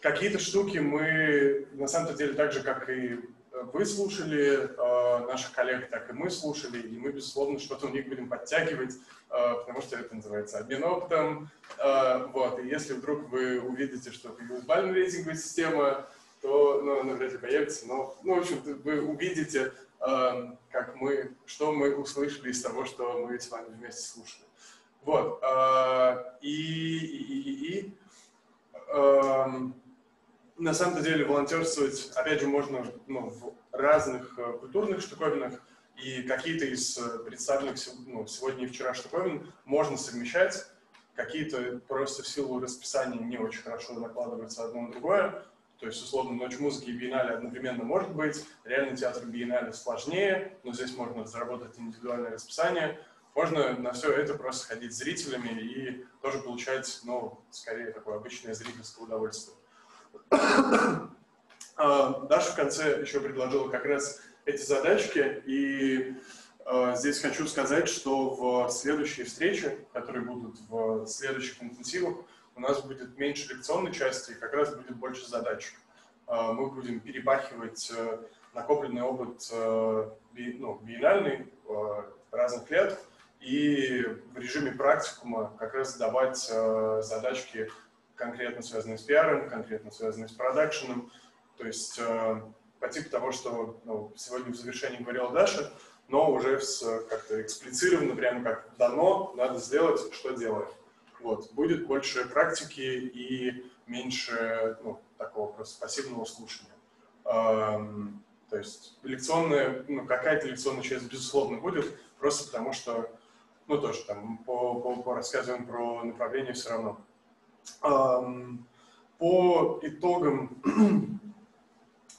E: какие-то штуки мы, на самом деле, так же, как и вы слушали э, наших коллег, так и мы слушали, и мы, безусловно, что-то у них будем подтягивать, э, потому что это называется обмен опытом. Э, вот. И если вдруг вы увидите, что появилась бальная рейтинговая система, то ну, она вряд ли появится, но, ну, в общем, вы увидите, э, как мы, что мы услышали из того, что мы с вами вместе слушали. Вот. э, И, и, и, и эм, на самом деле волонтерствовать, опять же, можно ну, в разных э, культурных штуковинах, и какие-то из э, представленных ну, сегодня и вчера штуковин можно совмещать, какие-то просто в силу расписания не очень хорошо накладываются одно на другое. То есть, условно, ночь музыки и биеннале одновременно может быть, реальный театр биеннале сложнее, но здесь можно заработать индивидуальное расписание. Можно на все это просто ходить с зрителями и тоже получать, ну, скорее такое обычное зрительское удовольствие. А, Даша в конце еще предложила как раз эти задачки, и э, здесь хочу сказать, что в следующие встречи, которые будут в следующих интенсивах, у нас будет меньше лекционной части, и как раз будет больше задач. Э, мы будем перепахивать э, накопленный опыт э, би- ну, биеннальный э, разных лет, и в режиме практикума как раз давать э, задачки конкретно связанные с пиаром, конкретно связанные с продакшеном. То есть э, по типу того, что ну, сегодня в завершении говорила Даша, но уже как-то эксплицировано, прямо как дано, надо сделать, что делаем. Вот. Будет больше практики и меньше ну, такого просто пассивного слушания. Эм, то есть лекционная, ну, какая-то лекционная часть, безусловно, будет, просто потому что, ну, тоже там по, по, по рассказываем про направление все равно. По итогам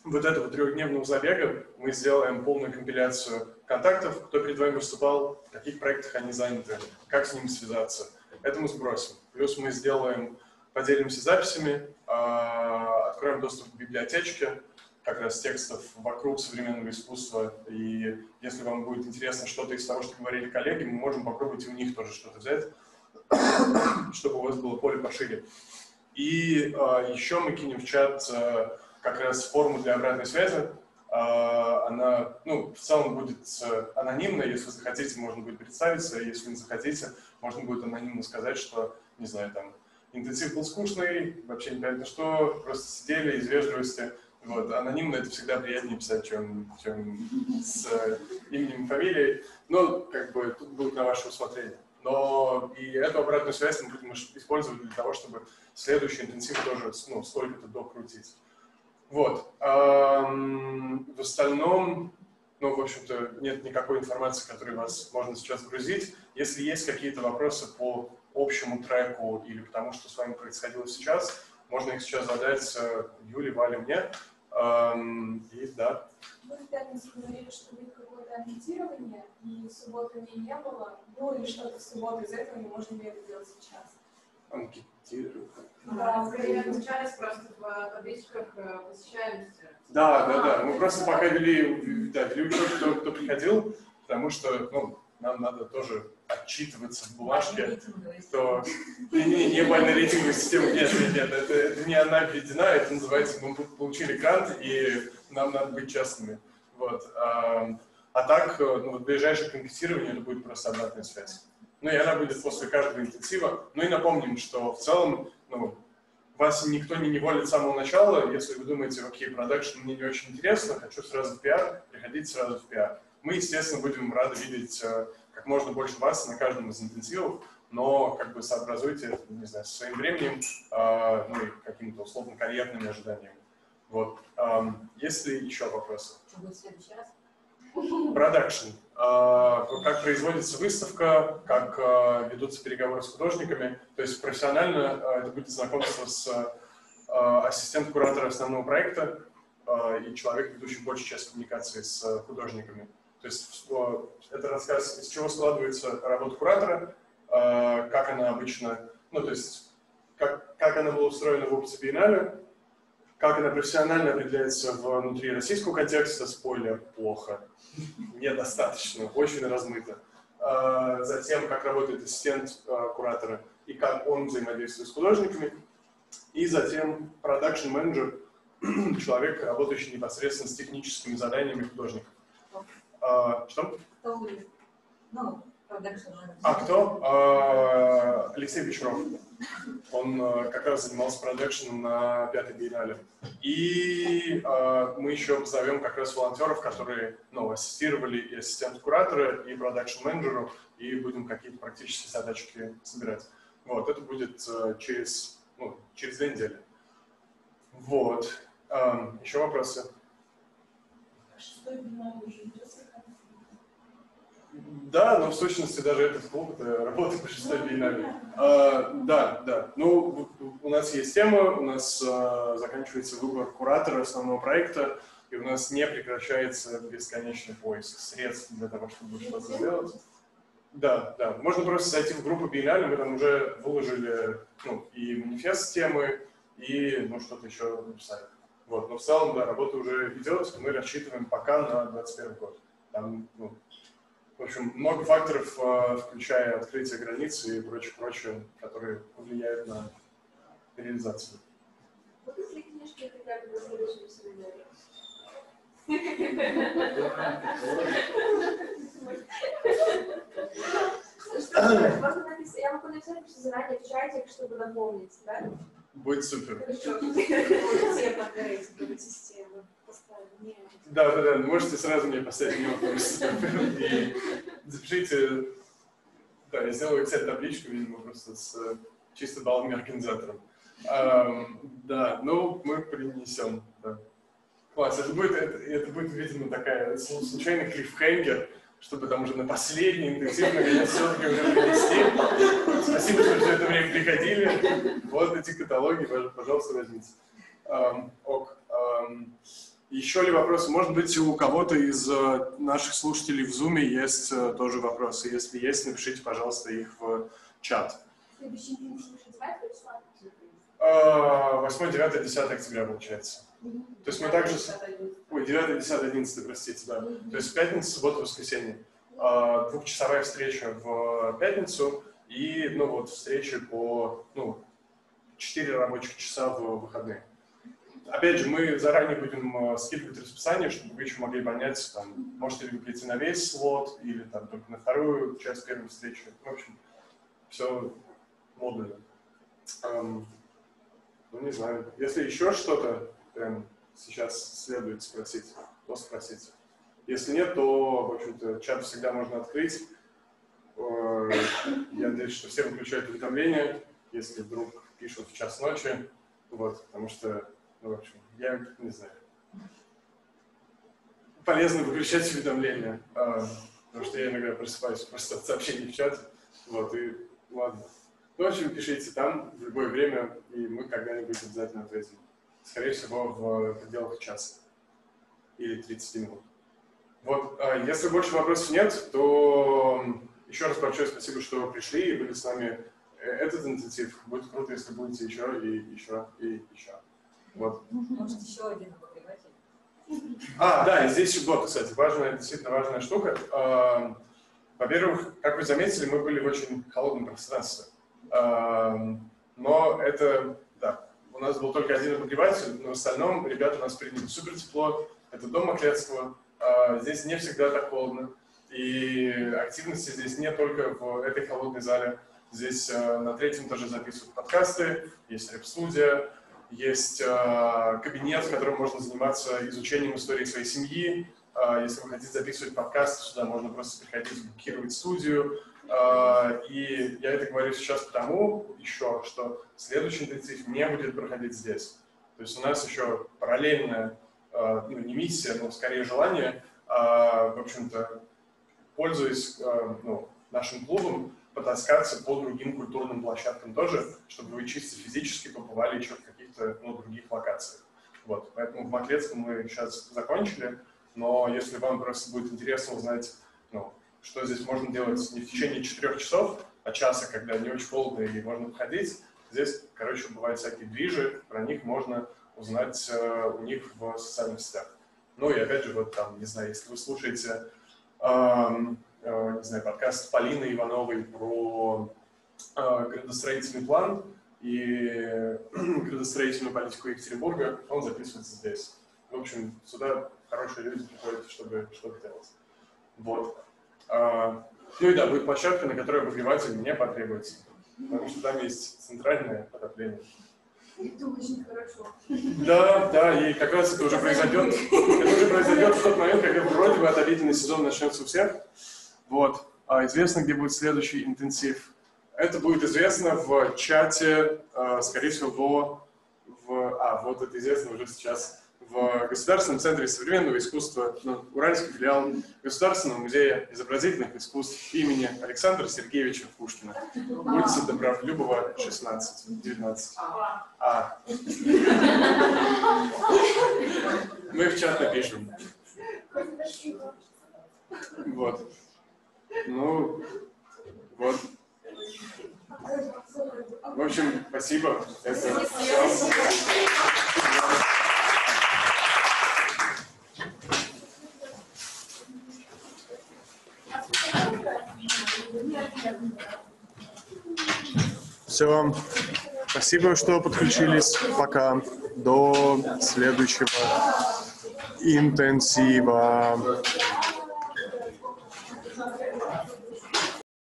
E: вот этого трехдневного забега мы сделаем полную компиляцию контактов, кто перед вами выступал, в каких проектах они заняты, как с ними связаться. Это мы сбросим. Плюс мы сделаем, поделимся записями, а, откроем доступ к библиотечке, как раз текстов вокруг современного искусства. И если вам будет интересно что-то из того, что говорили коллеги, мы можем попробовать и у них тоже что-то взять, чтобы у вас было поле пошире. И э, еще мы кинем в чат э, как раз форму для обратной связи. Э, она, ну, в целом будет анонимная, если захотите, можно будет представиться, если не захотите, можно будет анонимно сказать, что, не знаю, там, интенсив был скучный, вообще непонятно что, просто сидели из вежливости. Вот, анонимно это всегда приятнее писать, чем, чем с именем и фамилией. Но, как бы, тут будет на ваше усмотрение. Но и эту обратную связь мы будем использовать для того, чтобы следующий интенсив тоже ну, сколько-то докрутить. Вот. В остальном, ну, в общем-то, нет никакой информации, которой вас можно сейчас грузить. Если есть какие-то вопросы по общему треку или потому, что с вами происходило сейчас, можно их сейчас задать э, Юле, Вале, мне. И да.
C: Вы в пятницу говорили, что будет анкетирование, и субботы не было. Ну или что-то в субботу из этого, не можно ли это делать сейчас?
E: Анкетирование.
F: Да, скорее отмечались просто в табличках э, посещаемости.
E: Да, да, да. Мы просто пока вели, да, вели учет, кто, кто приходил, потому что ну, нам надо тоже отчитываться в бумажке, то не, не, не бально-рейтинговая система, нет, нет, нет, это, это не она введена, это называется, мы получили грант, и нам надо быть честными. Вот. А, так, ну, вот ближайшее конкурсирование это будет просто обратная связь. Ну и она будет после каждого интенсива. Ну и напомним, что в целом, ну, вас никто не неволит с самого начала. Если вы думаете, окей, продакшн мне не очень интересно, хочу сразу в пиар, приходите сразу в пиар. Мы, естественно, будем рады видеть э, как можно больше вас на каждом из интенсивов, но как бы сообразуйте, не знаю, со своим временем, э, ну и какими-то условно карьерными ожиданиями. Вот. Эм, есть ли еще вопросы?
G: Что будет в следующий раз?
E: Продакшн. Э, как производится выставка, как э, ведутся переговоры с художниками. То есть профессионально э, это будет знакомство с ассистент куратора основного проекта и человек, ведущий большую часть коммуникации с художниками. То есть это рассказ, из чего складывается работа куратора, как она обычно, ну то есть как, как она была устроена в опыте биеннале, как она профессионально определяется внутри российского контекста, спойлер, плохо, недостаточно, очень размыто. Затем, как работает ассистент куратора и как он взаимодействует с художниками. И затем продакшн менеджер человек, работающий непосредственно с техническими заданиями художников. А, что?
G: Ну,
E: а кто? А, Алексей Печеров. Он а, как раз занимался продакшеном на пятой биеннале. И а, мы еще позовем как раз волонтеров, которые ну, ассистировали и ассистент куратора, и продакшн-менеджеру, и будем какие-то практические задачки собирать. Вот, это будет а, через, ну, через две недели. Вот. А, еще вопросы?
C: Шестой
E: да, но в сущности даже этот клуб это работа по шестой биеннале. А, да, да. Ну, у нас есть тема, у нас а, заканчивается выбор куратора основного проекта, и у нас не прекращается бесконечный поиск средств для того, чтобы что-то сделать. Да, да. Можно просто зайти в группу биеннале, мы там уже выложили ну, и манифест темы, и ну, что-то еще написали. Вот, но в целом, да, работа уже идет, мы рассчитываем пока на 2021 год. Там, ну, в общем, много факторов, э, включая открытие границ и прочее, прочее, которые влияют на реализацию.
C: Будут ли книжки хотя бы на следующем семинаре? Можно написать, я могу написать, что заранее в чатик, чтобы напомнить, да?
E: Будет супер.
D: Хорошо. Все
E: Да, да, да, можете сразу мне поставить мне вопрос. И запишите, да, я сделаю Excel-табличку, видимо, просто с э, чисто баллами организатором. Да, ну, мы принесем, да. Класс, это будет, это, это будет, видимо, такая сл- случайный клиффхенгер, чтобы там уже на последний интенсив наконец все-таки уже принести. Спасибо, что все это время приходили. Вот эти каталоги, пож- пожалуйста, возьмите. Ам, ок. Ам, еще ли вопросы? Может быть, у кого-то из э, наших слушателей в Zoom есть э, тоже вопросы. Если есть, напишите, пожалуйста, их в чат.
C: Следующий интенсив 6 числа.
E: 8, 9, 10 октября, получается. То есть мы также... Ой, 9, 10, 11, простите, да. То есть пятница, суббота, воскресенье. А, Двухчасовая встреча в пятницу и, ну вот, встречи по, ну, 4 рабочих часа в выходные. Опять же, мы заранее будем э, скидывать расписание, чтобы вы еще могли понять, там, можете ли вы прийти на весь слот или там только на вторую часть первой встречи. В общем, все модульно. Эм, ну, не знаю. Если еще что-то прям сейчас следует спросить, то спросите. Если нет, то, в общем-то, чат всегда можно открыть. Э, Я надеюсь, что все выключают уведомления, если вдруг пишут в час ночи. Вот, потому что, ну, в общем, я не знаю. Полезно выключать уведомления, э, потому что я иногда просыпаюсь просто от сообщений в чате. Вот, и ладно. Ну, в общем, пишите там в любое время, и мы когда-нибудь обязательно ответим. Скорее всего, в пределах часа или 30 минут. Вот, а если больше вопросов нет, то еще раз большое спасибо, что пришли и были с нами э, этот интенсив. Будет круто, если будете еще и еще и еще. Вот.
G: Может, еще один?
E: А, да, и здесь вот, кстати, важная, действительно важная штука. Эм, Во-первых, как вы заметили, мы были в очень холодном пространстве. Эм, Но это, да, у нас был только один обогреватель, но в остальном ребята нас приняли супер тепло. Это дом Маклецкого. Э, Здесь не всегда так холодно. И активности здесь не только в этой холодной зале. Здесь э, на третьем этаже записывают подкасты, есть рэп-студия, есть э, кабинет, в котором можно заниматься изучением истории своей семьи. Э, если вы хотите записывать подкаст, сюда можно просто приходить, букировать студию. Э, и я это говорю сейчас потому еще, что следующий интенсив не будет проходить здесь. То есть у нас еще параллельная, ну не миссия, но скорее желание, в общем-то, пользуясь ну, нашим клубом, потаскаться по другим культурным площадкам тоже, чтобы вы чисто физически побывали еще в каких-то ну, других локациях. Вот, поэтому в Маклецком мы сейчас закончили, но если вам просто будет интересно узнать, ну, что здесь можно делать не в течение четырех часов, а часа, когда не очень холодно и можно походить, здесь, короче, бывают всякие движи, про них можно узнать э, у них в социальных сетях. Ну и опять же, вот там, не знаю, если вы слушаете эм, не знаю, подкаст Полины Ивановой про э, градостроительный план и градостроительную политику Екатеринбурга, он записывается здесь. В общем, сюда хорошие люди приходят, чтобы что-то делать. Вот. Ну и да, будет площадка, на которой обогреватель не потребуется, потому что там есть центральное отопление.
C: Это очень хорошо.
E: Да, да, и как раз это уже произойдет, это уже произойдет в тот момент, когда вроде бы отопительный сезон начнется у всех. Вот. А известно, где будет следующий интенсив. Это будет известно в чате, э, скорее всего, в, а, вот это известно уже сейчас, в Государственном центре современного искусства, ну, Уральский филиал Государственного музея изобразительных искусств имени Александра Сергеевича Пушкина. Улица Добролюбова, 16, 19. А. Мы в чат напишем. Вот. Ну, вот. В общем, спасибо. Это всё. Все. Спасибо, что подключились. Пока. До следующего интенсива.